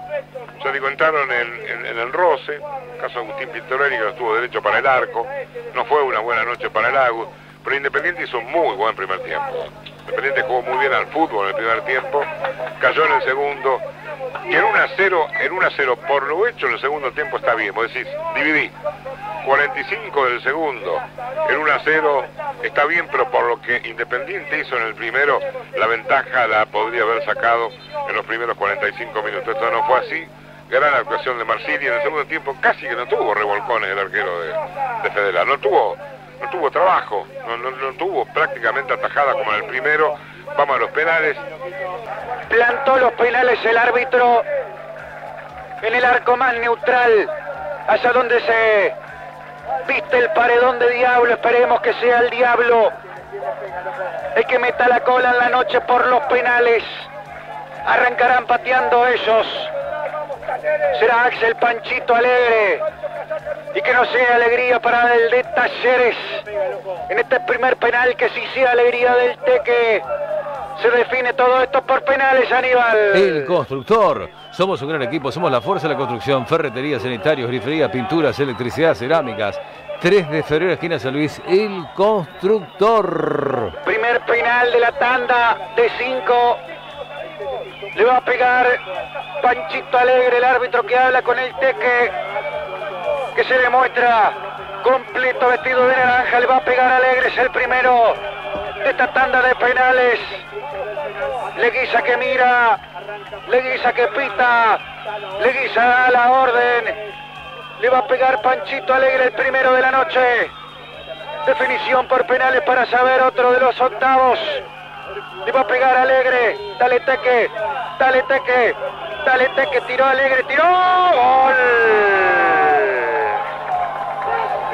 ya digo, en, el roce, el caso de Agustín Pintorelli que estuvo derecho para el arco, no fue una buena noche para el Agus, pero Independiente hizo muy buen primer tiempo. Independiente jugó muy bien al fútbol en el primer tiempo, cayó en el segundo, y en 1 a 0, en 1 a 0, por lo hecho en el segundo tiempo está bien, vos decís, dividí. 45 del segundo, en 1 a 0 está bien, pero por lo que Independiente hizo en el primero, la ventaja la podría haber sacado en los primeros 45 minutos. Esto no fue así. Gran actuación de Marcini en el segundo tiempo, casi que no tuvo revolcones el arquero de, de no tuvo, no tuvo trabajo, no, no tuvo prácticamente atajada como en el primero. Vamos a los penales plantó los penales el árbitro en el arco más neutral, hacia donde se viste el paredón de diablo, esperemos que sea el diablo el que meta la cola en la noche por los penales. Arrancarán pateando ellos. Será Axel Panchito Alegre. Y que no sea alegría para el de Talleres. En este primer penal que sí sea alegría del Teque. Se define todo esto por penales, Aníbal. El constructor. Somos un gran equipo, somos la fuerza de la construcción, ferretería, sanitarios, grifería, pinturas, electricidad, cerámicas. 3 de febrero, esquina San Luis, el constructor. Primer penal de la tanda de 5. Le va a pegar Panchito Alegre, el árbitro que habla con el teque, que se demuestra completo vestido de naranja. Le va a pegar Alegre, es el primero de esta tanda de penales. Leguiza que mira, Leguiza que pita, Leguiza da la orden. Le va a pegar Panchito Alegre el primero de la noche. Definición por penales para saber otro de los octavos. Le va a pegar Alegre. Dale teque. Dale teque. Dale teque. Tiró Alegre. Tiró. Gol.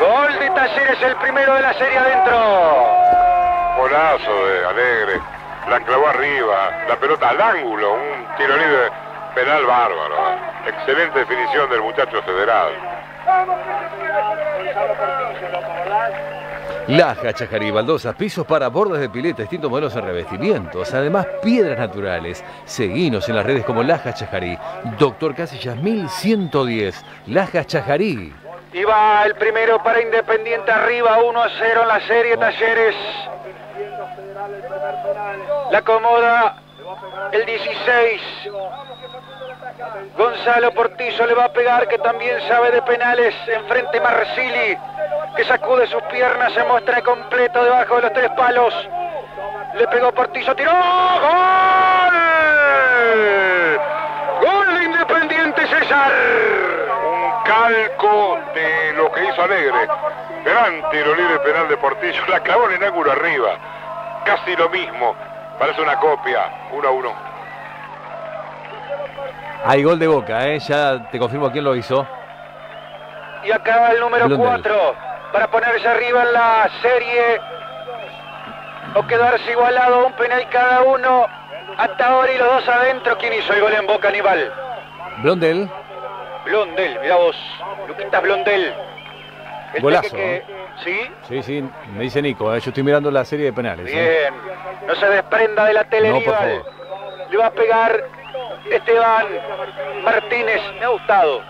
Gol de Talleres, el primero de la serie adentro. Golazo de Alegre. La clavó arriba. La pelota al ángulo. Un tiro libre penal bárbaro. Excelente definición del muchacho federal. Laja, Chajarí, baldosas, pisos para bordes de pileta, distintos modelos en revestimientos, además piedras naturales. Seguinos en las redes como Laja Chajarí. Doctor Casillas 1110. Laja Chajarí. Y va el primero para Independiente arriba, 1 a 0 en la serie Talleres. La acomoda el 16. Gonzalo Portillo le va a pegar, que también sabe de penales. Enfrente Marsili, que sacude sus piernas, se muestra completo debajo de los tres palos. Le pegó Portillo, tiró. ¡Gol! ¡Gol de Independiente César! Un calco de lo que hizo Alegre. Gran tiro libre penal de Portillo. La clavó en el ángulo arriba. Casi lo mismo. Parece una copia. 1 a 1. Hay gol de Boca, ¿eh? Ya te confirmo quién lo hizo. Y acaba el número Blondel. 4 para ponerse arriba en la serie o quedarse igualado un penal cada uno. Hasta ahora y los dos adentro. ¿Quién hizo el gol en Boca, Aníbal? Blondel. Blondel, mirá vos. Luquitas Blondel. El Golazo, que- ¿Sí? Sí, sí, me dice Nico, ¿eh? yo estoy mirando la serie de penales. ¿eh? Bien. No se desprenda de la tele, No, por Aníbal. favor. Le va a pegar Esteban Martínez. Gustado.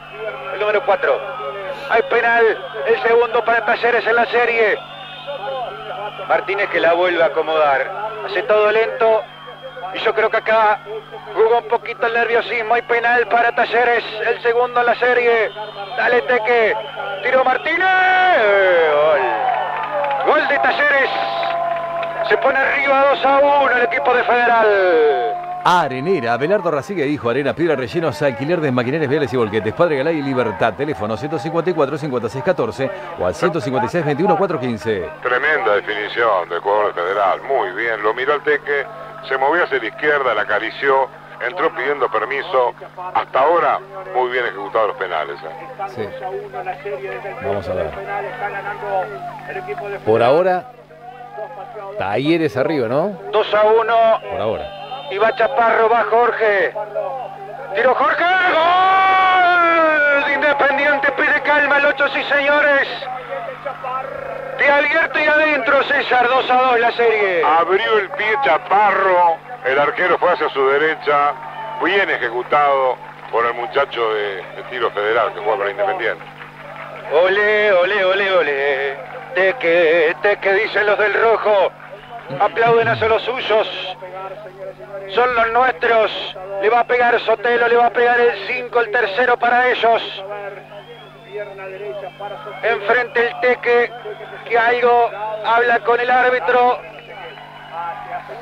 El número 4. Hay penal. El segundo para Talleres en la serie. Martínez que la vuelve a acomodar. Hace todo lento. Y yo creo que acá jugó un poquito el nerviosismo. Hay penal para Talleres. El segundo en la serie. Dale Teque. Tiro Martínez. Gol. Gol de Talleres. Se pone arriba 2 a 1 el equipo de Federal. Arenera, Abelardo Raciga, hijo, arena, piedra, rellenos, alquiler de maquinarias viales y volquetes. Padre Galay y Libertad, teléfono 154-5614 o al 156-21-415. Tremenda definición del jugador federal. Muy bien. Lo miró al teque. Se movió hacia la izquierda. La acarició. Entró pidiendo permiso. Hasta ahora, muy bien ejecutados los penales. ¿eh? Sí. Vamos a ver. Por ahora, Talleres arriba, ¿no? 2 a 1. Por ahora. Y va Chaparro, va Jorge. Tiro Jorge. Gol de Independiente. Pide calma el 8, sí señores. De abierto y adentro, César. 2 a 2 la serie. Abrió el pie Chaparro. El arquero fue hacia su derecha. Bien ejecutado por el muchacho de, de tiro federal que juega para Independiente. Ole, ole, ole, ole. Teque, teque, dicen los del rojo. Aplauden a los suyos. Son los nuestros. Le va a pegar Sotelo, le va a pegar el 5, el tercero para ellos. Enfrente el Teque, que algo habla con el árbitro.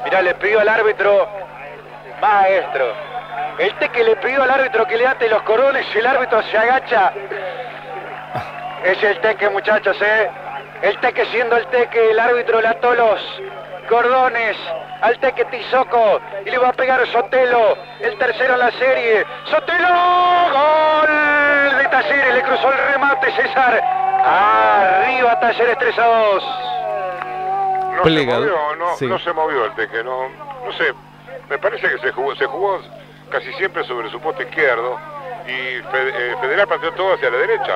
Mirá, le pidió al árbitro, maestro. El Teque le pidió al árbitro que le ate los cordones y el árbitro se agacha. Es el teque, muchachos, ¿eh? El teque siendo el teque, el árbitro le ató los cordones al teque Tizoco y le va a pegar Sotelo, el tercero en la serie. ¡Sotelo! ¡Gol de Talleres! Le cruzó el remate, César. Arriba Talleres 3 a 2. No Plegado, se movió, no, sí. no se movió el teque, no, no sé, me parece que se jugó, se jugó casi siempre sobre su poste izquierdo y eh, Federal planteó todo hacia la derecha.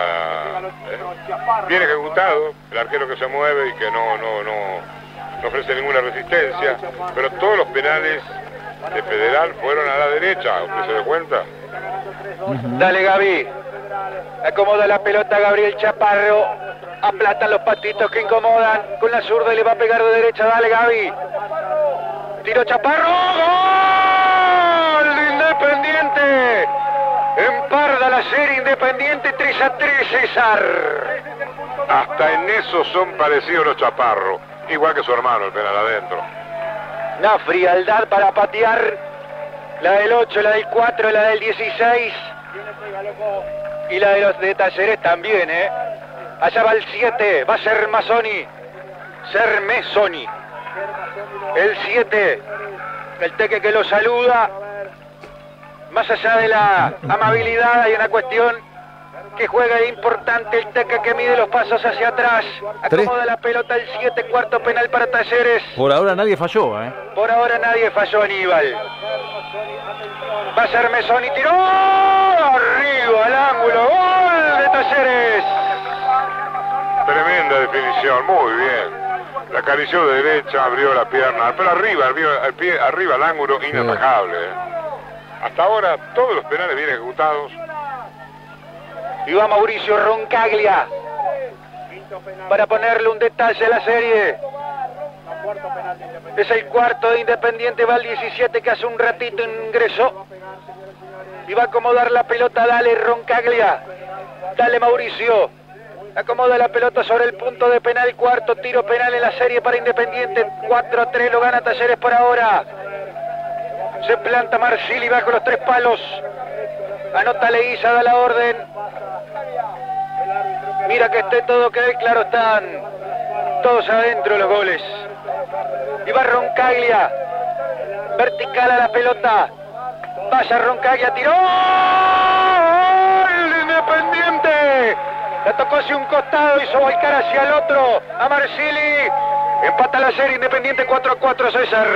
eh. Bien ejecutado, el arquero que se mueve y que no, no, no, no ofrece ninguna resistencia, pero todos los penales de Federal fueron a la derecha, ¿usted se da cuenta? Dale, Gaby. Acomoda la pelota Gabriel Chaparro. Aplatan los patitos que incomodan. Con la zurda y le va a pegar de derecha. Dale, Gaby. Tiro Chaparro. ¡Gol de Independiente! Emparda la serie Independiente 3 a 3, César. Hasta en eso son parecidos los chaparros, igual que su hermano, el penal adentro. Una frialdad para patear. La del 8, la del 4, la del 16. Y la de los de Talleres también, ¿eh? Allá va el 7, va a ser Mazzoni. Ser Mesoni. El 7, el teque que lo saluda. Más allá de la amabilidad hay una cuestión que juega importante el teque que mide los pasos hacia atrás. Acomoda la pelota el 7, cuarto penal para Talleres. Por ahora nadie falló, ¿eh? Por ahora nadie falló Aníbal. Va a ser Mesoni, tiró arriba al ángulo, gol de Talleres. Tremenda definición, muy bien. La acarició de derecha, abrió la pierna, pero arriba, arriba, al pie, arriba al ángulo, inatajable. ¿eh? Hasta ahora todos los penales bien ejecutados. Y va Mauricio Roncaglia para ponerle un detalle a la serie. Es el cuarto de Independiente, va el 17 que hace un ratito ingresó. Y va a acomodar la pelota, dale Roncaglia. Dale Mauricio. Acomoda la pelota sobre el punto de penal, cuarto tiro penal en la serie para Independiente. 4-3 lo gana Talleres por ahora. Se planta Marsili bajo los tres palos. Anota Leguiza, da la orden. Mira que esté todo que claro están todos adentro los goles. Y va Roncaglia. Vertical a la pelota. Vaya Roncaglia, tiró. ¡Gol Independiente! La tocó hacia un costado, hizo volcar hacia el otro. A Marsili. Empata la serie Independiente 4-4 César.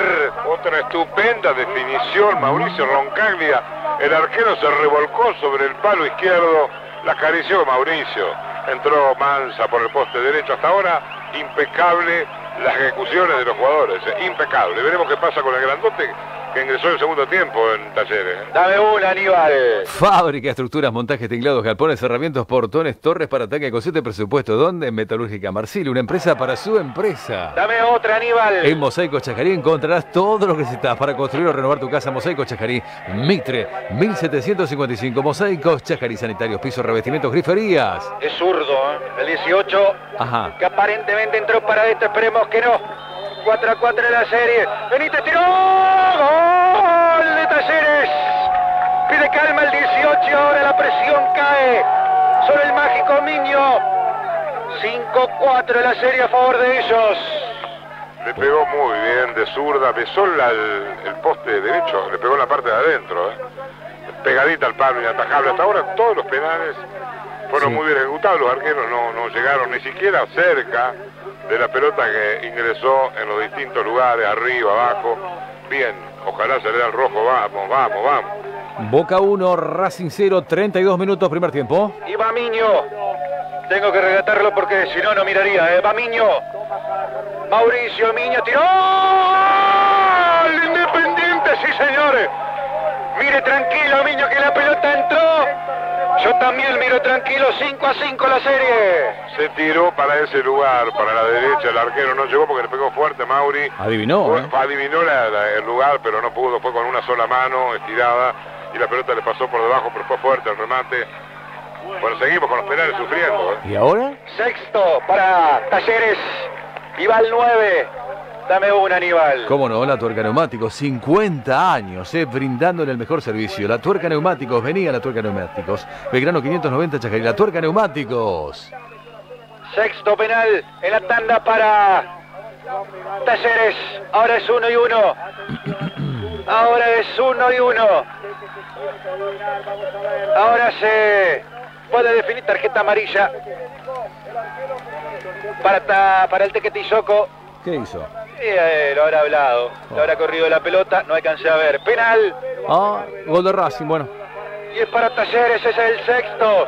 Otra estupenda definición, Mauricio Roncaglia. El arquero se revolcó sobre el palo izquierdo, la acarició Mauricio. Entró Mansa por el poste derecho. Hasta ahora, impecable las ejecuciones de los jugadores. eh, Impecable. Veremos qué pasa con el grandote que ingresó en el segundo tiempo en Talleres. eh. Dame una, Aníbal. Fábrica, estructuras, montajes, teclados, galpones, herramientas, portones, torres para ataque con siete presupuesto. ¿Dónde? En Metalúrgica Marsil, una empresa para su empresa. Dame otra, Aníbal. En Mosaico Chajarí encontrarás todo lo que necesitas para construir o renovar tu casa. Mosaico Chajarí, Mitre, 1755. Mosaicos Chajarí Sanitarios, pisos, revestimientos, griferías. Es zurdo, ¿eh? el 18, Ajá. que aparentemente entró para esto, esperemos que no. 4 a 4 en la serie. Benítez tiró. Gol de Talleres. Pide calma el 18, ahora la presión cae sobre el mágico Miño. 5-4 en la serie a favor de ellos. Le pegó muy bien de zurda, besó la- el, el poste derecho, le pegó en la parte de adentro. eh. Pegadita al palo, inatajable. Hasta ahora todos los penales fueron Sí. muy bien ejecutados. Los arqueros no, no llegaron ni siquiera cerca de la pelota que ingresó en los distintos lugares, arriba, abajo. Bien, ojalá se le da el rojo. Vamos, vamos, vamos. Boca 1, Racing 0, 32 minutos, primer tiempo. Y va Miño. Tengo que regatarlo porque si no, no miraría. ¿eh? Va Miño. Mauricio Miño tiró. ¡Gol! Independiente, sí, señores. Mire tranquilo, Miño, que la pelota entró. Yo también miro tranquilo, 5 a 5 la serie. Se tiró para ese lugar, para la derecha. El arquero no llegó porque le pegó fuerte Mauri. Adivinó, Fue- ¿eh? Adivinó la- la- el lugar, pero no pudo. Fue con una sola mano estirada y la pelota le pasó por debajo, pero fue fuerte el remate. Bueno, seguimos con los penales sufriendo. ¿eh? ¿Y ahora? Sexto para Talleres. Y va el 9. Dame una, Aníbal. ¿Cómo no? La Tuerca Neumáticos, 50 años, eh, brindándole el mejor servicio. La Tuerca Neumáticos, venía la Tuerca Neumáticos. Belgrano 590, Chajarí, la Tuerca Neumáticos. Sexto penal en la tanda para Talleres. Ahora es uno y uno. Ahora es uno y uno. Ahora se puede definir tarjeta amarilla para, ta- para el Tequetizoco. ¿Qué hizo? Y, eh, lo habrá hablado, lo habrá corrido la pelota, no alcancé a ver. Penal Ah, gol de Racing, bueno. y es para Talleres, ese es el sexto.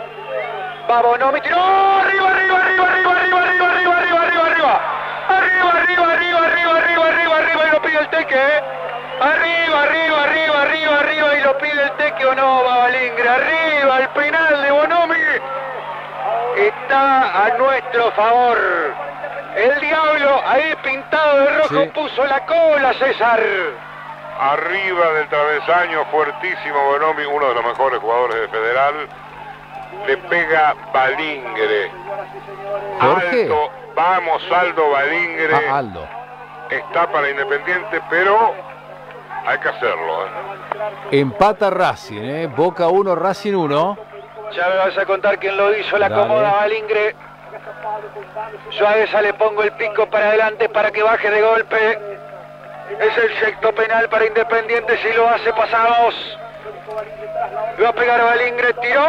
Va Bonomi, tiró arriba, arriba, arriba, arriba, arriba, arriba, arriba, arriba, arriba, arriba. Arriba, arriba, arriba, arriba, arriba, arriba, arriba y lo pide el teque, ¿eh? Arriba, arriba, arriba, arriba, arriba y lo pide el teque o no, Babalingre. Arriba, el penal de Bonomi. Está a nuestro favor. El diablo ahí pintado de rojo Sí. puso la cola, César. Arriba del travesaño, fuertísimo Bonomi, uno de los mejores jugadores de Federal. Le pega Balingre. Jorge. Alto, vamos Aldo Balingre. Ah, Aldo. está para Independiente, pero Hay que hacerlo, ¿eh? Empata Racing, ¿eh? Boca 1, Racing 1. Ya me vas a contar quién lo hizo, la Dale. acomoda Balingre. Yo le pongo el pico para adelante para que baje de golpe. Es el sexto penal para Independiente, si lo hace pasamos. Va a pegar Balingre, tiró.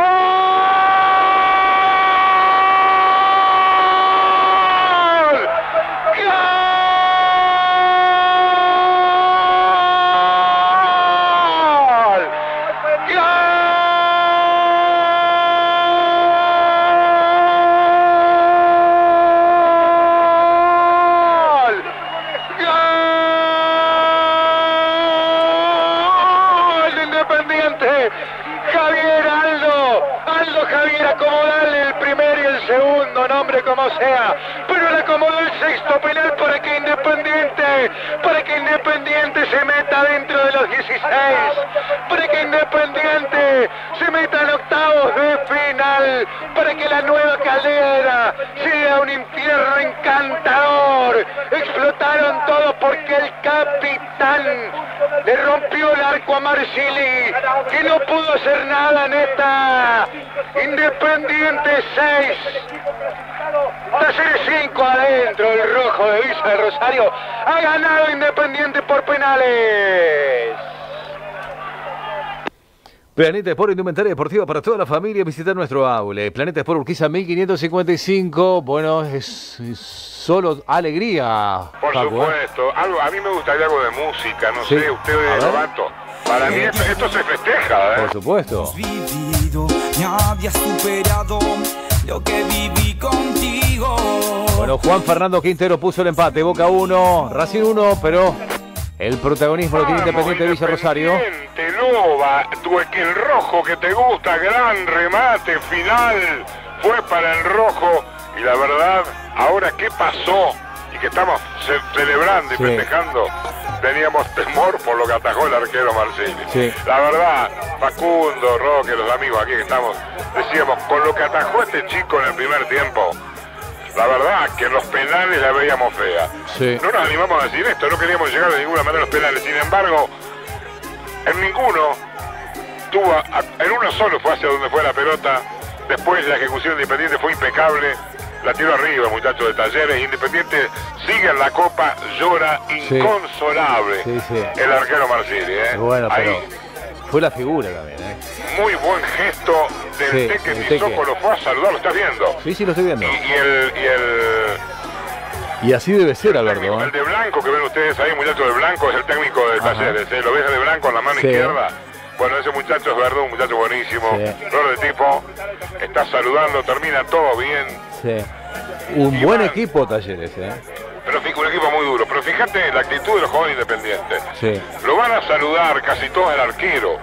Nombre como sea, pero le acomodó el sexto penal para que Independiente, para que Independiente se meta dentro de los 16, para que Independiente se meta en octavos de final, para que la nueva caldera sea un infierno encantador. Explotaron todo porque el capitán le rompió el arco a Marsili, que no pudo hacer nada en esta Independiente 6. Talleres 5 adentro, el rojo de Villa de Rosario ha ganado Independiente por penales. Planeta Sport, indumentaria deportiva para toda la familia. Visitar nuestro aule. Planeta Sport Urquiza 1555. Bueno, es, es solo alegría. Por Paco, ¿eh? supuesto. Algo, a mí me gustaría algo de música, no Sí. sé, usted ver. novato. Para mí esto, esto se festeja, ¿eh? Por supuesto. vivido, ya había superado lo que viví contigo. Bueno, Juan Fernando Quintero puso el empate. Boca 1, Racing 1, pero el protagonismo lo tiene Vamos, Independiente de Villa Rosario. Loba, tu el rojo que te gusta, gran remate final, fue para el rojo. Y la verdad, ahora qué pasó y que estamos ce- celebrando y Sí. festejando, teníamos temor por lo que atajó el arquero Marcini. Sí. La verdad, Facundo, Roque, los amigos aquí que estamos, decíamos, con lo que atajó este chico en el primer tiempo, la verdad que los penales la veíamos fea. Sí. No nos animamos a decir esto, no queríamos llegar de ninguna manera a los penales. Sin embargo, en ninguno tuvo, a- en uno solo fue hacia donde fue la pelota. Después la ejecución de Independiente fue impecable. La tiró arriba, muchachos de Talleres. Independiente sigue en la copa, llora inconsolable. Sí, sí. El arquero Marcini, ¿eh? Bueno, pero Ahí, fue la figura también. ¿eh? muy buen gesto del Teque. Sissoko, lo fue a saludar, lo estás viendo. Sí, sí, lo estoy viendo. Y, y el, y el Y así debe ser, Alberto. el ¿eh? de blanco que ven ustedes ahí, muchacho de blanco, es el técnico de talleres. ¿eh? Lo ves de blanco en la mano Sí. izquierda. Bueno, ese muchacho es verdad, un muchacho buenísimo. Sí. Flor de tipo, está saludando, termina todo bien. Un buen equipo, Talleres. ¿eh? Pero un equipo muy duro. Pero fíjate la actitud de los jóvenes independientes. Sí. Lo van a saludar casi todos el arquero.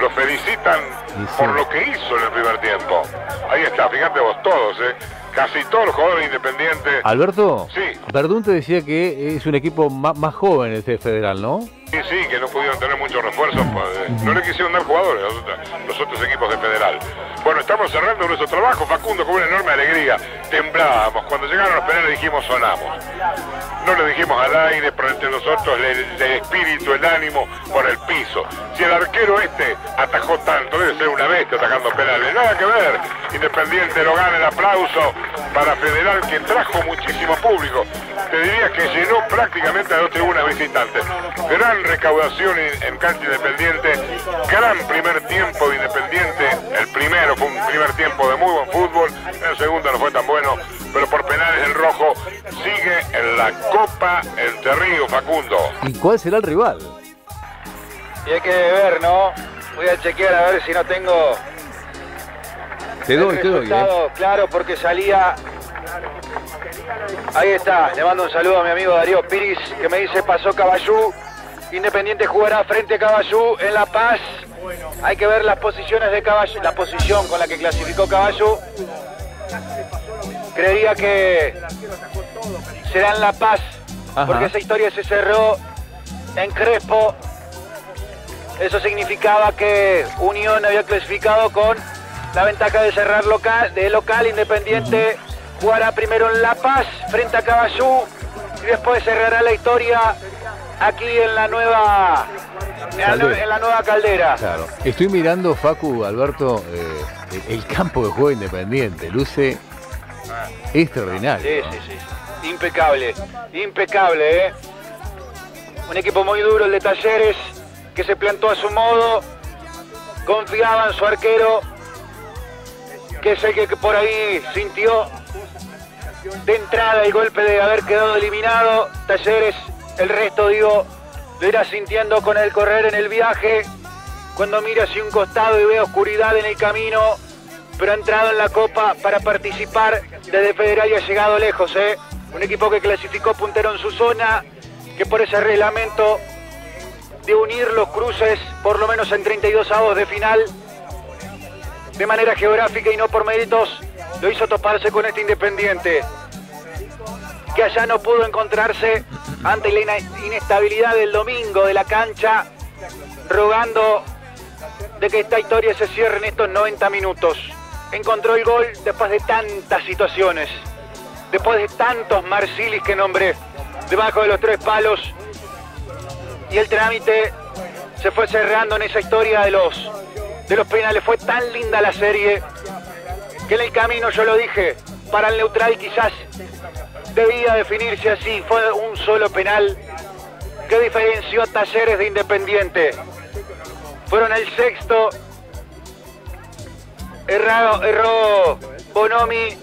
Lo felicitan sí. por lo que hizo en el primer tiempo. Ahí está, fíjate vos todos, ¿eh? Casi todos los jugadores independientes. Alberto, Sí. Verdún te decía que es un equipo ma- más, joven este federal, ¿no? Sí, sí, que no pudieron tener muchos refuerzos. pues, eh, no le quisieron dar jugadores a los otros, equipos de Federal. Bueno, estamos cerrando nuestro trabajo, Facundo, con una enorme alegría. Temblábamos. Cuando llegaron los penales dijimos sonamos. No lo dijimos al aire, pero entre nosotros el, el espíritu, el ánimo por el piso. Si el arquero este atajó tanto, debe ser una bestia atacando penales. Nada que ver. Independiente lo gana el aplauso para Federal que trajo muchísimo público. Te diría que llenó prácticamente a dos tribunas visitantes. Gran recaudación en, en cancha Independiente. Gran primer tiempo de Independiente. El primero fue un primer tiempo de muy buen fútbol. El segundo no fue tan bueno. Pero por penales el rojo sigue en la Copa entre Río Facundo. ¿Y cuál será el rival? Y hay que ver, ¿no? Voy a chequear a ver si no tengo Te doy, el te doy. ¿eh? claro porque salía. Ahí está, le mando un saludo a mi amigo Darío Piris que me dice pasó Caballú. Independiente jugará frente a Caballú en La Paz. Hay que ver las posiciones de Caballú, la posición con la que clasificó Caballú. Creería que será en La Paz, Ajá. porque esa historia se cerró en Crespo. Eso significaba que Unión había clasificado con la ventaja de cerrar local, de local Independiente. Jugará primero en La Paz frente a Caballú y después cerrará la historia aquí en la nueva En la, nueva caldera. Claro. Estoy mirando, Facu, Alberto, eh, el, campo de juego independiente. Luce extraordinario. Sí, ¿no? sí, sí. Impecable, impecable, ¿eh? Un equipo muy duro, el de Talleres, que se plantó a su modo, confiaba en su arquero, que es el que por ahí sintió de entrada el golpe de haber quedado eliminado. Talleres, el resto, digo, lo irá sintiendo con el correr en el viaje, cuando mira hacia un costado y ve oscuridad en el camino, pero ha entrado en la Copa para participar desde Federal y ha llegado lejos, ¿eh? Un equipo que clasificó puntero en su zona, que por ese reglamento de unir los cruces por lo menos en 32 avos de final, de manera geográfica y no por méritos, lo hizo toparse con este Independiente, que allá no pudo encontrarse ante la inestabilidad del domingo de la cancha, rogando de que esta historia se cierre en estos 90 minutos. Encontró el gol después de tantas situaciones, después de tantos Marsilis que nombré, debajo de los tres palos, y el trámite se fue cerrando en esa historia de los, de los penales. Fue tan linda la serie que en el camino, yo lo dije, para el neutral quizás debía definirse así. Fue un solo penal que diferenció a Talleres de Independiente. Fueron el sexto. Errado, erró Bonomi,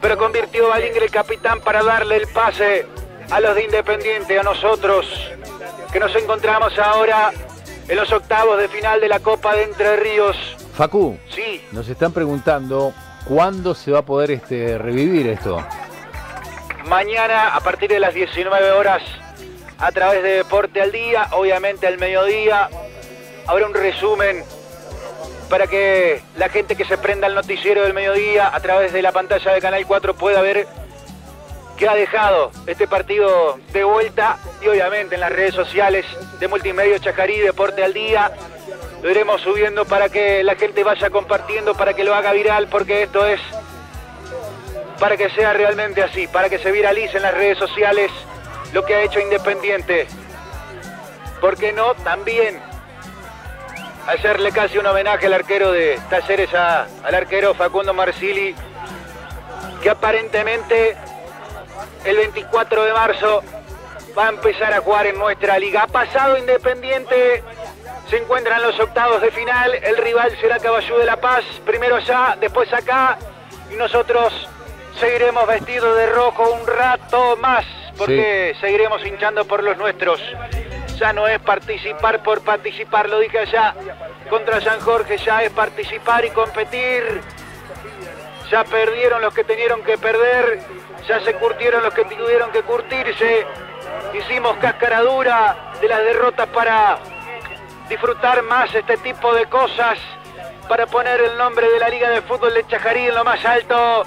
pero convirtió Balingre el capitán para darle el pase a los de Independiente, a nosotros, que nos encontramos ahora en los octavos de final de la Copa de Entre Ríos. Facu, Sí, nos están preguntando cuándo se va a poder este, revivir esto. Mañana a partir de las 19 horas a través de Deporte al Día, obviamente al mediodía, habrá un resumen para que la gente que se prenda al noticiero del mediodía a través de la pantalla de Canal 4 pueda ver qué ha dejado este partido de vuelta y obviamente en las redes sociales de Multimedia Chacarí, Deporte al Día. Lo iremos subiendo para que la gente vaya compartiendo, para que lo haga viral, porque esto es para que sea realmente así, para que se viralice en las redes sociales lo que ha hecho Independiente. ¿Por qué no? También hacerle casi un homenaje al arquero de Talleres, a- al arquero Facundo Marsili, que aparentemente el 24 de marzo va a empezar a jugar en nuestra liga. Ha pasado Independiente, se encuentra en los octavos de final, el rival será Caballú de la Paz, primero allá, después acá, y nosotros seguiremos vestidos de rojo un rato más, porque seguiremos hinchando por los nuestros. Ya no es participar por participar, lo dije allá contra San Jorge, ya es participar y competir. Ya perdieron los que tenieron que perder, ya se curtieron los que tuvieron que curtirse. Hicimos cáscara dura de las derrotas para disfrutar más este tipo de cosas, para poner el nombre de la Liga de Fútbol de Chajarí en lo más alto.